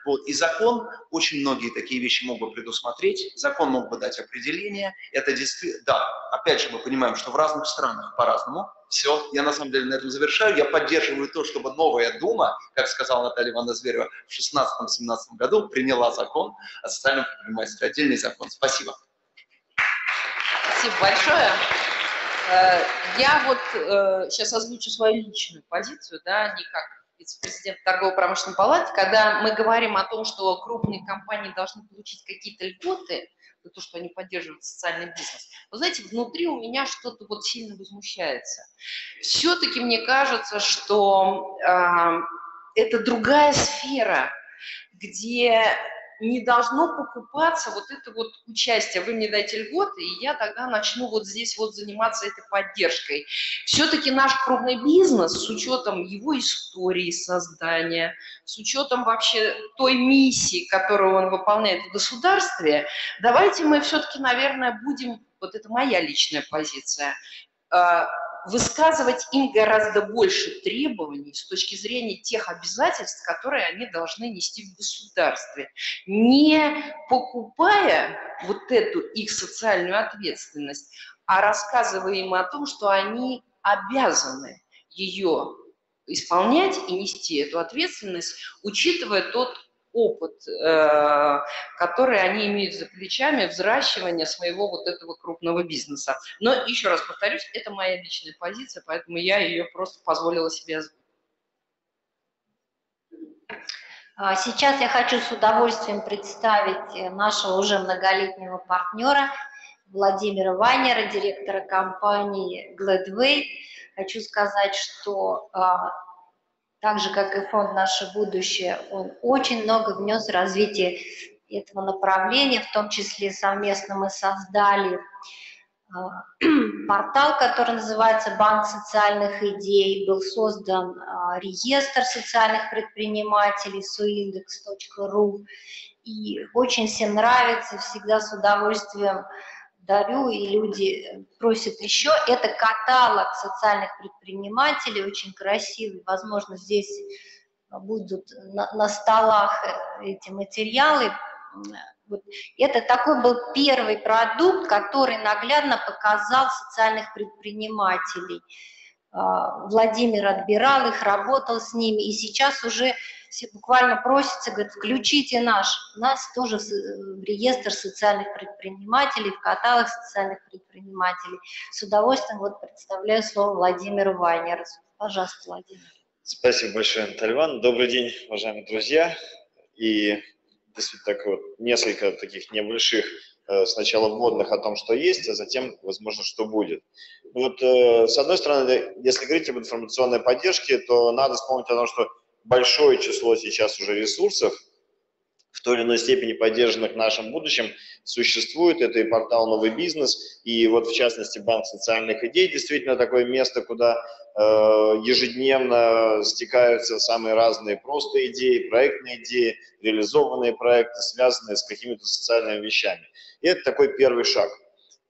Вот. И закон, очень многие такие вещи мог бы предусмотреть, закон мог бы дать определение. Это действительно, да, опять же мы понимаем, что в разных странах по-разному. Все, я на самом деле на этом завершаю. Я поддерживаю то, чтобы новая Дума, как сказала Наталья Ивановна Зверева, в 2016-2017 году приняла закон о социальном предпринимательстве, отдельный закон. Спасибо. Спасибо большое. Э, я вот сейчас э, озвучу свою личную позицию, да, не как вице-президент торгово-промышленной палаты, когда мы говорим о том, что крупные компании должны получить какие-то льготы то, что они поддерживают социальный бизнес, вы знаете, внутри у меня что-то вот сильно возмущается. Все-таки мне кажется, что э, это другая сфера, где не должно покупаться вот это вот участие. Вы мне дайте льготы, и я тогда начну вот здесь вот заниматься этой поддержкой. Все-таки наш крупный бизнес с учетом его истории создания, с учетом вообще той миссии, которую он выполняет в государстве, давайте мы все-таки, наверное, будем, вот это моя личная позиция, а, высказывать им гораздо больше требований с точки зрения тех обязательств, которые они должны нести в государстве, не покупая вот эту их социальную ответственность, а рассказывая им о том, что они обязаны ее исполнять и нести эту ответственность, учитывая тот опыт, э, который они имеют за плечами взращивания своего вот этого крупного бизнеса. Но еще раз повторюсь, это моя личная позиция, поэтому я ее просто позволила себе. А сейчас я хочу с удовольствием представить э, нашего уже многолетнего партнера Владимира Вайнера, директора компании Gladway. Хочу сказать, что а, так же, как и фонд «Наше будущее», он очень много внес в развитие этого направления, в том числе совместно мы создали а, портал, который называется «Банк социальных идей», был создан а, реестр социальных предпринимателей suindex.ru, и очень всем нравится, всегда с удовольствием дарю, и люди просят еще. Это каталог социальных предпринимателей, очень красивый. Возможно, здесь будут на, на столах эти материалы. Вот. Это такой был первый продукт, который наглядно показал социальных предпринимателей. А, Владимир отбирал их, работал с ними, и сейчас уже все буквально просятся, говорят, включите наш, нас тоже в реестр социальных предпринимателей, в каталог социальных предпринимателей. С удовольствием вот представляю слово Владимиру Вайнеру. Пожалуйста, Владимир. Спасибо большое, Наталья. Добрый день, уважаемые друзья. И так вот, несколько таких небольших э, сначала вводных о том, что есть, а затем, возможно, что будет. Вот, э, с одной стороны, если говорить об информационной поддержке, то надо вспомнить о том, что большое число сейчас уже ресурсов, в той или иной степени поддержанных в нашем будущем, существует. Это и портал «Новый бизнес», и вот в частности Банк социальных идей действительно такое место, куда э, ежедневно стекаются самые разные просто идеи, проектные идеи, реализованные проекты, связанные с какими-то социальными вещами. И это такой первый шаг.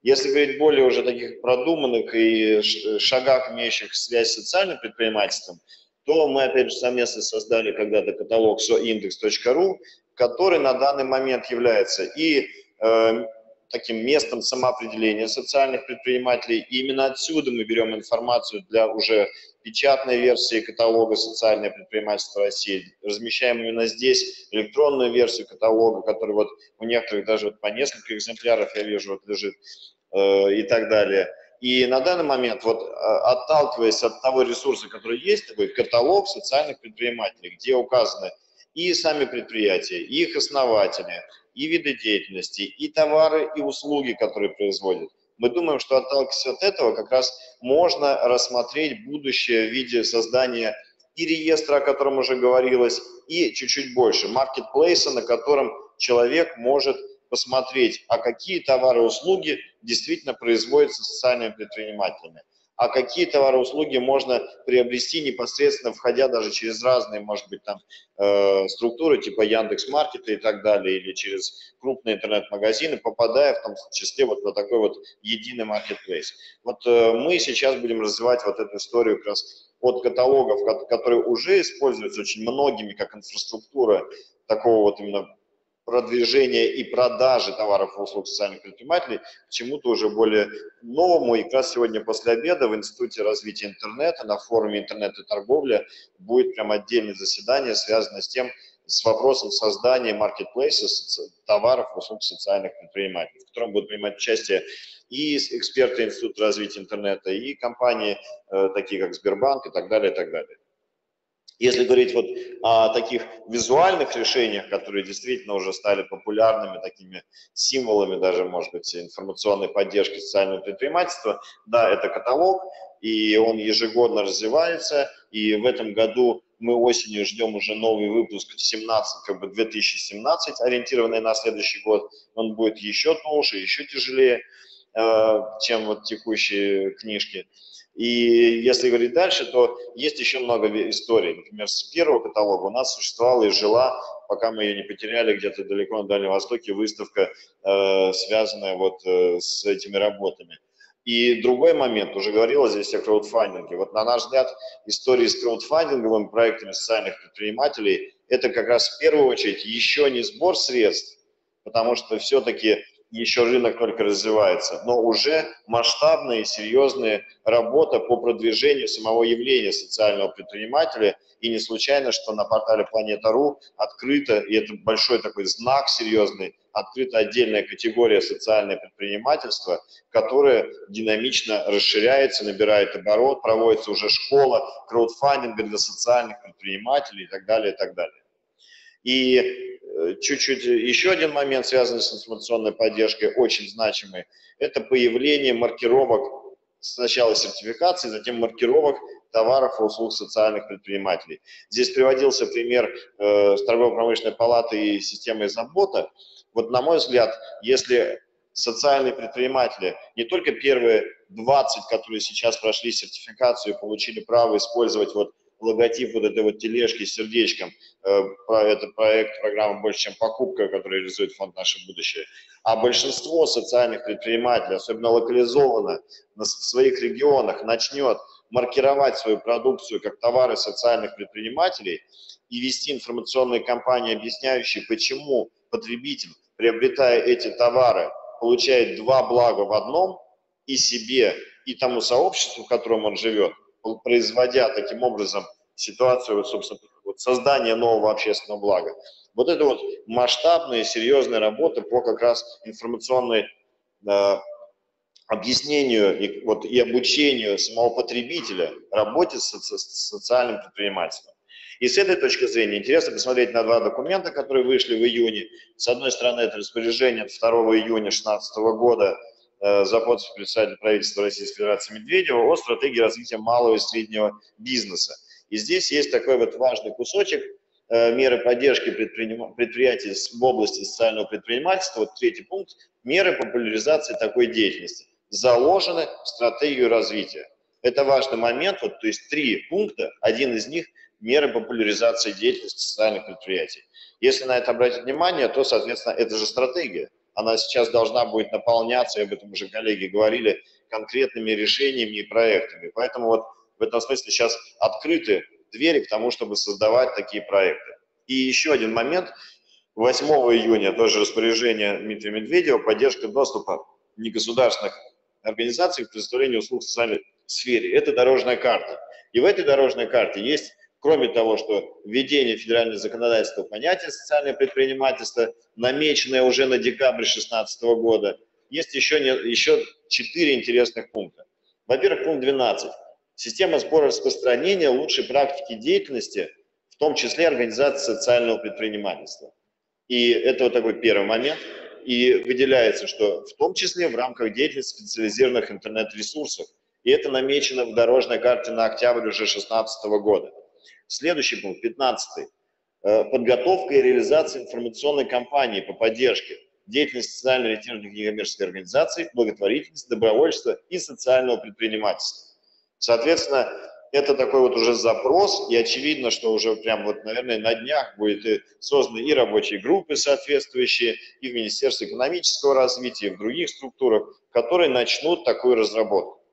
Если говорить более уже таких продуманных и шагах, имеющих связь с социальным предпринимательством, то мы, опять же, совместно создали когда-то каталог soindex.ru, который на данный момент является и э, таким местом самоопределения социальных предпринимателей. И именно отсюда мы берем информацию для уже печатной версии каталога «Социальное предпринимательство России». Размещаем именно здесь электронную версию каталога, который вот у некоторых даже вот по несколько экземпляров, я вижу, вот лежит э, и так далее – и на данный момент, вот а, отталкиваясь от того ресурса, который есть, такой каталог социальных предпринимателей, где указаны и сами предприятия, и их основатели, и виды деятельности, и товары, и услуги, которые производят. Мы думаем, что отталкиваясь от этого, как раз можно рассмотреть будущее в виде создания и реестра, о котором уже говорилось, и чуть-чуть больше, маркетплейса, на котором человек может посмотреть, а какие товары и услуги действительно производятся социальными предпринимателями. а какие товары и услуги можно приобрести непосредственно, входя даже через разные, может быть, там э, структуры типа Яндекс Маркета и так далее, или через крупные интернет-магазины, попадая в том числе вот на такой вот единый маркетплейс. Вот э, мы сейчас будем развивать вот эту историю как раз от каталогов, которые уже используются очень многими как инфраструктура такого вот именно продвижения и продажи товаров и услуг социальных предпринимателей к чему-то уже более новому. И как раз сегодня после обеда в Институте развития интернета на форуме интернет и торговля будет прям отдельное заседание, связанное с тем, с вопросом создания маркетплейса товаров и услуг социальных предпринимателей, в котором будут принимать участие и эксперты Института развития интернета, и компании, э, такие как Сбербанк и так далее, и так далее. Если говорить вот о таких визуальных решениях, которые действительно уже стали популярными, такими символами даже, может быть, информационной поддержки социального предпринимательства, да, это каталог, и он ежегодно развивается, и в этом году мы осенью ждем уже новый выпуск 17, как бы 2017, ориентированный на следующий год. Он будет еще толще, еще тяжелее, э, чем вот текущие книжки. И если говорить дальше, то есть еще много историй. Например, с первого каталога у нас существовала и жила, пока мы ее не потеряли, где-то далеко на Дальнем Востоке, выставка, э, связанная вот э, с этими работами. И другой момент, уже говорила здесь о краудфандинге. Вот на наш взгляд, истории с краудфандинговыми проектами социальных предпринимателей – это как раз в первую очередь еще не сбор средств, потому что все-таки еще рынок только развивается, но уже масштабная и серьезная работа по продвижению самого явления социального предпринимателя. И не случайно, что на портале Планета.ру открыто, и это большой такой знак серьезный, открыта отдельная категория социальное предпринимательство, которая динамично расширяется, набирает оборот, проводится уже школа краудфандинга для социальных предпринимателей и так далее, и так далее. И чуть-чуть еще один момент, связанный с информационной поддержкой, очень значимый, это появление маркировок, сначала сертификации, затем маркировок товаров и услуг социальных предпринимателей. Здесь приводился пример э, торгово-промышленной палаты и системы забота. Вот на мой взгляд, если социальные предприниматели, не только первые 20, которые сейчас прошли сертификацию и получили право использовать вот логотип вот этой вот тележки с сердечком. Э, это проект, программа «Больше, чем покупка», который реализует фонд «Наше будущее». А большинство социальных предпринимателей, особенно локализованно, в своих регионах начнет маркировать свою продукцию как товары социальных предпринимателей и вести информационные кампании, объясняющие, почему потребитель, приобретая эти товары, получает два блага в одном и себе, и тому сообществу, в котором он живет, производя таким образом ситуацию, собственно, вот создания нового общественного блага. Вот это вот масштабная, серьезная работа по как раз информационной э, объяснению и, вот, и обучению самого потребителя работе с, с, с социальным предпринимательством. И с этой точки зрения интересно посмотреть на два документа, которые вышли в июне. С одной стороны, это распоряжение от 2 июня 2016 года за подпись представителя правительства Российской Федерации Медведева о стратегии развития малого и среднего бизнеса. И здесь есть такой вот важный кусочек э, меры поддержки предприятий в области социального предпринимательства. Вот третий пункт – меры популяризации такой деятельности. Заложены в стратегию развития. Это важный момент, вот, то есть три пункта, один из них – меры популяризации деятельности социальных предприятий. Если на это обратить внимание, то, соответственно, это же стратегия она сейчас должна будет наполняться, и об этом уже коллеги говорили, конкретными решениями и проектами. Поэтому вот в этом смысле сейчас открыты двери к тому, чтобы создавать такие проекты. И еще один момент. 8 июня тоже распоряжение Дмитрия Медведева поддержка доступа негосударственных организаций к предоставлению услуг в социальной сфере. Это дорожная карта. И в этой дорожной карте есть Кроме того, что введение федерального законодательства понятия социальное предпринимательство, намеченное уже на декабрь 2016 года, есть еще, не, еще четыре интересных пункта. Во-первых, пункт 12. Система сбора распространения лучшей практики деятельности, в том числе организации социального предпринимательства. И это вот такой первый момент. И выделяется, что в том числе в рамках деятельности специализированных интернет-ресурсов. И это намечено в дорожной карте на октябрь уже 2016 года. Следующий пункт, 15. Э, подготовка и реализация информационной кампании по поддержке деятельности социально-ориентированных некоммерческих организаций, благотворительности, добровольчества и социального предпринимательства. Соответственно, это такой вот уже запрос, и очевидно, что уже прям вот, наверное, на днях будет и созданы и рабочие группы соответствующие, и в Министерстве экономического развития, и в других структурах, которые начнут такую разработку.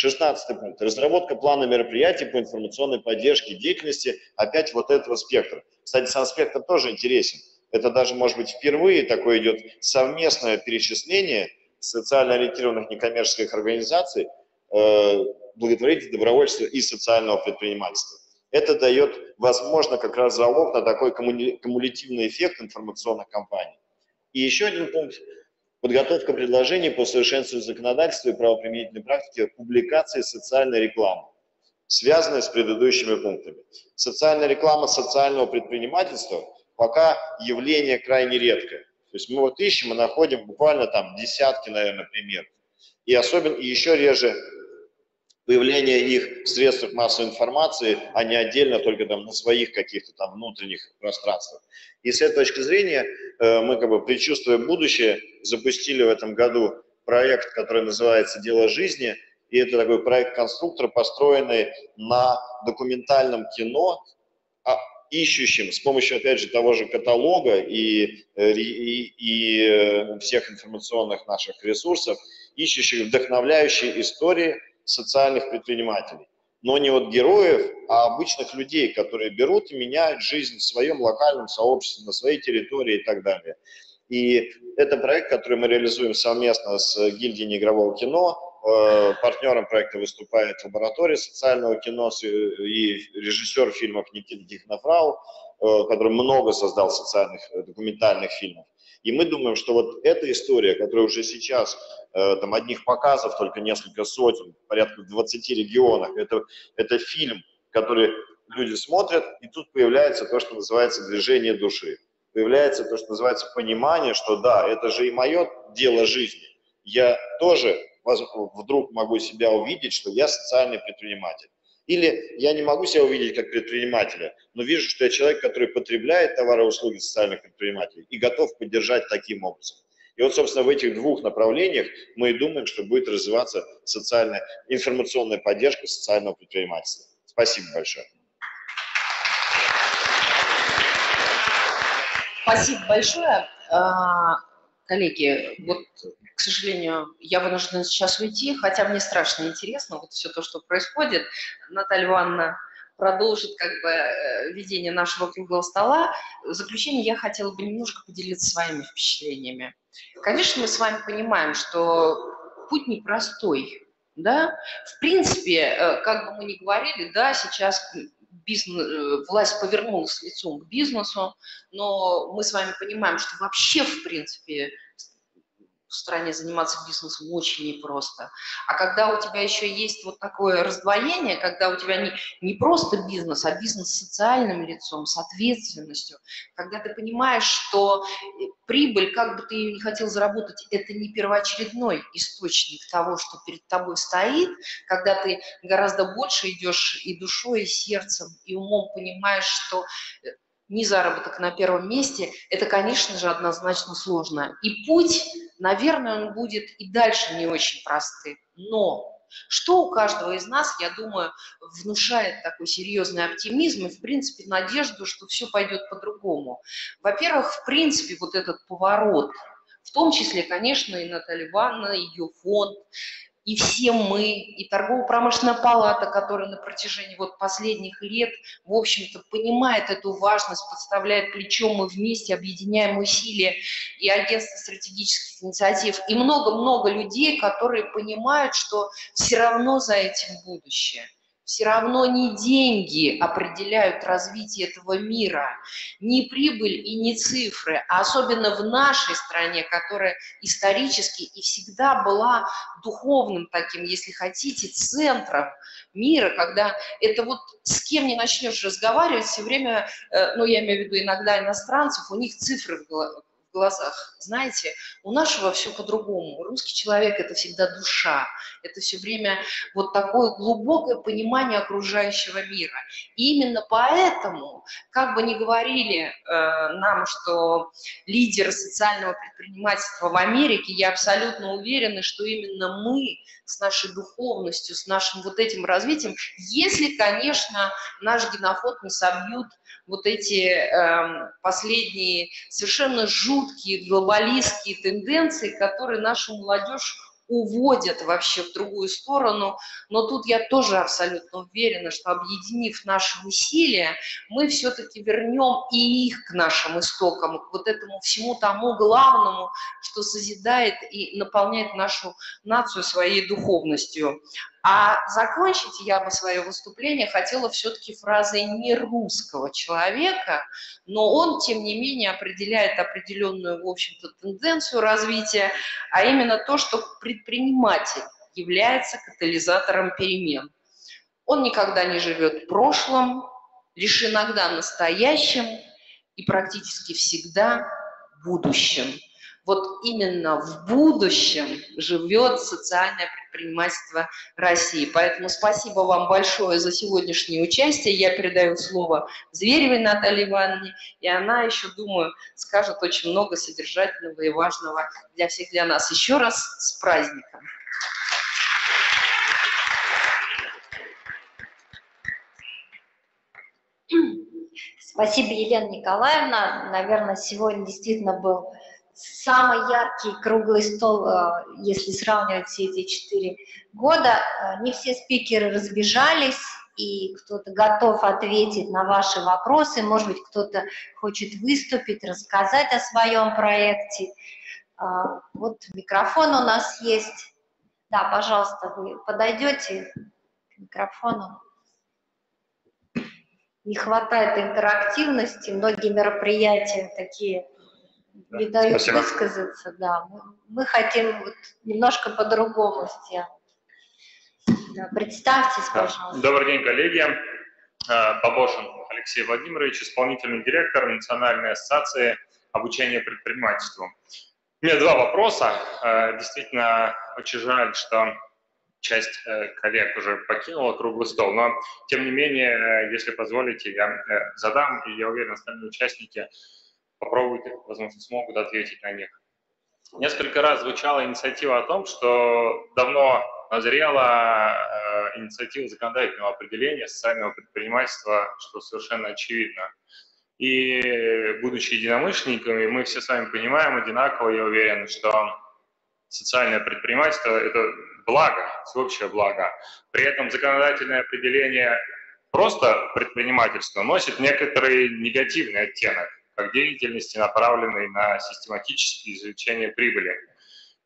16 пункт. Разработка плана мероприятий по информационной поддержке деятельности опять вот этого спектра. Кстати, сам спектр тоже интересен. Это даже, может быть, впервые такое идет совместное перечисление социально ориентированных некоммерческих организаций, э, благотворительного добровольства и социального предпринимательства. Это дает, возможно, как раз залог на такой кумулятивный эффект информационных кампаний. И еще один пункт – подготовка предложений по совершенствованию законодательства и правоприменительной практики публикации социальной рекламы, связанной с предыдущими пунктами. Социальная реклама социального предпринимательства – пока явление крайне редкое. То есть мы вот ищем и находим буквально там десятки, наверное, примеров. И особенно, и еще реже появление их в средствах массовой информации, а не отдельно только там на своих каких-то там внутренних пространствах. И с этой точки зрения э, мы как бы предчувствуя будущее, запустили в этом году проект, который называется «Дело жизни», и это такой проект конструктора, построенный на документальном кино, а ищущим с помощью, опять же, того же каталога и, э, и, и э, всех информационных наших ресурсов, ищущих вдохновляющие истории социальных предпринимателей. Но не вот героев, а обычных людей, которые берут и меняют жизнь в своем локальном сообществе, на своей территории и так далее. И это проект, который мы реализуем совместно с гильдией неигрового кино, Э, партнером проекта выступает лаборатория социального кино и режиссер фильмов Никита Тихонофрау, э, который много создал социальных э, документальных фильмов. И мы думаем, что вот эта история, которая уже сейчас, там одних показов только несколько сотен, порядка в 20 регионах, это, это фильм, который люди смотрят, и тут появляется то, что называется движение души. Появляется то, что называется понимание, что да, это же и мое дело жизни. Я тоже вдруг могу себя увидеть, что я социальный предприниматель. Или я не могу себя увидеть как предпринимателя, но вижу, что я человек, который потребляет товары и услуги социальных предпринимателей и готов поддержать таким образом. И вот, собственно, в этих двух направлениях мы и думаем, что будет развиваться социальная, информационная поддержка социального предпринимательства. Спасибо большое. Спасибо большое. Коллеги, вот к сожалению, я вынуждена сейчас уйти, хотя мне страшно интересно вот все то, что происходит. Наталья Ивановна продолжит как бы э, ведение нашего круглого стола. В заключение я хотела бы немножко поделиться своими впечатлениями. Конечно, мы с вами понимаем, что путь непростой, да, в принципе, э, как бы мы ни говорили, да, сейчас бизнес, э, власть повернулась лицом к бизнесу, но мы с вами понимаем, что вообще, в принципе, в стране заниматься бизнесом очень непросто. А когда у тебя еще есть вот такое раздвоение, когда у тебя не, не просто бизнес, а бизнес с социальным лицом, с ответственностью, когда ты понимаешь, что э, прибыль, как бы ты ее не хотел заработать, это не первоочередной источник того, что перед тобой стоит, когда ты гораздо больше идешь и душой, и сердцем, и умом понимаешь, что э, не заработок на первом месте, это, конечно же, однозначно сложно. И путь, наверное, он будет и дальше не очень простым. Но что у каждого из нас, я думаю, внушает такой серьезный оптимизм и, в принципе, надежду, что все пойдет по-другому. Во-первых, в принципе, вот этот поворот, в том числе, конечно, и Наталья Ивановна, ее фонд, и все мы, и торгово-промышленная палата, которая на протяжении вот последних лет, в общем-то, понимает эту важность, подставляет плечо, мы вместе объединяем усилия, и агентство стратегических инициатив, и много-много людей, которые понимают, что все равно за этим будущее – все равно не деньги определяют развитие этого мира, не прибыль и не цифры, а особенно в нашей стране, которая исторически и всегда была духовным таким, если хотите, центром мира, когда это вот с кем не начнешь разговаривать, все время, э, ну я имею в виду иногда иностранцев, у них цифры в в глазах. Знаете, у нашего все по-другому. Русский человек – это всегда душа, это все время вот такое глубокое понимание окружающего мира. И именно поэтому, как бы ни говорили э, нам, что лидеры социального предпринимательства в Америке, я абсолютно уверена, что именно мы с нашей духовностью, с нашим вот этим развитием, если, конечно, наш генофонд не собьют вот эти э, последние совершенно жуткие глобалистские тенденции, которые нашу молодежь уводят вообще в другую сторону. Но тут я тоже абсолютно уверена, что объединив наши усилия, мы все-таки вернем и их к нашим истокам, к вот этому всему тому главному, что созидает и наполняет нашу нацию своей духовностью. А закончить я бы свое выступление хотела все-таки фразой не русского человека, но он, тем не менее, определяет определенную, в общем-то, тенденцию развития, а именно то, что предприниматель является катализатором перемен. Он никогда не живет в прошлом, лишь иногда настоящим и практически всегда будущим вот именно в будущем живет социальное предпринимательство России. Поэтому спасибо вам большое за сегодняшнее участие. Я передаю слово Зверевой Наталье Ивановне, и она еще, думаю, скажет очень много содержательного и важного для всех, для нас. Еще раз с праздником. Спасибо, Елена Николаевна. Наверное, сегодня действительно был самый яркий круглый стол, э, если сравнивать все эти четыре года. Э, не все спикеры разбежались, и кто-то готов ответить на ваши вопросы, может быть, кто-то хочет выступить, рассказать о своем проекте. Э, вот микрофон у нас есть. Да, пожалуйста, вы подойдете к микрофону. Не хватает интерактивности, многие мероприятия такие не дают Спасибо. высказаться, да. Мы, мы хотим вот немножко по-другому сделать. Да, представьтесь, пожалуйста. Добрый день, коллеги. Бабошин э, Алексей Владимирович, исполнительный директор Национальной ассоциации обучения предпринимательству. У меня два вопроса. Э, действительно, очень жаль, что часть э, коллег уже покинула круглый стол, но тем не менее, если позволите, я задам, и я уверен, остальные участники попробуйте, возможно, смогут ответить на них. Несколько раз звучала инициатива о том, что давно назрела э, инициатива законодательного определения социального предпринимательства, что совершенно очевидно. И будучи единомышленниками, мы все с вами понимаем одинаково, я уверен, что социальное предпринимательство – это благо, всеобщее благо. При этом законодательное определение просто предпринимательства носит некоторый негативный оттенок как деятельности, направленной на систематическое извлечение прибыли.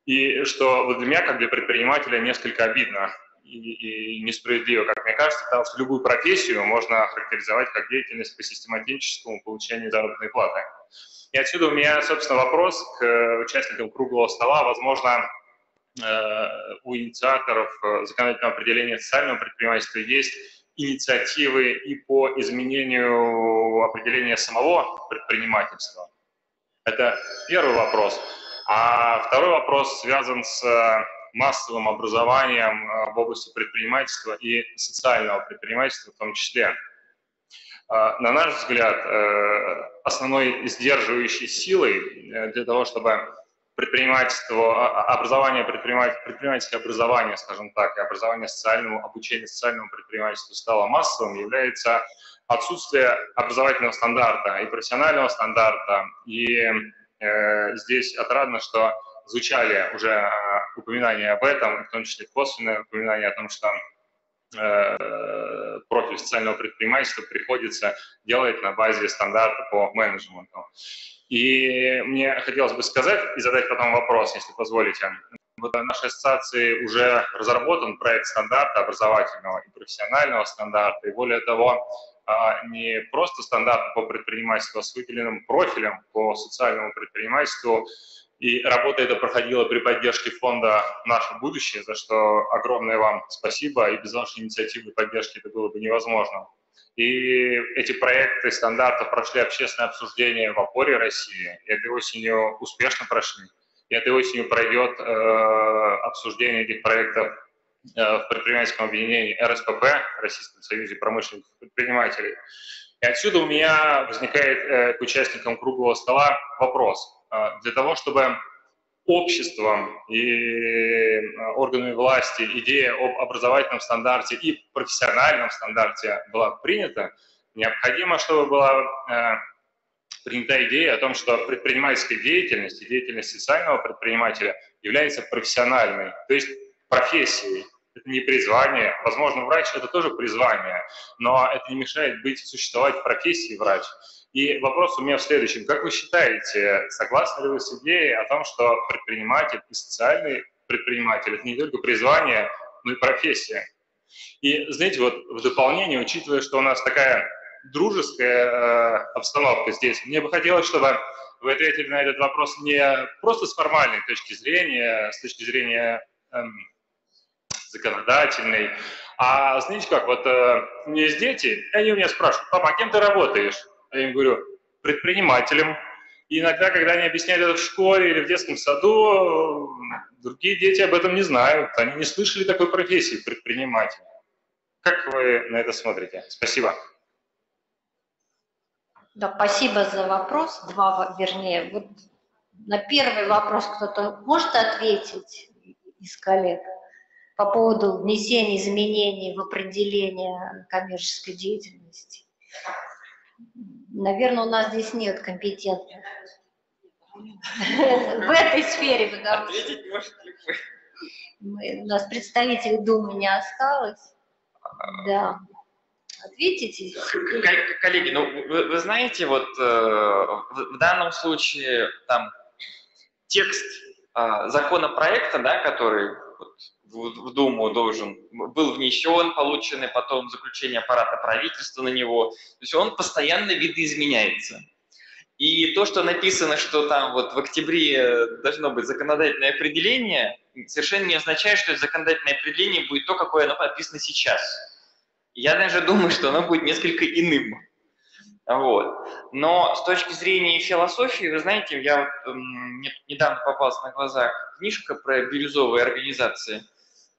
И что вот для меня, как для предпринимателя, несколько обидно и, и несправедливо, как мне кажется, потому что любую профессию можно характеризовать как деятельность по систематическому получению заработной платы. И отсюда у меня, собственно, вопрос к участникам круглого стола. Возможно, э, у инициаторов законодательного определения социального предпринимательства есть инициативы и по изменению определения самого предпринимательства? Это первый вопрос. А второй вопрос связан с э, массовым образованием э, в области предпринимательства и социального предпринимательства в том числе. Э, на наш взгляд, основной сдерживающей силой для того, чтобы предпринимательство, а, а, образование предпринимательское образование, скажем так, и образование социальному, обучение социальному предпринимательству стало массовым, является отсутствие образовательного стандарта и профессионального стандарта. И э, здесь отрадно, что звучали уже э, упоминания об этом, в том числе косвенное упоминание о том, что э, профиль социального предпринимательства приходится делать на базе стандарта по менеджменту. И мне хотелось бы сказать и задать потом вопрос, если позволите. Вот в нашей ассоциации уже разработан проект стандарта образовательного и профессионального стандарта. И более того, а, не просто стандарт по предпринимательству, а с выделенным профилем по социальному предпринимательству. И работа эта проходила при поддержке фонда «Наше будущее», за что огромное вам спасибо, и без вашей инициативы и поддержки это было бы невозможно. И эти проекты стандартов прошли общественное обсуждение в опоре России. И этой осенью успешно прошли. И этой осенью пройдет э, обсуждение этих проектов э, в предпринимательском объединении РСПП, Российском союзе промышленных предпринимателей. И отсюда у меня возникает э, к участникам круглого стола вопрос. Э, для того, чтобы обществом и э, органами власти идея об образовательном стандарте и профессиональном стандарте была принята, необходимо, чтобы была э, принята идея о том, что предпринимательская деятельность и деятельность социального предпринимателя является профессиональной, то есть профессией. Это не призвание. Возможно, врач – это тоже призвание, но это не мешает быть, существовать профессии врач. И вопрос у меня в следующем. Как вы считаете, согласны ли вы с идеей о том, что предприниматель и социальный предприниматель – это не только призвание, но и профессия? И, знаете, вот в дополнение, учитывая, что у нас такая дружеская э, обстановка здесь, мне бы хотелось, чтобы вы ответили на этот вопрос не просто с формальной точки зрения, с точки зрения эм, законодательной, а знаете как, вот э, у меня есть дети, и они у меня спрашивают, папа, а кем ты работаешь? Я им говорю, предпринимателем. И иногда, когда они объясняют это в школе или в детском саду, другие дети об этом не знают. Они не слышали такой профессии предприниматель. Как вы на это смотрите? Спасибо. Да, спасибо за вопрос. Два, вернее, вот на первый вопрос кто-то может ответить из коллег по поводу внесения изменений в определение коммерческой деятельности? Наверное, у нас здесь нет компетентных в этой сфере, потому что у нас представителей Думы не осталось. Да. Ответите? Коллеги, ну вы, вы знаете, вот э, в, в данном случае там текст э, законопроекта, да, который вот, в, в Думу должен был внесен, полученный потом заключение аппарата правительства на него. То есть он постоянно видоизменяется. И то, что написано, что там вот в октябре должно быть законодательное определение, совершенно не означает, что это законодательное определение будет то, какое оно описано сейчас. Я даже думаю, что оно будет несколько иным. Вот. Но с точки зрения философии, вы знаете, я вот, эм, недавно попался на глаза книжка про бирюзовые организации –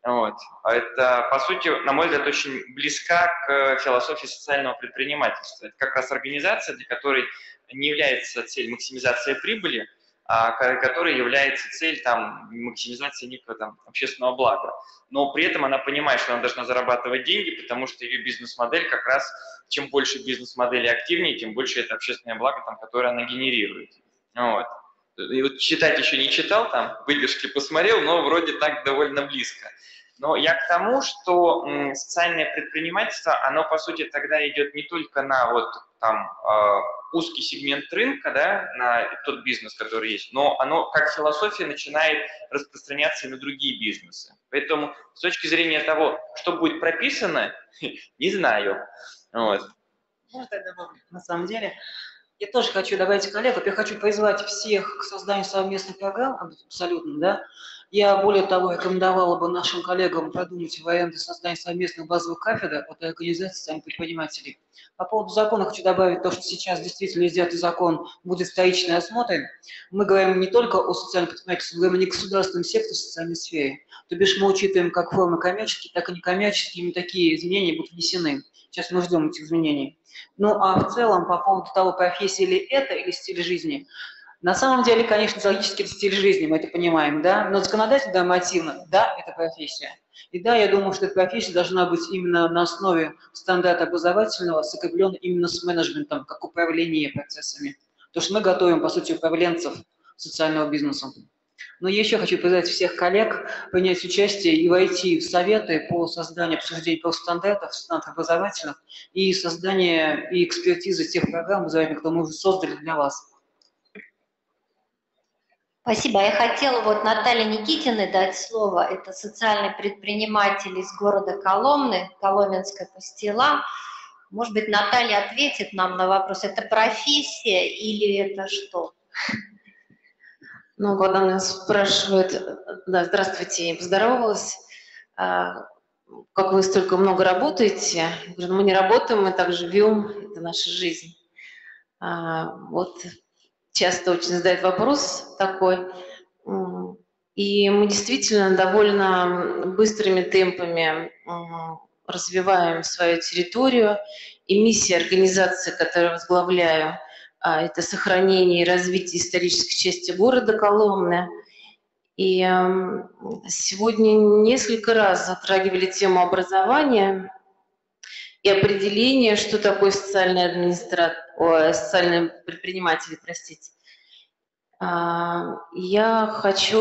вот. А это, по сути, на мой взгляд, очень близка к философии социального предпринимательства. Это как раз организация, для которой не является цель максимизация прибыли, которой является цель там, максимизации некого там, общественного блага. Но при этом она понимает, что она должна зарабатывать деньги, потому что ее бизнес-модель как раз, чем больше бизнес-модели активнее, тем больше это общественное благо, там, которое она генерирует. Вот. И вот читать еще не читал, там выдержки посмотрел, но вроде так довольно близко. Но я к тому, что социальное предпринимательство, оно по сути тогда идет не только на вот там а, узкий сегмент рынка, да, на тот бизнес, который есть, но оно как философия начинает распространяться и на другие бизнесы. Поэтому с точки зрения того, что будет прописано, не знаю. Вот. Можно я? На самом деле, я тоже хочу добавить коллегов, я хочу призвать всех к созданию совместных программ, абсолютно, да, я, более того, рекомендовала бы нашим коллегам продумать варианты создания совместных базовых кафедр от организации самих предпринимателей. По поводу закона хочу добавить то, что сейчас действительно изъятый закон будет вторичный осмотр. Мы говорим не только о социальном предпринимательстве, мы говорим о негосударственном секторе в социальной сфере. То бишь мы учитываем как формы коммерческие, так и некоммерческие, именно такие изменения будут внесены. Сейчас мы ждем этих изменений. Ну а в целом по поводу того, профессия ли это или стиль жизни, на самом деле, конечно, логически это стиль жизни, мы это понимаем, да, но законодательно, да, мотивно, да, это профессия. И да, я думаю, что эта профессия должна быть именно на основе стандарта образовательного, сокреплена именно с менеджментом, как управление процессами. То, что мы готовим, по сути, управленцев социального бизнеса. Но я еще хочу призвать всех коллег принять участие и войти в советы по созданию обсуждения профстандартов, стандартов образовательных и создание и экспертизы тех программ которые мы уже создали для вас. Спасибо. Я хотела вот Наталье Никитиной дать слово. Это социальный предприниматель из города Коломны, Коломенская пастила. Может быть, Наталья ответит нам на вопрос, это профессия или это что? Ну, когда меня спрашивают, да, здравствуйте, поздоровалась. А, как вы столько много работаете. Я говорю, «Ну, мы не работаем, мы так живем, это наша жизнь. А, вот часто очень задают вопрос такой. И мы действительно довольно быстрыми темпами развиваем свою территорию. И миссия организации, которую возглавляю, а, это сохранение и развитие исторической части города Коломны. И сегодня несколько раз затрагивали тему образования и определения, что такое социальный администратор, социальный предприниматель, простите. А, я хочу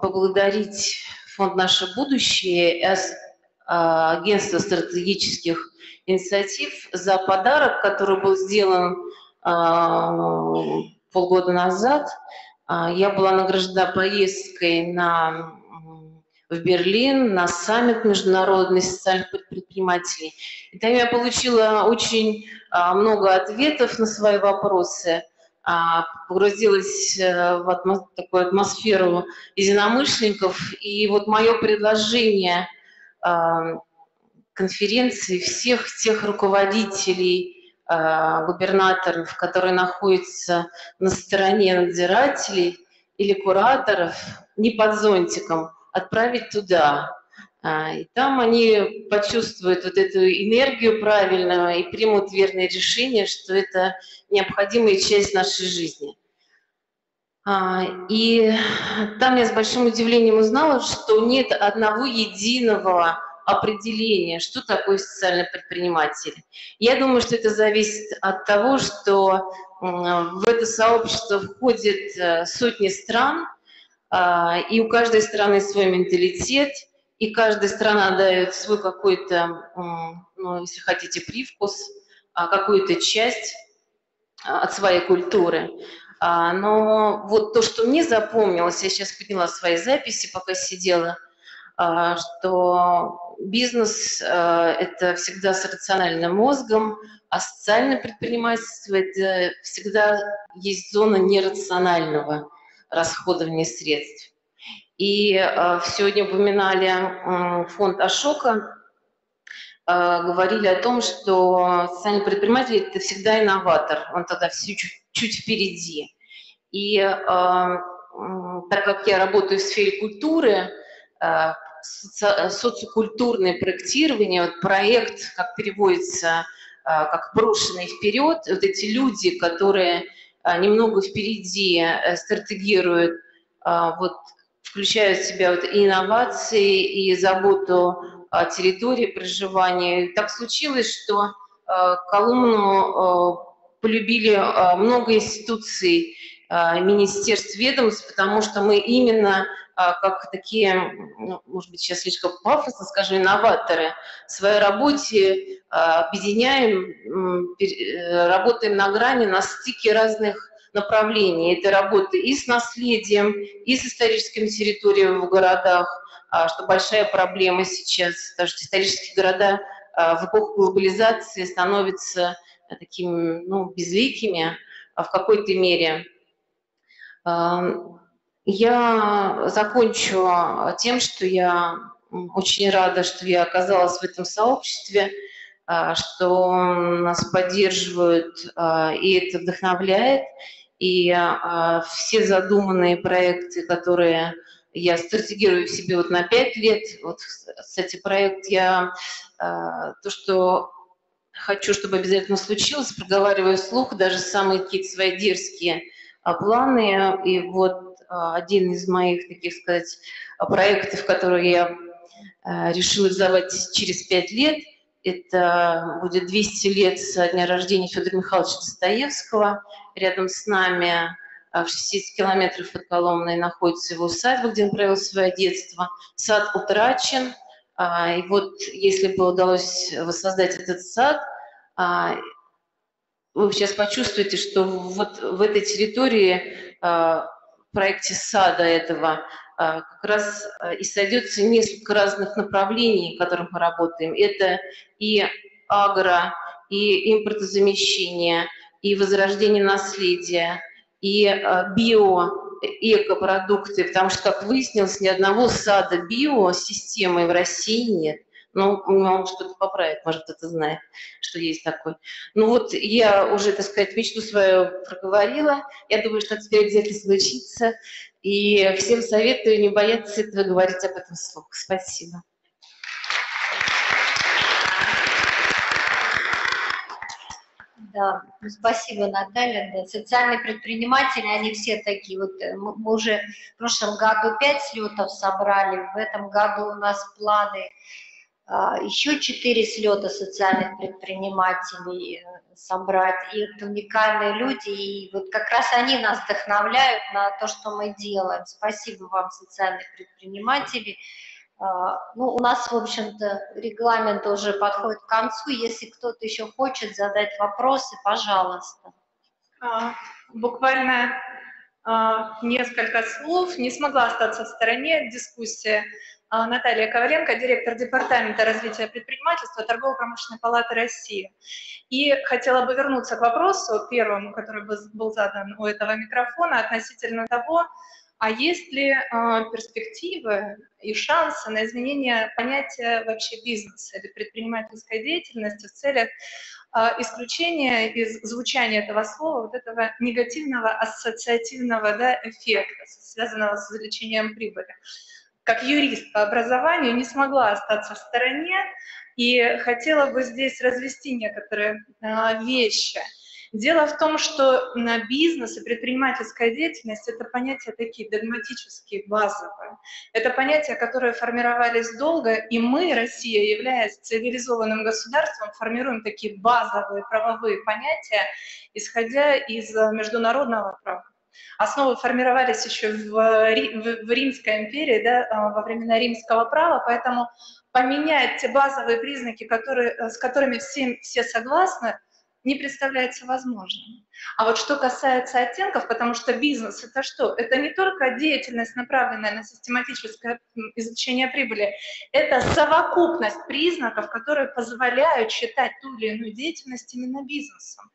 поблагодарить фонд «Наше будущее» а, агентство стратегических инициатив за подарок, который был сделан а, полгода назад. Я была награждена поездкой на, в Берлин на саммит международный социальных предпринимателей. И там я получила очень много ответов на свои вопросы. А, погрузилась э, в такую атмосферу единомышленников. И вот мое предложение а, конференции всех тех руководителей, а, губернаторов, которые находятся на стороне надзирателей или кураторов, не под зонтиком, отправить туда, а, и там они почувствуют вот эту энергию правильную и примут верное решение, что это необходимая часть нашей жизни. А, и там я с большим удивлением узнала, что нет одного единого определения, что такое социальный предприниматель. Я думаю, что это зависит от того, что в это сообщество входят э, сотни стран, и у каждой страны свой менталитет – и каждая страна дает свой какой-то, ну, если хотите, привкус, а, какую-то часть а, от своей культуры. А, но вот то, что мне запомнилось, я сейчас подняла свои записи, пока сидела, что бизнес – это всегда с рациональным мозгом, а социальное предпринимательство – это всегда есть зона нерационального расходования средств. И э, сегодня упоминали фонд Ашока, э, говорили о том, что социальный предприниматель – это всегда инноватор, он тогда все чуть, чуть впереди. И э, так как я работаю в сфере культуры, соци социокультурное проектирование, вот проект, как переводится, как брошенный вперед, вот эти люди, которые немного впереди э, стратегируют э, вот включают в себя вот и инновации, и заботу о территории проживания. Так случилось, что Коломну э, полюбили много институций, министерств, ведомств, потому что мы именно как такие, ну, может быть, сейчас слишком пафосно скажу, инноваторы в своей работе объединяем, работаем на грани, на стике разных направлений. Это работа и с наследием, и с историческими территориями в городах, а, что большая проблема сейчас, потому что исторические города а, в эпоху глобализации становятся такими ну, безликими в какой-то мере. Я закончу тем, что я очень рада, что я оказалась в этом сообществе, а, что нас поддерживают, и это вдохновляет. И а, все задуманные проекты, которые я стратегирую в себе вот на пять лет, вот, кстати, проект я, а, то, что хочу, чтобы обязательно случилось, проговариваю вслух даже самые какие-то свои дерзкие а, планы. И вот а, один из моих, таких сказать, проектов, который я а, решила реализовать через пять лет, это будет 200 лет со дня рождения Федора Михайловича Достоевского. Рядом с нами а, в 60 километров от Коломны находится его усадьба, где он провел свое детство. Сад утрачен. А, и вот если бы удалось воссоздать этот сад, а, вы сейчас почувствуете, что вот в этой территории, проекте сада этого, как раз и сойдется несколько разных направлений, в которых мы работаем. Это и агро, и импортозамещение, и возрождение наследия, и био экопродукции, потому что, как выяснилось, ни одного сада биосистемы в России нет. Ну, он что-то поправит, может, кто-то знает, что есть такой. Ну вот я уже, так сказать, мечту свою проговорила. Я думаю, что теперь обязательно случится. И всем советую не бояться этого говорить об этом вслух. Спасибо. Да, ну, спасибо, Наталья. Да. Социальные предприниматели, они все такие. Вот э, мы уже в прошлом году пять слетов собрали, в этом году у нас планы еще четыре слета социальных предпринимателей э, собрать. И это уникальные люди, и вот как раз они нас вдохновляют на то, что мы делаем. Спасибо вам, социальные предприниматели. А, ну, у нас, в общем-то, регламент уже подходит к концу. Если кто-то еще хочет задать вопросы, пожалуйста. А, буквально а, несколько слов. Не смогла остаться в стороне дискуссии. Наталья Коваленко, директор Департамента развития предпринимательства Торгово-промышленной палаты России. И хотела бы вернуться к вопросу первому, который был задан у этого микрофона относительно того, а есть ли э, перспективы и шансы на изменение понятия вообще бизнеса или предпринимательской деятельности в целях э, исключения из звучания этого слова вот этого негативного ассоциативного да, эффекта, связанного с извлечением прибыли? Как юрист по образованию не смогла остаться в стороне и хотела бы здесь развести некоторые э, вещи – Дело в том, что бизнес и предпринимательская деятельность – это понятия такие догматические, базовые. Это понятия, которые формировались долго, и мы, Россия, являясь цивилизованным государством, формируем такие базовые правовые понятия, исходя из э, международного права. Основы формировались еще в, в, в Римской империи, да, э, во времена римского права, поэтому поменять те базовые признаки, которые, э, с которыми все, все согласны – не представляется возможным. А вот что касается оттенков, потому что бизнес это что? Это не только деятельность, направленная на систематическое изучение прибыли, это совокупность признаков, которые позволяют считать ту или иную деятельность именно бизнесом.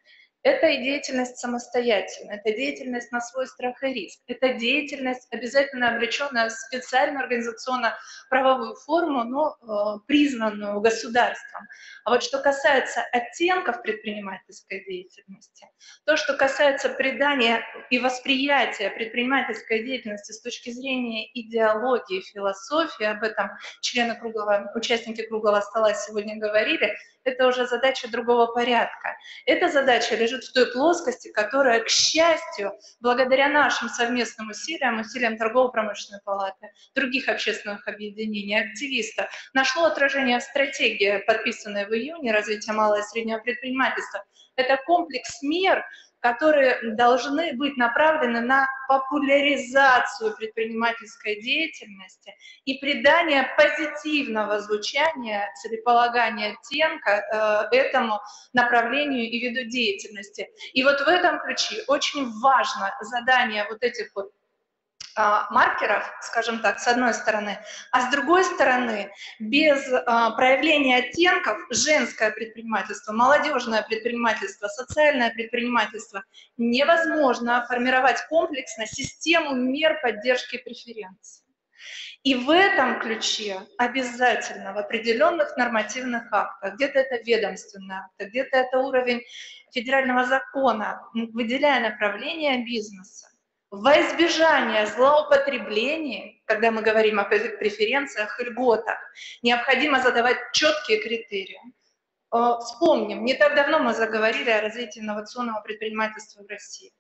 Это и деятельность самостоятельная, это деятельность на свой страх и риск, это деятельность, обязательно обреченная в специальную организационно-правовую форму, но э, признанную государством. А вот что касается оттенков предпринимательской деятельности, то, что касается придания и восприятия предпринимательской деятельности с точки зрения идеологии, философии, об этом члены круглого, участники круглого стола сегодня говорили, это уже задача другого порядка. Эта задача лежит в той плоскости, которая, к счастью, благодаря нашим совместным усилиям, усилиям торгово-промышленной палаты, других общественных объединений, активистов, нашло отражение в стратегии, подписанной в июне развития малого и среднего предпринимательства. Это комплекс мер, которые должны быть направлены на популяризацию предпринимательской деятельности и придание позитивного звучания, целеполагания оттенка э, этому направлению и виду деятельности. И вот в этом ключе очень важно задание вот этих вот маркеров, скажем так, с одной стороны, а с другой стороны, без а, проявления оттенков женское предпринимательство, молодежное предпринимательство, социальное предпринимательство невозможно формировать комплексно систему мер поддержки преференций. И в этом ключе обязательно в определенных нормативных актах, где-то это ведомственный акт, где-то это уровень федерального закона, выделяя направление бизнеса, во избежание злоупотребления, когда мы говорим о преференциях и льготах, необходимо задавать четкие критерии. Э, вспомним, не так давно мы заговорили о развитии инновационного предпринимательства в России.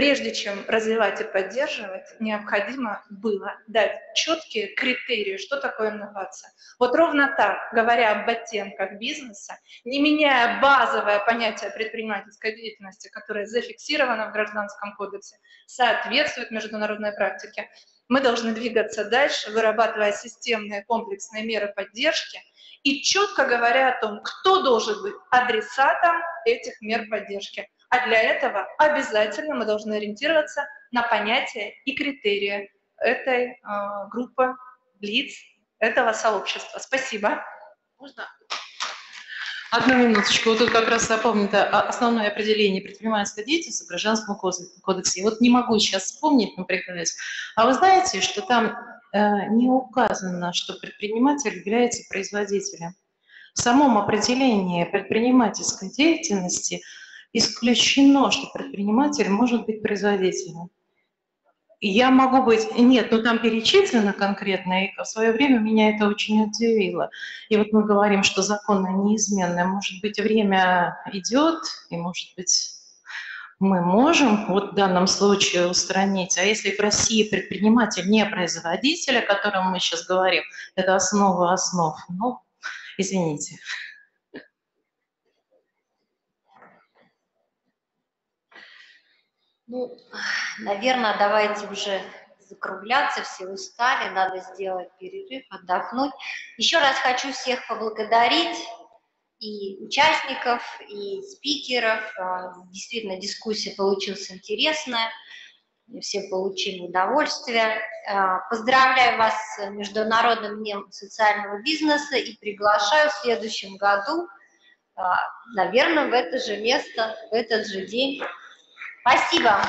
Прежде чем развивать и поддерживать, необходимо было дать четкие критерии, что такое инновация. Вот ровно так, говоря об оттенках бизнеса, не меняя базовое понятие предпринимательской деятельности, которое зафиксировано в Гражданском кодексе, соответствует международной практике, мы должны двигаться дальше, вырабатывая системные комплексные меры поддержки и четко говоря о том, кто должен быть адресатом этих мер поддержки – а для этого обязательно мы должны ориентироваться на понятия и критерии этой э, группы лиц, этого сообщества. Спасибо. Можно? Одну минуточку. Вот тут как раз запомнито основное определение предпринимательской деятельности в Гражданском кодексе. Вот не могу сейчас вспомнить, например. А вы знаете, что там э, не указано, что предприниматель является производителем. В самом определении предпринимательской деятельности исключено, что предприниматель может быть производителем. Я могу быть... Нет, ну там перечислено конкретно, и в свое время меня это очень удивило. И вот мы говорим, что законы неизменны. Может быть, время идет, и, может быть, мы можем вот в данном случае устранить. А если в России предприниматель не производитель, о котором мы сейчас говорим, это основа основ, ну, извините. Ну, наверное, давайте уже закругляться, все устали, надо сделать перерыв, отдохнуть. Еще раз хочу всех поблагодарить, и участников, и спикеров. А, действительно, дискуссия получилась интересная, все получили удовольствие. А, поздравляю вас с Международным днем социального бизнеса и приглашаю в следующем году, а, наверное, в это же место, в этот же день Спасибо.